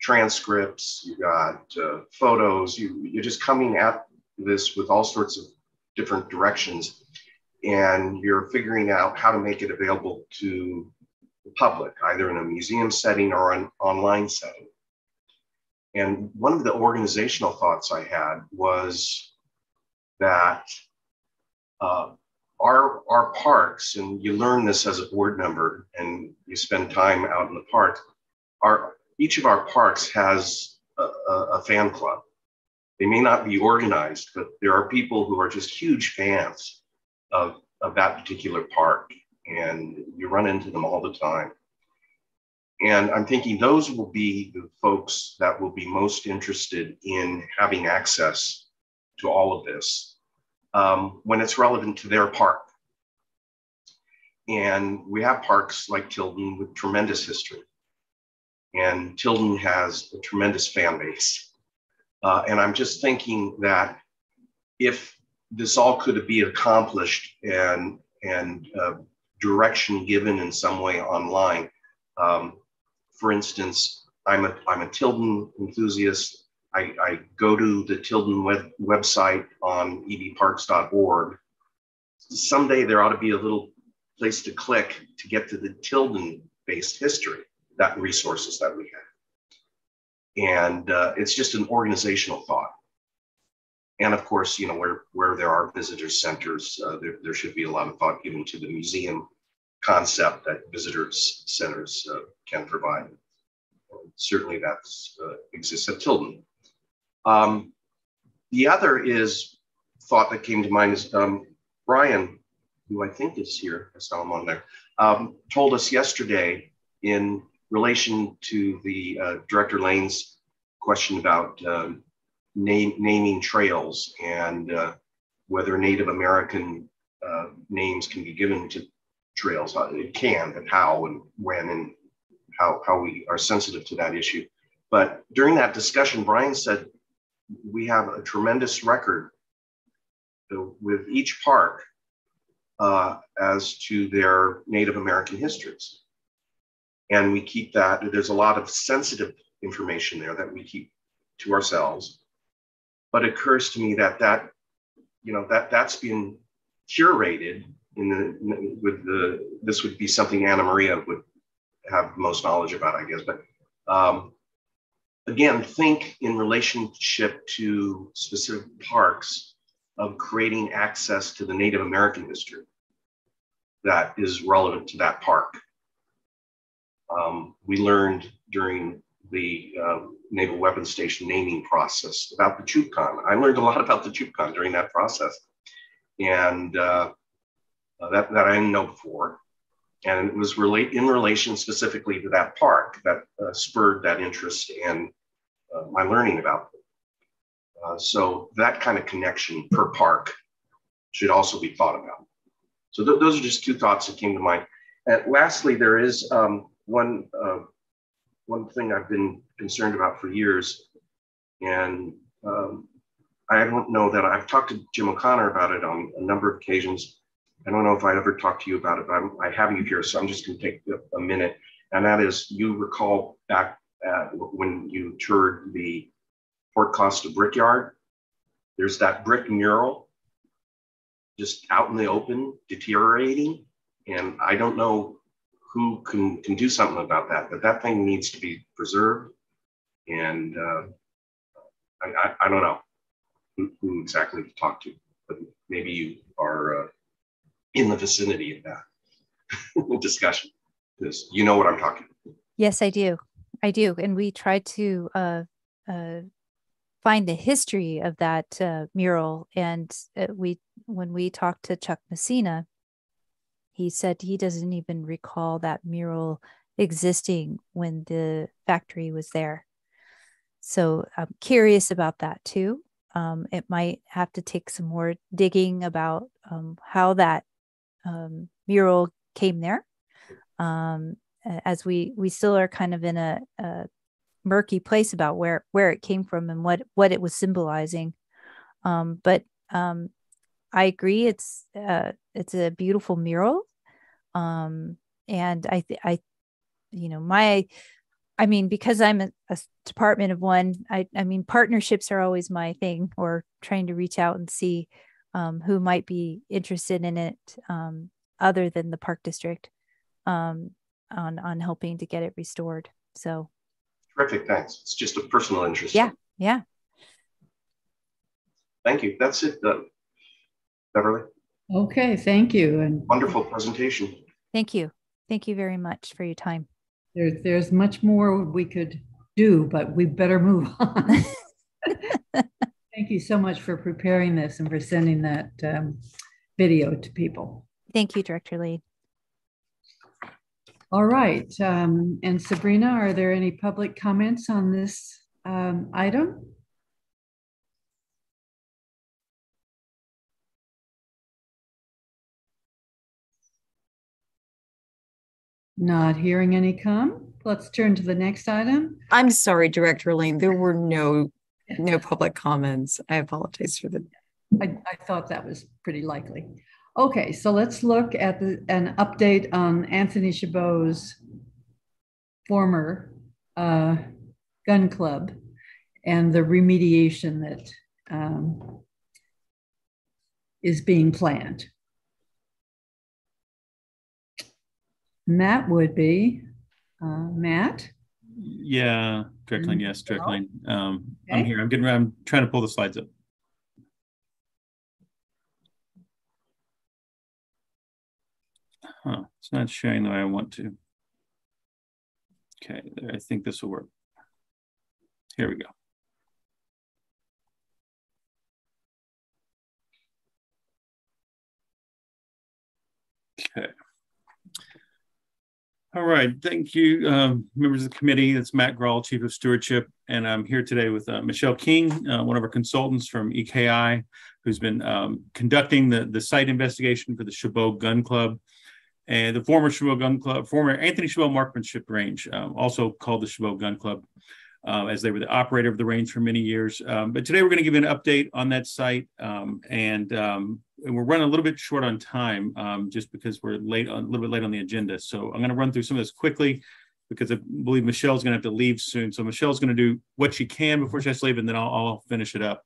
transcripts, you got uh, photos, you, you're just coming at this with all sorts of different directions, and you're figuring out how to make it available to the public, either in a museum setting or an online setting. And one of the organizational thoughts I had was that uh, our, our parks, and you learn this as a board member and you spend time out in the park, our, each of our parks has a, a, a fan club. They may not be organized, but there are people who are just huge fans of, of that particular park, and you run into them all the time. And I'm thinking those will be the folks that will be most interested in having access to all of this um, when it's relevant to their park. And we have parks like Tilden with tremendous history. And Tilden has a tremendous fan base. Uh, and I'm just thinking that if this all could be accomplished and, and uh, direction given in some way online, um, for instance, I'm a, I'm a Tilden enthusiast. I, I go to the Tilden web, website on ebparks.org. Someday there ought to be a little place to click to get to the Tilden based history, that resources that we have. And uh, it's just an organizational thought. And of course, you know, where, where there are visitor centers, uh, there, there should be a lot of thought given to the museum concept that visitors centers uh, can provide. Certainly that uh, exists at Tilden. Um, the other is thought that came to mind is um, Brian, who I think is here, I saw him on there, um, told us yesterday in relation to the uh, Director Lane's question about um, name, naming trails and uh, whether Native American uh, names can be given to trails. Uh, it can, but how and when and how, how we are sensitive to that issue. But during that discussion, Brian said we have a tremendous record with each park uh, as to their Native American histories. And we keep that, there's a lot of sensitive information there that we keep to ourselves. But it occurs to me that that, you know, that that's been curated in the, with the, this would be something Anna Maria would have most knowledge about, I guess. But um, again, think in relationship to specific parks of creating access to the Native American history that is relevant to that park. Um, we learned during the uh, Naval Weapons Station naming process about the Chupcan. I learned a lot about the Chupcan during that process. And uh, that, that I didn't know before and it was relate in relation specifically to that park that uh, spurred that interest and uh, my learning about it. Uh, so that kind of connection per park should also be thought about. So th those are just two thoughts that came to mind. And lastly, there is um, one uh, one thing I've been concerned about for years, and um, I don't know that I've talked to Jim O'Connor about it on a number of occasions I don't know if I ever talked to you about it, but I'm, i have you here, so I'm just going to take a, a, minute. And that is, you recall back when you toured the Port Costa Brickyard, there's that brick mural just out in the open, deteriorating. And I don't know who can, can do something about that, but that thing needs to be preserved. And uh, I, I, I, don't know who, who, exactly to talk to, but maybe you are. Uh, in the vicinity of that discussion because you know what I'm talking about. Yes, I do. I do. And we tried to uh, uh, find the history of that uh, mural. And uh, we, when we talked to Chuck Messina, he said he doesn't even recall that mural existing when the factory was there. So I'm curious about that too. Um, it might have to take some more digging about um, how that um, mural came there. Um, as we we still are kind of in a, a, murky place about where where it came from and what what it was symbolizing. Um, but um, I agree, it's uh, it's a beautiful mural, um, and I I you know my I mean, because I'm a, a, department of one, I, I mean, partnerships are always my thing, or trying to reach out and see um, who might be interested in it um, other than the park district um, on on helping to get it restored. So terrific, thanks. It's just a personal interest. Yeah, yeah. Thank you. That's it, uh, Beverly. Okay, thank you. And wonderful presentation. Thank you. Thank you very much for your time. There's there's much more we could do, but we better move on. Thank you so much for preparing this and for sending that um, video to people. Thank you, Director Lee. All right. Um, and Sabrina, are there any public comments on this um, item? Not hearing any come. Let's turn to the next item. I'm sorry, Director Lane. There were no no public comments. I apologize for the. I, I thought that was pretty likely. Okay, so let's look at the, an update on Anthony Chabot's former uh, gun club and the remediation that um, is being planned. That would be uh, Matt. Yeah, Director Lane. Yes, Director Lane. Um, okay. I'm here. I'm getting. I'm trying to pull the slides up. Huh, it's not showing the way I want to. Okay, I think this will work. Here we go. Okay. All right, thank you, um, members of the committee. It's Matt Graul, Chief of Stewardship, and I'm here today with uh, Michelle King, uh, one of our consultants from EKI, who's been um, conducting the, the site investigation for the Chabot Gun Club and the former Chabot Gun Club, former Anthony Chabot Marksmanship Range, um, also called the Chabot Gun Club, uh, as they were the operator of the range for many years. Um, but today we're going to give you an update on that site, um, and, um, and, we're running a little bit short on time um, just because we're late on a little bit late on the agenda. So I'm going to run through some of this quickly because I believe Michelle's going to have to leave soon. So Michelle's going to do what she can before she has to leave, and then I'll, I'll finish it up.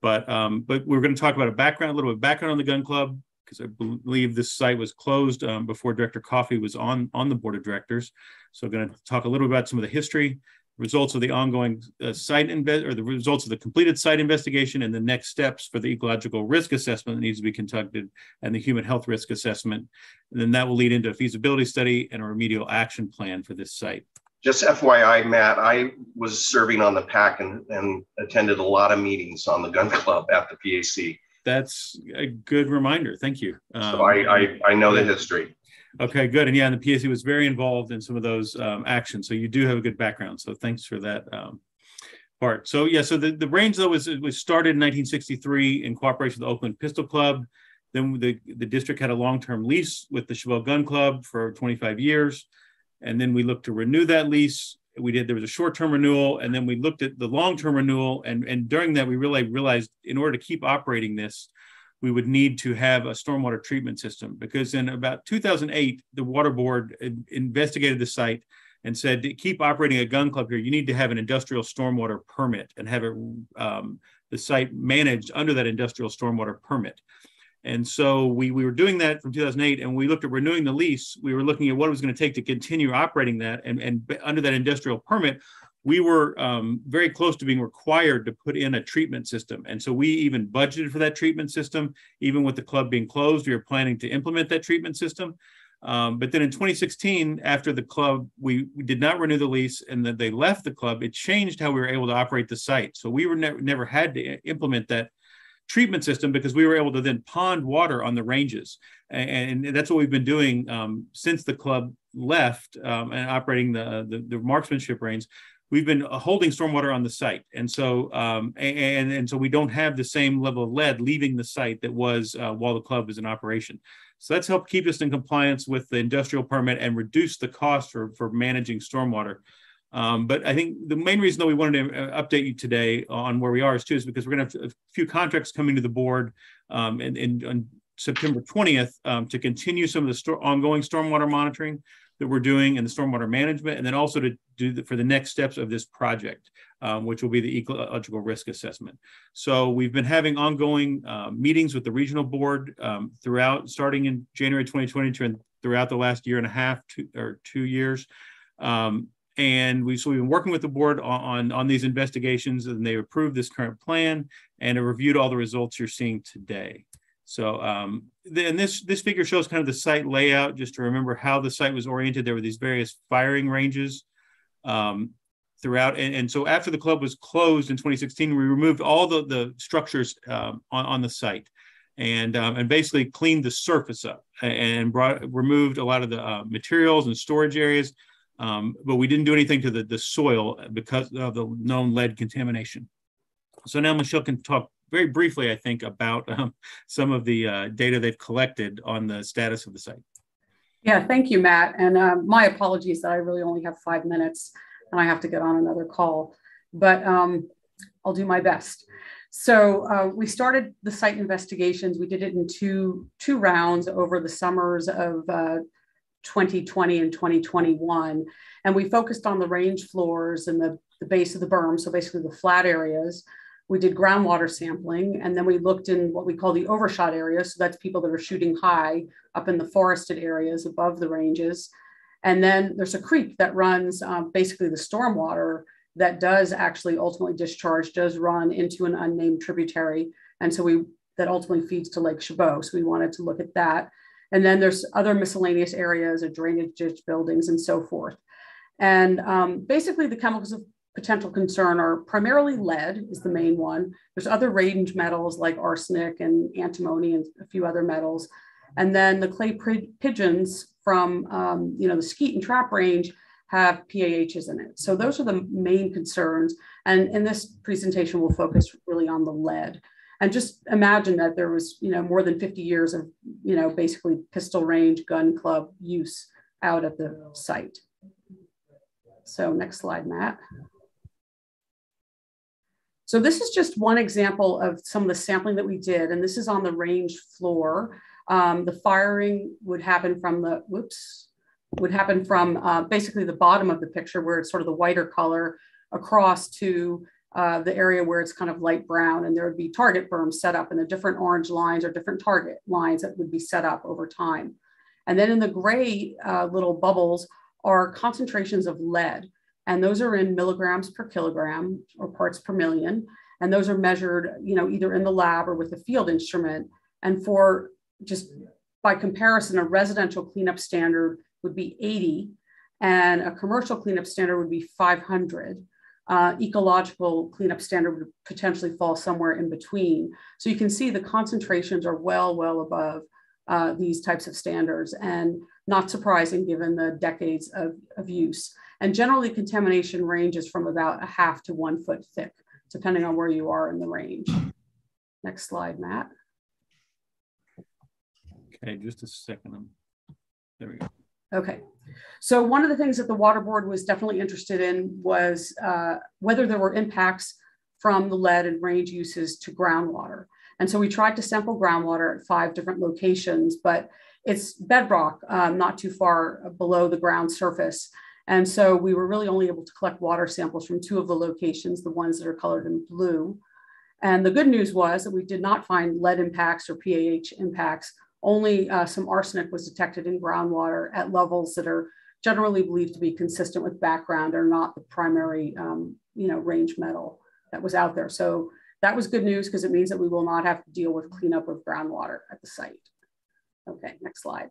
But but we're going to talk about a background, a little bit of background on the gun club, because I believe this site was closed um, before Director Coffey was on, on the board of directors. So I'm going to talk a little bit about some of the history, results of the ongoing uh, site invest or the results of the completed site investigation and the next steps for the ecological risk assessment that needs to be conducted and the human health risk assessment. And then that will lead into a feasibility study and a remedial action plan for this site. Just FYI, Matt, I was serving on the PAC and, and attended a lot of meetings on the gun club at the PAC that's a good reminder. Thank you. Um, so I, I, I know the history. Okay, good. And yeah, and the PAC was very involved in some of those um, actions. So you do have a good background. So thanks for that um, part. So yeah, so the, the range though was was started in 1963 in cooperation with the Oakland Pistol Club. Then the, the district had a long-term lease with the Chabot Gun Club for 25 years. And then we looked to renew that lease we did there was a short-term renewal and then we looked at the long-term renewal and and during that we really realized in order to keep operating this we would need to have a stormwater treatment system because in about 2008 the water board investigated the site and said to keep operating a gun club here you need to have an industrial stormwater permit and have it um, the site managed under that industrial stormwater permit and so we, we were doing that from 2008 and we looked at renewing the lease. We were looking at what it was going to take to continue operating that. And, and under that industrial permit, we were um, very close to being required to put in a treatment system. And so we even budgeted for that treatment system. Even with the club being closed, we were planning to implement that treatment system. Um, but then in 2016, after the club, we, we did not renew the lease and then they left the club, it changed how we were able to operate the site. So we were ne- never had to implement that treatment system because we were able to then pond water on the ranges. And, and that's what we've been doing um, since the club left um, and operating the, the, the, marksmanship range. We've been uh, holding stormwater on the site. And so, um, and, and so we don't have the same level of lead leaving the site that was uh, while the club was in operation. So that's helped keep us in compliance with the industrial permit and reduce the cost for, for managing stormwater. Um, but I think the main reason that we wanted to uh, update you today on where we are is too is because we're going to have a few contracts coming to the board um, in, in, on September 20th um, to continue some of the sto ongoing stormwater monitoring that we're doing and the stormwater management, and then also to do the, for the next steps of this project. um, which will be the ecological risk assessment. So we've been having ongoing uh, meetings with the regional board um, throughout, starting in January 2022 and throughout the last year and a half two, or two years. Um, and we so we've been working with the board on, on, on these investigations and they approved this current plan and have reviewed all the results you're seeing today. So um, then this this figure shows kind of the site layout, just to remember how the site was oriented. There were these various firing ranges um, throughout. And, and, so after the club was closed in 2016, we removed all the, the structures um, on, on the site and, um, and basically cleaned the surface up and brought removed a lot of the uh, materials and storage areas. Um, but we didn't do anything to the, the soil because of the known lead contamination. So now Michelle can talk very briefly, I think, about um, some of the uh, data they've collected on the status of the site. Yeah, thank you, Matt. And uh, my apologies that I really only have five minutes and I have to get on another call, but um, I'll do my best. So uh, we started the site investigations. We did it in two, two rounds over the summers of 2020 uh, and 2021. And we focused on the range floors and the, the base of the berm, so basically the flat areas we did groundwater sampling, and then we looked in what we call the overshot area. So that's people that are shooting high up in the forested areas above the ranges. And then there's a creek that runs um, basically the stormwater that does actually ultimately discharge, does run into an unnamed tributary. And so we that ultimately feeds to Lake Chabot. So we wanted to look at that. And then there's other miscellaneous areas of drainage ditch buildings and so forth. And um, basically the chemicals of potential concern are primarily lead is the main one. There's other range metals like arsenic and antimony and a few other metals. And then the clay pigeons from um, you know the skeet and trap range have PAHs in it. So those are the main concerns. And in this presentation, we'll focus really on the lead. And just imagine that there was, you know, more than 50 years of, you know, basically pistol range gun club use out at the site. So next slide, Matt. So this is just one example of some of the sampling that we did, and this is on the range floor. Um, the firing would happen from the, whoops, would happen from uh, basically the bottom of the picture where it's sort of the whiter color across to uh, the area where it's kind of light brown and there would be target berms set up and the different orange lines or different target lines that would be set up over time. And then in the gray uh, little bubbles are concentrations of lead and those are in milligrams per kilogram or parts per million. And those are measured, you know, either in the lab or with a field instrument. And for just by comparison, a residential cleanup standard would be 80, and a commercial cleanup standard would be 500. Uh, ecological cleanup standard would potentially fall somewhere in between. So you can see the concentrations are well, well above uh, these types of standards, and not surprising given the decades of, of use. And generally contamination ranges from about a half to one foot thick, depending on where you are in the range. Next slide, Matt. Okay, just a second. There we go. Okay. So one of the things that the water board was definitely interested in was uh, whether there were impacts from the lead and range uses to groundwater. And so we tried to sample groundwater at five different locations, but it's bedrock, um, not too far below the ground surface. And so we were really only able to collect water samples from two of the locations, the ones that are colored in blue. And the good news was that we did not find lead impacts or PAH impacts. Only uh, some arsenic was detected in groundwater at levels that are generally believed to be consistent with background or not the primary, um, you know, range metal that was out there. So that was good news because it means that we will not have to deal with cleanup of groundwater at the site. Okay, next slide.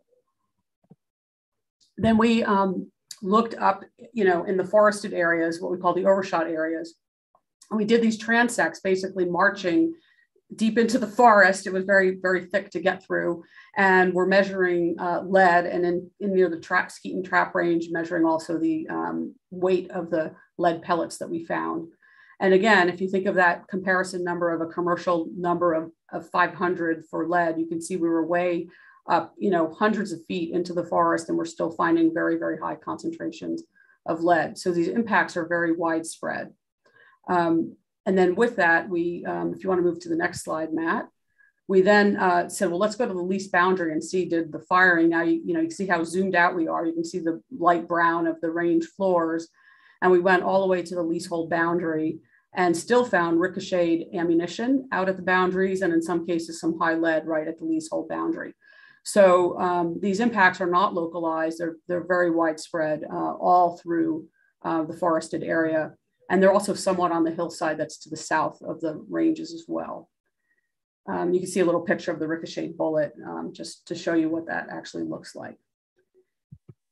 Then we um, looked up, you know, in the forested areas, what we call the overshot areas. And we did these transects, basically marching deep into the forest. It was very, very thick to get through. And we're measuring uh, lead and in, in near the trap, skeet and trap range, measuring also the um, weight of the lead pellets that we found. And again, if you think of that comparison number of a commercial number of, of 500 for lead, you can see we were way up, you know, hundreds of feet into the forest, and we're still finding very, very high concentrations of lead. So these impacts are very widespread. Um, and then with that, we, um, if you want to move to the next slide, Matt, we then uh, said, well, let's go to the least boundary and see did the firing. Now, you, you know, you see how zoomed out we are. You can see the light brown of the range floors. And we went all the way to the leasehold boundary and still found ricocheted ammunition out at the boundaries, and in some cases, some high lead right at the leasehold boundary. So um, these impacts are not localized, they're, they're very widespread uh, all through uh, the forested area. And they're also somewhat on the hillside that's to the south of the ranges as well. Um, you can see a little picture of the ricocheted bullet um, just to show you what that actually looks like.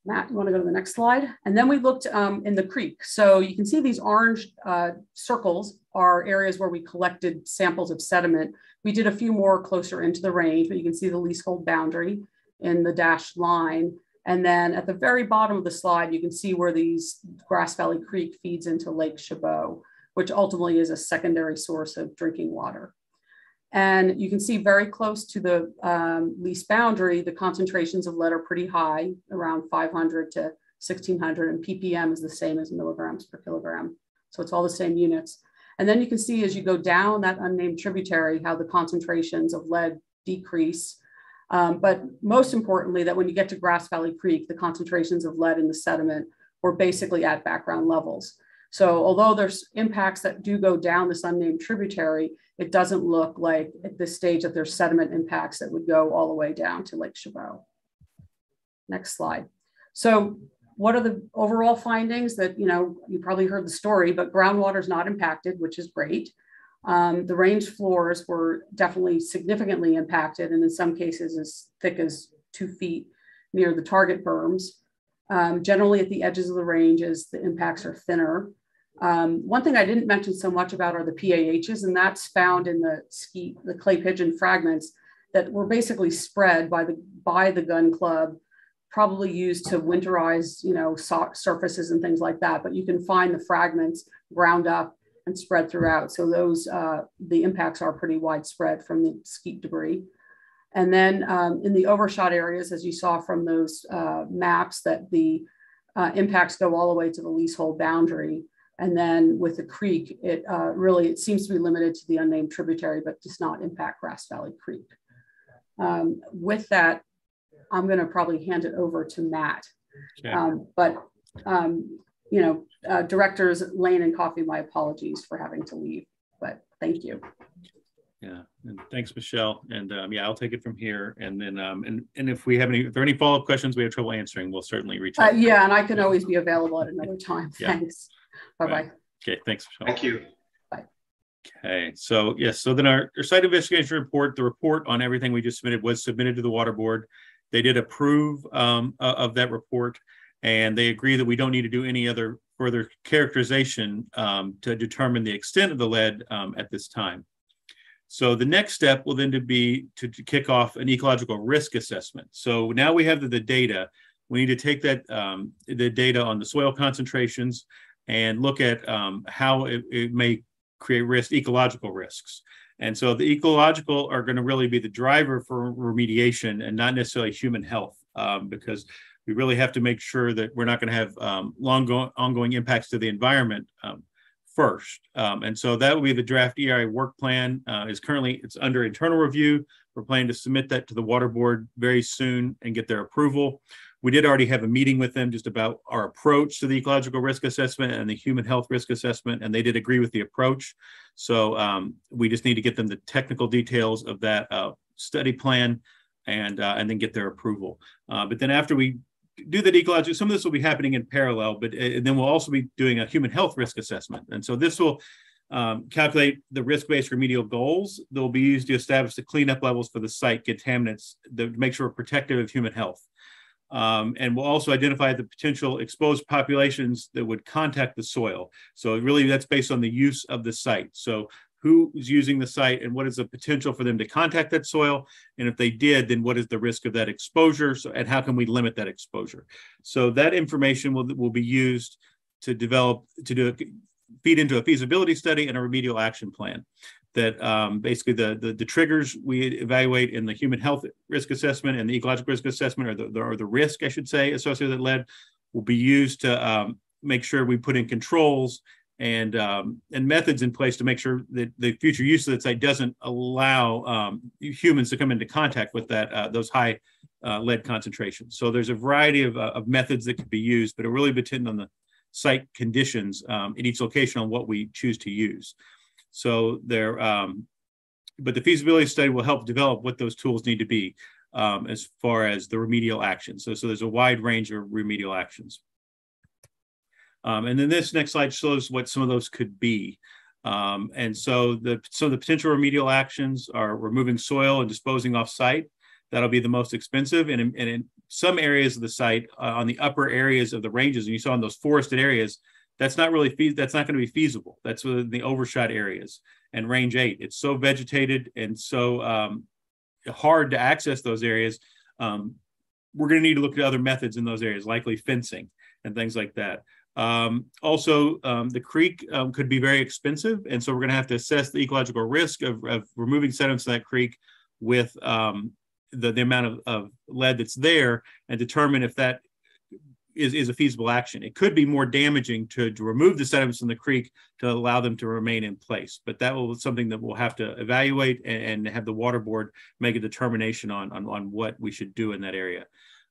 Matt, you want to go to the next slide? And then we looked um, in the creek. So you can see these orange uh, circles are areas where we collected samples of sediment. We did a few more closer into the range, but you can see the leasehold boundary in the dashed line. And then at the very bottom of the slide, you can see where these Grass Valley Creek feeds into Lake Chabot, which ultimately is a secondary source of drinking water. And you can see very close to the um, lease boundary, the concentrations of lead are pretty high, around 500 to 1600, and ppm is the same as milligrams per kilogram. So it's all the same units. And then you can see as you go down that unnamed tributary, how the concentrations of lead decrease. Um, but most importantly, that when you get to Grass Valley Creek, the concentrations of lead in the sediment were basically at background levels. So although there's impacts that do go down this unnamed tributary, it doesn't look like at this stage that there's sediment impacts that would go all the way down to Lake Chabot. Next slide. So what are the overall findings that, you know, you probably heard the story, but groundwater is not impacted, which is great. Um, the range floors were definitely significantly impacted and in some cases as thick as two feet near the target berms. Um, generally at the edges of the ranges, the impacts are thinner. Um, one thing I didn't mention so much about are the PAHs, and that's found in the ski, the clay pigeon fragments that were basically spread by the by the gun club, probably used to winterize, you know, so surfaces and things like that. But you can find the fragments ground up and spread throughout. So those uh, the impacts are pretty widespread from the skeet debris. And then um, in the overshot areas, as you saw from those uh, maps, that the uh, impacts go all the way to the leasehold boundary. And then with the creek, it uh, really, it seems to be limited to the unnamed tributary, but does not impact Grass Valley Creek. Um, with that, I'm gonna probably hand it over to Matt. Okay. Um, but, um, you know, uh, directors Lane and Coffey, my apologies for having to leave, but thank you. Yeah, and thanks, Michelle. And um, yeah, I'll take it from here. And then, um, and and if we have any, if there are any follow up questions we have trouble answering, we'll certainly reach out. Uh, yeah, and I can always be available at another time. Yeah. Thanks. Bye bye. Okay, thanks. Michelle. Thank you. Bye. Okay, so yes, so then our, our site investigation report, the report on everything we just submitted was submitted to the water board. They did approve um, of that report, and they agree that we don't need to do any other further characterization um, to determine the extent of the lead um, at this time. So the next step will then to be to, to, kick off an ecological risk assessment. So now we have the, the data. We need to take that um, the data on the soil concentrations, and look at um, how it, it, may create risk, ecological risks. And so the ecological are going to really be the driver for remediation and not necessarily human health, um, because we really have to make sure that we're not going to have um, long ongoing impacts to the environment um, first. Um, and so that will be the draft ERA work plan. Uh, is currently it's under internal review. We're planning to submit that to the water board very soon and get their approval. We did already have a meeting with them just about our approach to the ecological risk assessment and the human health risk assessment, and they did agree with the approach. So um, we just need to get them the technical details of that uh, study plan and uh, and then get their approval. Uh, but then after we do that ecological, some of this will be happening in parallel, but uh, then we'll also be doing a human health risk assessment. And so this will um, calculate the risk-based remedial goals that will be used to establish the cleanup levels for the site contaminants to make sure we're protective of human health. Um, and we'll also identify the potential exposed populations that would contact the soil. So really that's based on the use of the site. So who is using the site and what is the potential for them to contact that soil? And if they did, then what is the risk of that exposure? So, and how can we limit that exposure? So that information will, will be used to develop, to do, feed into a feasibility study and a remedial action plan that um, basically the, the, the triggers we evaluate in the human health risk assessment and the ecological risk assessment, or the, or the risk I should say associated with that lead, will be used to um, make sure we put in controls and um, and methods in place to make sure that the future use of that site doesn't allow um, humans to come into contact with that uh, those high uh, lead concentrations. So there's a variety of, uh, of methods that could be used, but it really depends on the site conditions um, in each location on what we choose to use. So there, um, but the feasibility study will help develop what those tools need to be um, as far as the remedial actions. So, so there's a wide range of remedial actions. Um, and then this next slide shows what some of those could be. Um, and so the so the potential remedial actions are removing soil and disposing off site. That'll be the most expensive. And in, and in some areas of the site, uh, on the upper areas of the ranges, and you saw in those forested areas, that's not really that's not going to be feasible. That's within the overshot areas and range eight. It's so vegetated and so um, hard to access those areas. Um, we're going to need to look at other methods in those areas, likely fencing and things like that. Um, also, um, the creek um, could be very expensive, and so we're going to have to assess the ecological risk of, of removing sediments in that creek with um, the, the amount of, of lead that's there and determine if that is, is a feasible action. It could be more damaging to, to remove the sediments in the creek to allow them to remain in place, but that will be something that we'll have to evaluate and, and have the water board make a determination on, on, on what we should do in that area.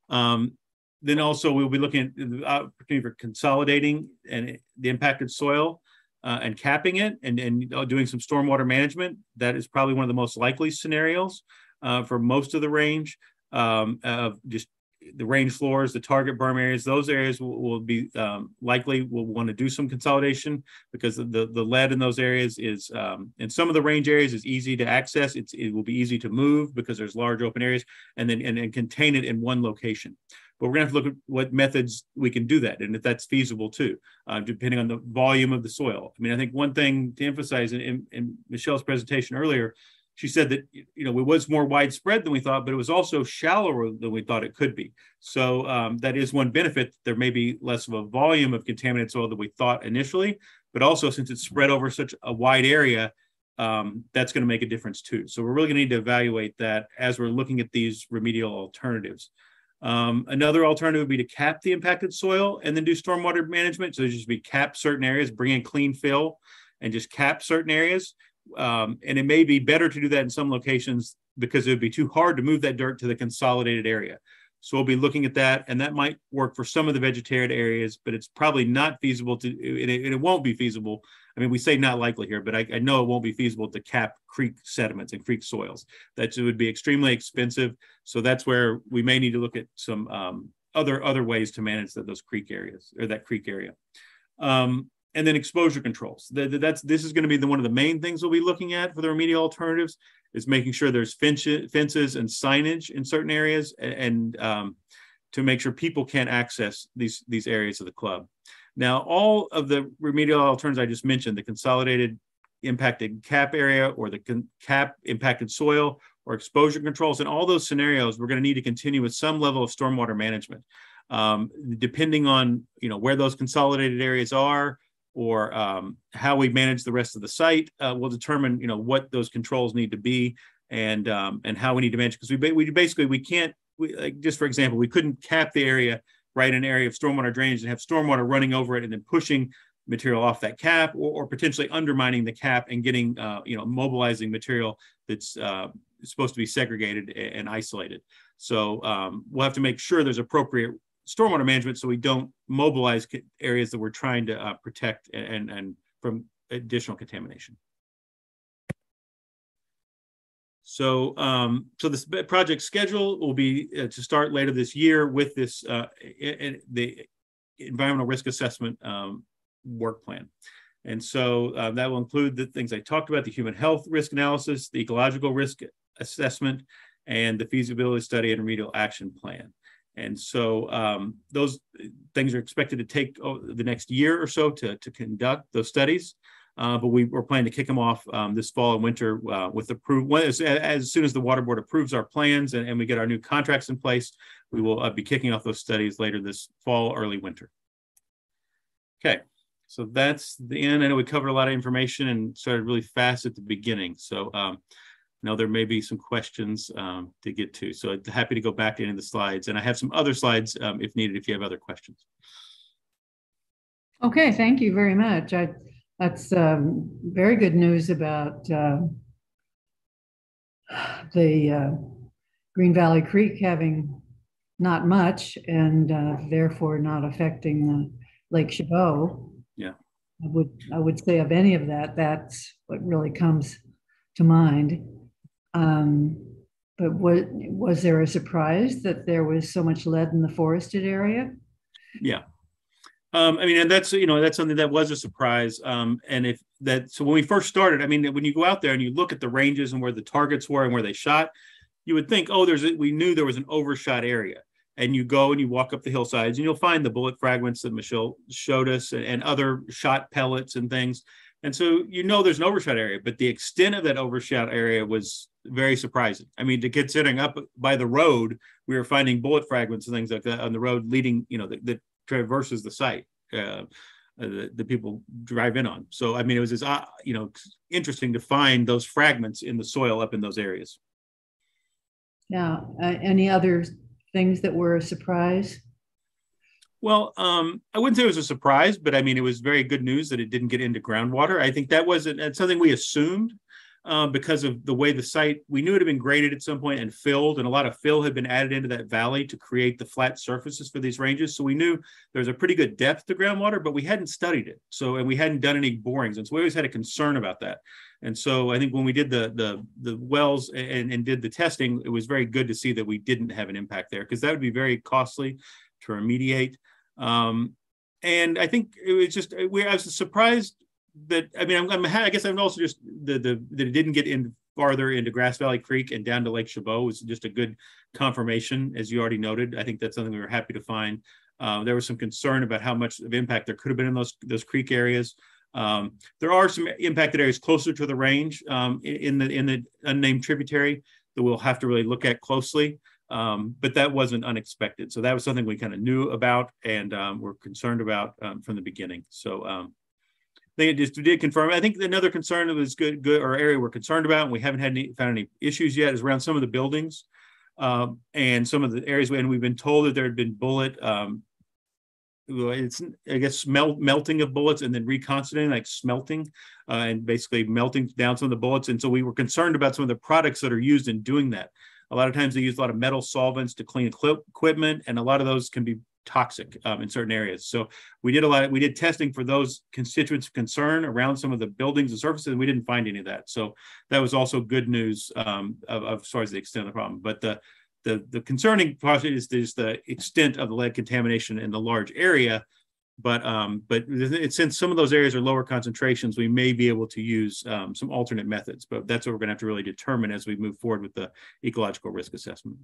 Um, then also we'll be looking at the opportunity for consolidating and the impacted soil uh, and capping it and, and uh, doing some stormwater management. That is probably one of the most likely scenarios uh, for most of the range um, of just the range floors, the target berm areas, those areas will, will be um, likely will want to do some consolidation because the, the lead in those areas is um, in some of the range areas is easy to access. It's, it will be easy to move because there's large open areas and then and, and contain it in one location but we're going to have to look at what methods we can do that and if that's feasible too, uh, depending on the volume of the soil. I mean, I think one thing to emphasize in, in, Michelle's presentation earlier, she said that you know it was more widespread than we thought, but it was also shallower than we thought it could be. So um, that is one benefit. There may be less of a volume of contaminated soil than we thought initially, but also since it's spread over such a wide area, um, that's going to make a difference too. So we're really going to need to evaluate that as we're looking at these remedial alternatives. Um, another alternative would be to cap the impacted soil and then do stormwater management. So just be cap certain areas, bring in clean fill and just cap certain areas. Um, and it may be better to do that in some locations because it would be too hard to move that dirt to the consolidated area. So we'll be looking at that, and that might work for some of the vegetated areas, but it's probably not feasible to, and it, and it won't be feasible I mean, we say not likely here, but I, I, know it won't be feasible to cap creek sediments and creek soils. That it would be extremely expensive. So that's where we may need to look at some um, other other ways to manage those creek areas or that creek area. Um, and then exposure controls. That's this is going to be the, one of the main things we'll be looking at for the remedial alternatives is making sure there's fences and signage in certain areas and, and um, to make sure people can't access these these areas of the club. Now, all of the remedial alternatives I just mentioned, the consolidated impacted cap area or the cap impacted soil or exposure controls, in all those scenarios, we're going to need to continue with some level of stormwater management. Um, depending on you know where those consolidated areas are or um, how we manage the rest of the site, uh, will determine you know what those controls need to be and um, and how we need to manage because we, we basically we can't we, like just for example we couldn't cap the area right an area of stormwater drainage and have stormwater running over it and then pushing material off that cap or, or potentially undermining the cap and getting uh, you know mobilizing material that's uh, supposed to be segregated and isolated. So um, we'll have to make sure there's appropriate stormwater management so we don't mobilize areas that we're trying to uh, protect and, and from additional contamination so, um, so this project schedule will be uh, to start later this year with this uh, the environmental risk assessment um, work plan. And so uh, that will include the things I talked about, the human health risk analysis, the ecological risk assessment, and the feasibility study and remedial action plan. And so um, those things are expected to take the next year or so to, to conduct those studies. Uh, but we, are planning to kick them off um, this fall and winter uh, with approve as, as, soon as the water board approves our plans and, and we get our new contracts in place we will uh, be kicking off those studies later this fall early winter. Okay so that's the end. I know we covered a lot of information and started really fast at the beginning. So um, now there may be some questions um, to get to so I'm happy to go back to any of the slides and i have some other slides um, if needed if you have other questions okay thank you very much i that's um, very good news about uh, the uh, Green Valley Creek having not much and uh, therefore not affecting the Lake Chabot. Yeah. I would, I would say of any of that, that's what really comes to mind. Um, but what, was there a surprise that there was so much lead in the forested area? Yeah. Um, I mean, and that's you know that's something that was a surprise. Um, and if that, so when we first started, I mean, when you go out there and you look at the ranges and where the targets were and where they shot, you would think, oh, there's a, we knew there was an overshot area. And you go and you walk up the hillsides and you'll find the bullet fragments that Michelle showed us and, and other shot pellets and things. And so you know there's an overshot area, but the extent of that overshot area was very surprising. I mean, to considering up by the road, we were finding bullet fragments and things like that on the road leading, you know, that, that traverses the site. Uh, uh, the, the, people drive in on. So I mean, it was just, uh, you know, interesting to find those fragments in the soil up in those areas. Yeah. Uh, any other things that were a surprise? Well, um, I wouldn't say it was a surprise, but I mean, it was very good news that it didn't get into groundwater. I think that wasn't something we assumed uh, because of the way the site, we knew it had been graded at some point and filled, and a lot of fill had been added into that valley to create the flat surfaces for these ranges. So we knew there was a pretty good depth to groundwater, but we hadn't studied it. So, and we hadn't done any borings. And so we always had a concern about that. And so I think when we did the the the wells and, and did the testing, it was very good to see that we didn't have an impact there because that would be very costly to remediate. Um, and I think it was just we I was surprised that I mean, I'm, I'm I guess I'm also just the the that it didn't get in farther into Grass Valley Creek and down to Lake Chabot was just a good confirmation, as you already noted. I think that's something we were happy to find. Uh, there was some concern about how much of impact there could have been in those those creek areas. Um, there are some impacted areas closer to the range um, in the in the unnamed tributary that we'll have to really look at closely. Um, but that wasn't unexpected. So that was something we kind of knew about and um, were concerned about um, from the beginning. So um, they just did confirm. I think another concern that was good, good or area we're concerned about, and we haven't had any found any issues yet, is around some of the buildings um, and some of the areas. And we've been told that there had been bullet. Um, it's I guess melt, melting of bullets and then reconstituting, like smelting, uh, and basically melting down some of the bullets. And so we were concerned about some of the products that are used in doing that. A lot of times they use a lot of metal solvents to clean equipment, and a lot of those can be toxic um, in certain areas. So we did a lot. Of, we did testing for those constituents of concern around some of the buildings and surfaces, and we didn't find any of that. So that was also good news um, of, of as far as the extent of the problem. But the the, the concerning part is, is the extent of the lead contamination in the large area. But um, but since some of those areas are lower concentrations, we may be able to use um, some alternate methods. But that's what we're going to have to really determine as we move forward with the ecological risk assessment.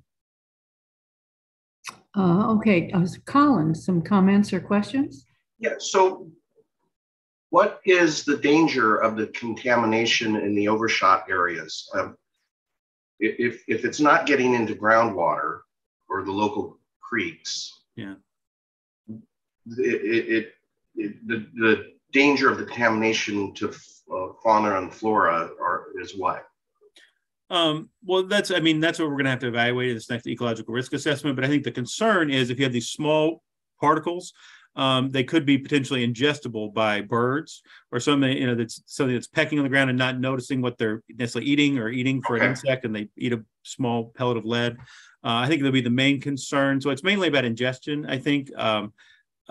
Uh, okay, uh, Colin, some comments or questions? Yeah, so what is the danger of the contamination in the overshot areas? Um, if, if it's not getting into groundwater or the local creeks, yeah, it, it, it the, the danger of the contamination to uh, fauna and flora are, is what? Um, well, that's, I mean, that's what we're going to have to evaluate in this next ecological risk assessment. But I think the concern is if you have these small particles, um, they could be potentially ingestible by birds or something, you know, that's something that's pecking on the ground and not noticing what they're necessarily eating or eating for okay. an insect and they eat a small pellet of lead. Uh, I think that'll be the main concern. So it's mainly about ingestion, I think, um,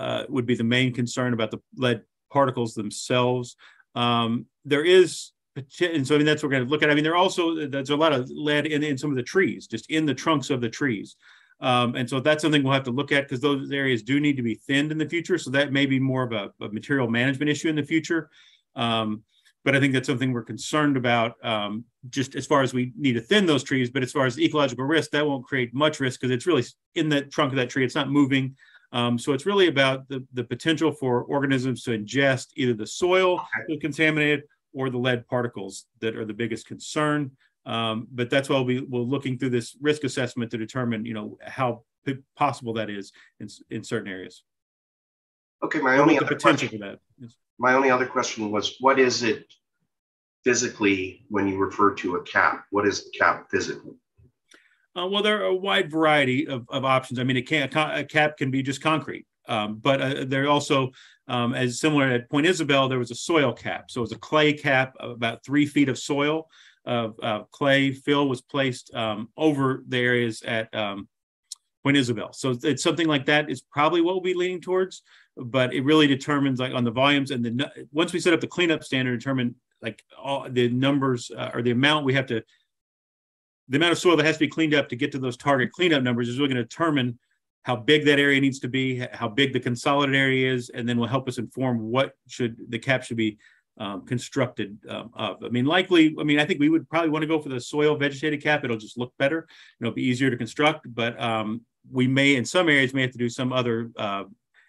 uh, would be the main concern about the lead particles themselves. Um, there is and so I mean that's what we're going to look at. I mean, there also there's a lot of lead in, in some of the trees, just in the trunks of the trees. Um, and so that's something we'll have to look at because those areas do need to be thinned in the future. So that may be more of a, a material management issue in the future. Um, but I think that's something we're concerned about um, just as far as we need to thin those trees. But as far as ecological risk, that won't create much risk because it's really in the trunk of that tree. It's not moving. Um, so it's really about the, the potential for organisms to ingest either the soil okay. contaminated or the lead particles that are the biggest concern. Um, but that's why we, we're looking through this risk assessment to determine, you know, how possible that is in, in certain areas. Okay, my only other potential question, for that. Yes. My only other question was, what is it physically when you refer to a cap? What is the cap physically? Uh, well, there are a wide variety of, of options. I mean, it can a cap can be just concrete, um, but uh, there also um, as similar at Point Isabel, there was a soil cap. So it was a clay cap about three feet of soil of uh, clay fill was placed um, over the areas at um, Point Isabel. So it's something like that is probably what we'll be leaning towards. but it really determines like on the volumes and the once we set up the cleanup standard, determine like all the numbers uh, or the amount we have to the amount of soil that has to be cleaned up to get to those target cleanup numbers is really going to determine how big that area needs to be, how big the consolidated area is, and then will help us inform what should the cap should be um, constructed um, of. I mean, likely, I mean, I think we would probably want to go for the soil vegetated cap. It'll just look better. It'll be easier to construct, but um, we may, in some areas, may have to do some other uh,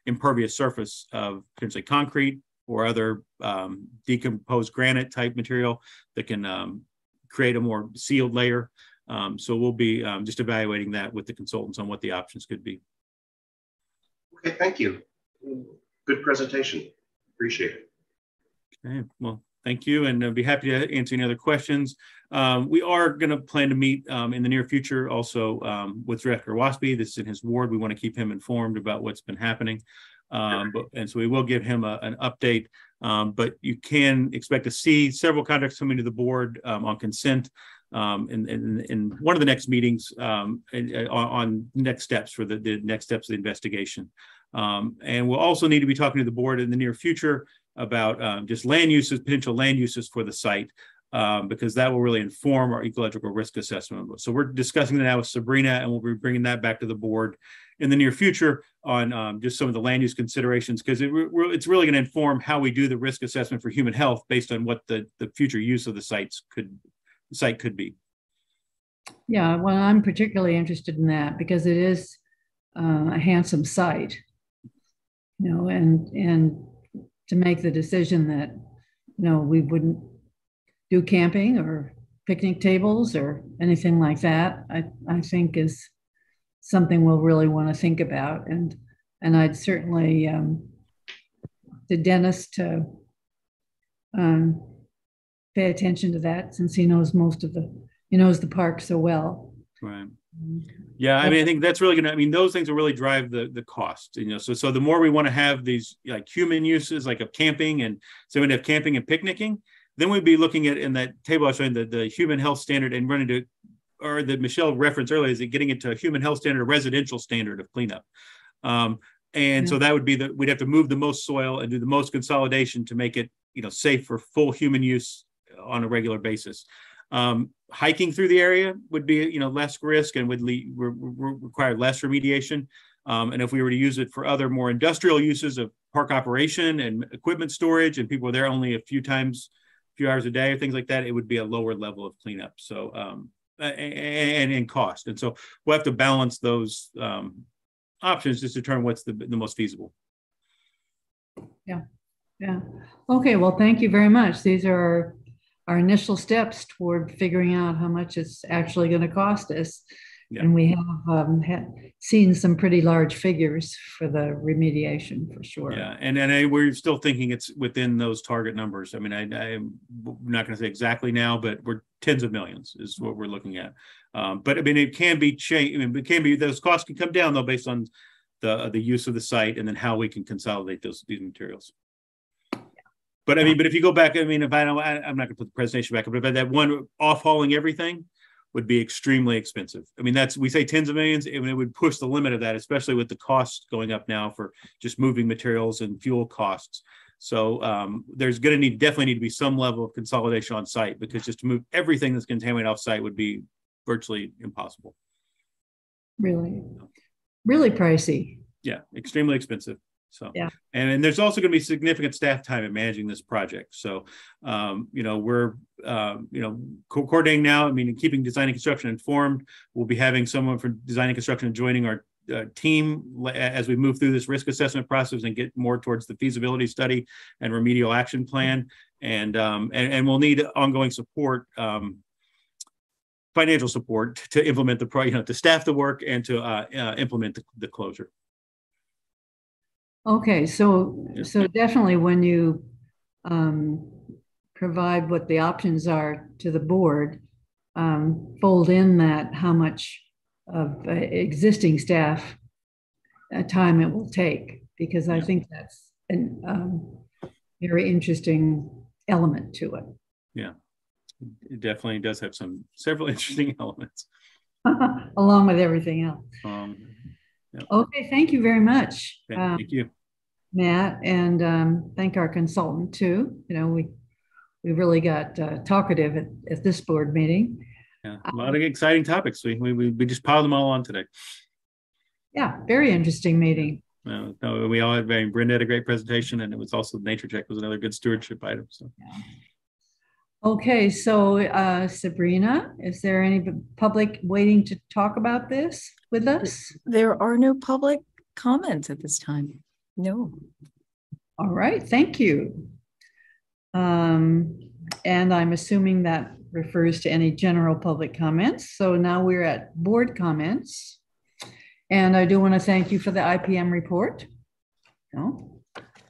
impervious surface of potentially concrete or other um, decomposed granite type material that can um, create a more sealed layer. Um, so we'll be just evaluating that with the consultants on what the options could be. Okay, thank you. Good presentation. Appreciate it. Okay, well, thank you, and I'd be happy to answer any other questions. Um, we are going to plan to meet um, in the near future also um, with Director Waespi. This is in his ward. We want to keep him informed about what's been happening. Um, but, and so we will give him a, an update, um, but you can expect to see several contracts coming to the board um, on consent um, in, in, in, one of the next meetings um, in, uh, on, on, next steps for the, the, next steps of the investigation. Um, and we'll also need to be talking to the board in the near future about um, just land uses, potential land uses for the site, um, because that will really inform our ecological risk assessment. So we're discussing that now with Sabrina, and we'll be bringing that back to the board in the near future on um, just some of the land use considerations, because it, it's really going to inform how we do the risk assessment for human health based on what the, the future use of the sites could site could be. Yeah, well, I'm particularly interested in that because it is uh, a handsome site, you know, and and to make the decision that, you know, we wouldn't do camping or picnic tables or anything like that, I, I think is something we'll really want to think about. And, and I'd certainly, um, to Dennis to um, pay attention to that since he knows most of the, he knows the park so well. Right. Yeah, I mean, I think that's really gonna. I mean, those things will really drive the the cost. You know, so so the more we want to have these like human uses, like of camping, and so we have camping and picnicking, then we'd be looking at in that table I was showing the the human health standard and running to, or that Michelle referenced earlier, is it getting into a human health standard, a residential standard of cleanup. Um, and yeah. so that would be that we'd have to move the most soil and do the most consolidation to make it you know safe for full human use on a regular basis. Um, hiking through the area would be, you know, less risk and would re re require less remediation. Um, and if we were to use it for other more industrial uses of park operation and equipment storage, and people were there only a few times, a few hours a day, or things like that, it would be a lower level of cleanup. So, um, and in cost. And so we'll have to balance those um, options to determine what's the, the most feasible. Yeah. Yeah. Okay. Well, thank you very much. These are our initial steps toward figuring out how much it's actually going to cost us. Yeah. And we have um, seen some pretty large figures for the remediation for sure. Yeah, and and I, we're still thinking it's within those target numbers. I mean, I, I'm not going to say exactly now, but we're tens of millions is what we're looking at. Um, but I mean, it can be changed. I mean, it can be those costs can come down though based on the the use of the site and then how we can consolidate those these materials. But I mean, but if you go back, I mean, if I don't, I, am not going to put the presentation back up, but if that one off hauling everything would be extremely expensive. I mean, that's we say tens of millions, and it would push the limit of that, especially with the costs going up now for just moving materials and fuel costs. So um, there's going to need definitely need to be some level of consolidation on site because just to move everything that's contaminated off site would be virtually impossible. Really, really pricey. Yeah, extremely expensive. So, yeah. And, and there's also going to be significant staff time in managing this project. So, um, you know, we're, um, you know, co- coordinating now. I mean, keeping design and construction informed. We'll be having someone from design and construction joining our uh, team as we move through this risk assessment process and get more towards the feasibility study and remedial action plan. And, um, and, and we'll need ongoing support um, financial support to implement the pro, you know, to staff the work and to uh, uh, implement the, the, closure. Okay, so so definitely when you um, provide what the options are to the board, um, fold in that how much of uh, existing staff uh, time it will take, because I think that's a um, very interesting element to it. Yeah, it definitely does have some several interesting elements. Along with everything else. Um, Yep. Okay, thank you very much. Okay, um, thank you. Matt, and um, thank our consultant too. You know, we we really got uh, talkative at, at this board meeting. Yeah, a lot of exciting topics. We, we, we just piled them all on today. Yeah, very interesting meeting. Uh, no, we all had, very, Brenda had a great presentation and it was also Nature Check was another good stewardship item. So. Yeah. Okay, so uh, Sabrina, is there any public waiting to talk about this with us? There are no public comments at this time. No. All right, thank you. Um, and I'm assuming that refers to any general public comments. So now we're at board comments. And I do want to thank you for the IPM report. No,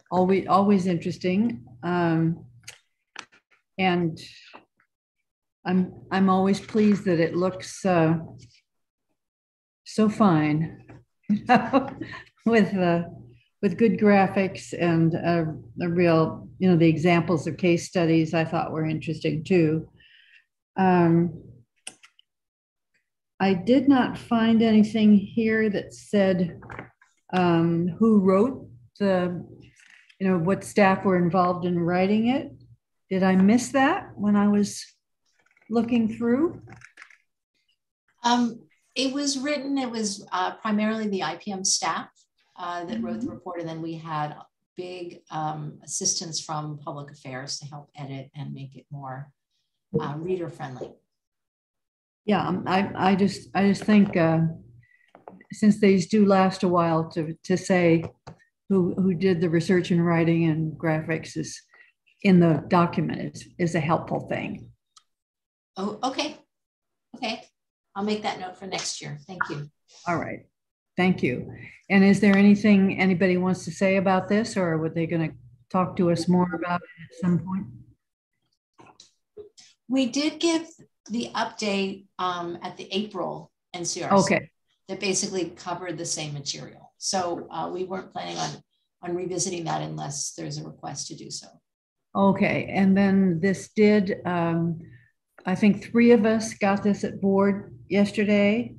always, always interesting. Um, and I'm, I'm always pleased that it looks uh, so fine with uh, with good graphics and a, a, real, you know, the examples of case studies I thought were interesting too. Um, I did not find anything here that said um, who wrote the, you know, what staff were involved in writing it. Did I miss that when I was looking through? Um, it was written, it was uh, primarily the IPM staff uh, that mm-hmm. wrote the mm-hmm. report. And then we had big um, assistance from public affairs to help edit and make it more uh, reader friendly. Yeah, um, I, I just I just think uh, since these do last a while to to say who who did the research and writing and graphics is in the document is is a helpful thing. Oh, okay, okay. I'll make that note for next year. Thank you. All right. Thank you. And is there anything anybody wants to say about this or were they going to talk to us more about it at some point? We did give the update um, at the April NCRC okay. that basically covered the same material. So uh, we weren't planning on, on revisiting that unless there's a request to do so. Okay. And then this did, um, I think three of us got this at board yesterday.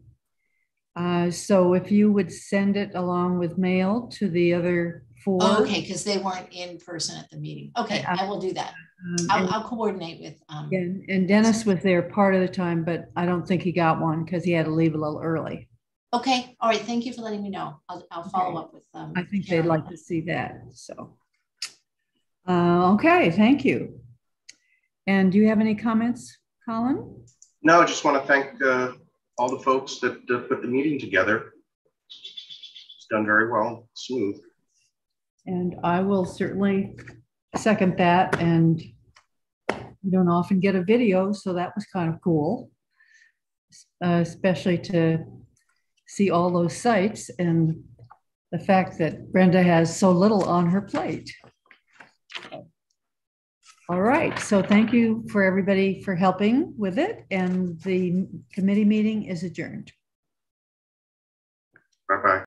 Uh, so if you would send it along with mail to the other four. Okay, because they weren't in person at the meeting. Okay, I will do that. Um, I'll, and, I'll, coordinate with. Um, and, and Dennis was there part of the time, but I don't think he got one because he had to leave a little early. Okay. All right. Thank you for letting me know. I'll, I'll follow okay. up with them. Um, I think they'd like to see that. So, uh, okay. Thank you. And do you have any comments, Colin? No, I just want to thank uh, all the folks that uh, put the meeting together. It's done very well, smooth. And I will certainly second that. And you don't often get a video, so that was kind of cool, uh, especially to see all those sites and the fact that Brenda has so little on her plate. All right, so thank you for everybody for helping with it, and the committee meeting is adjourned. Bye-bye.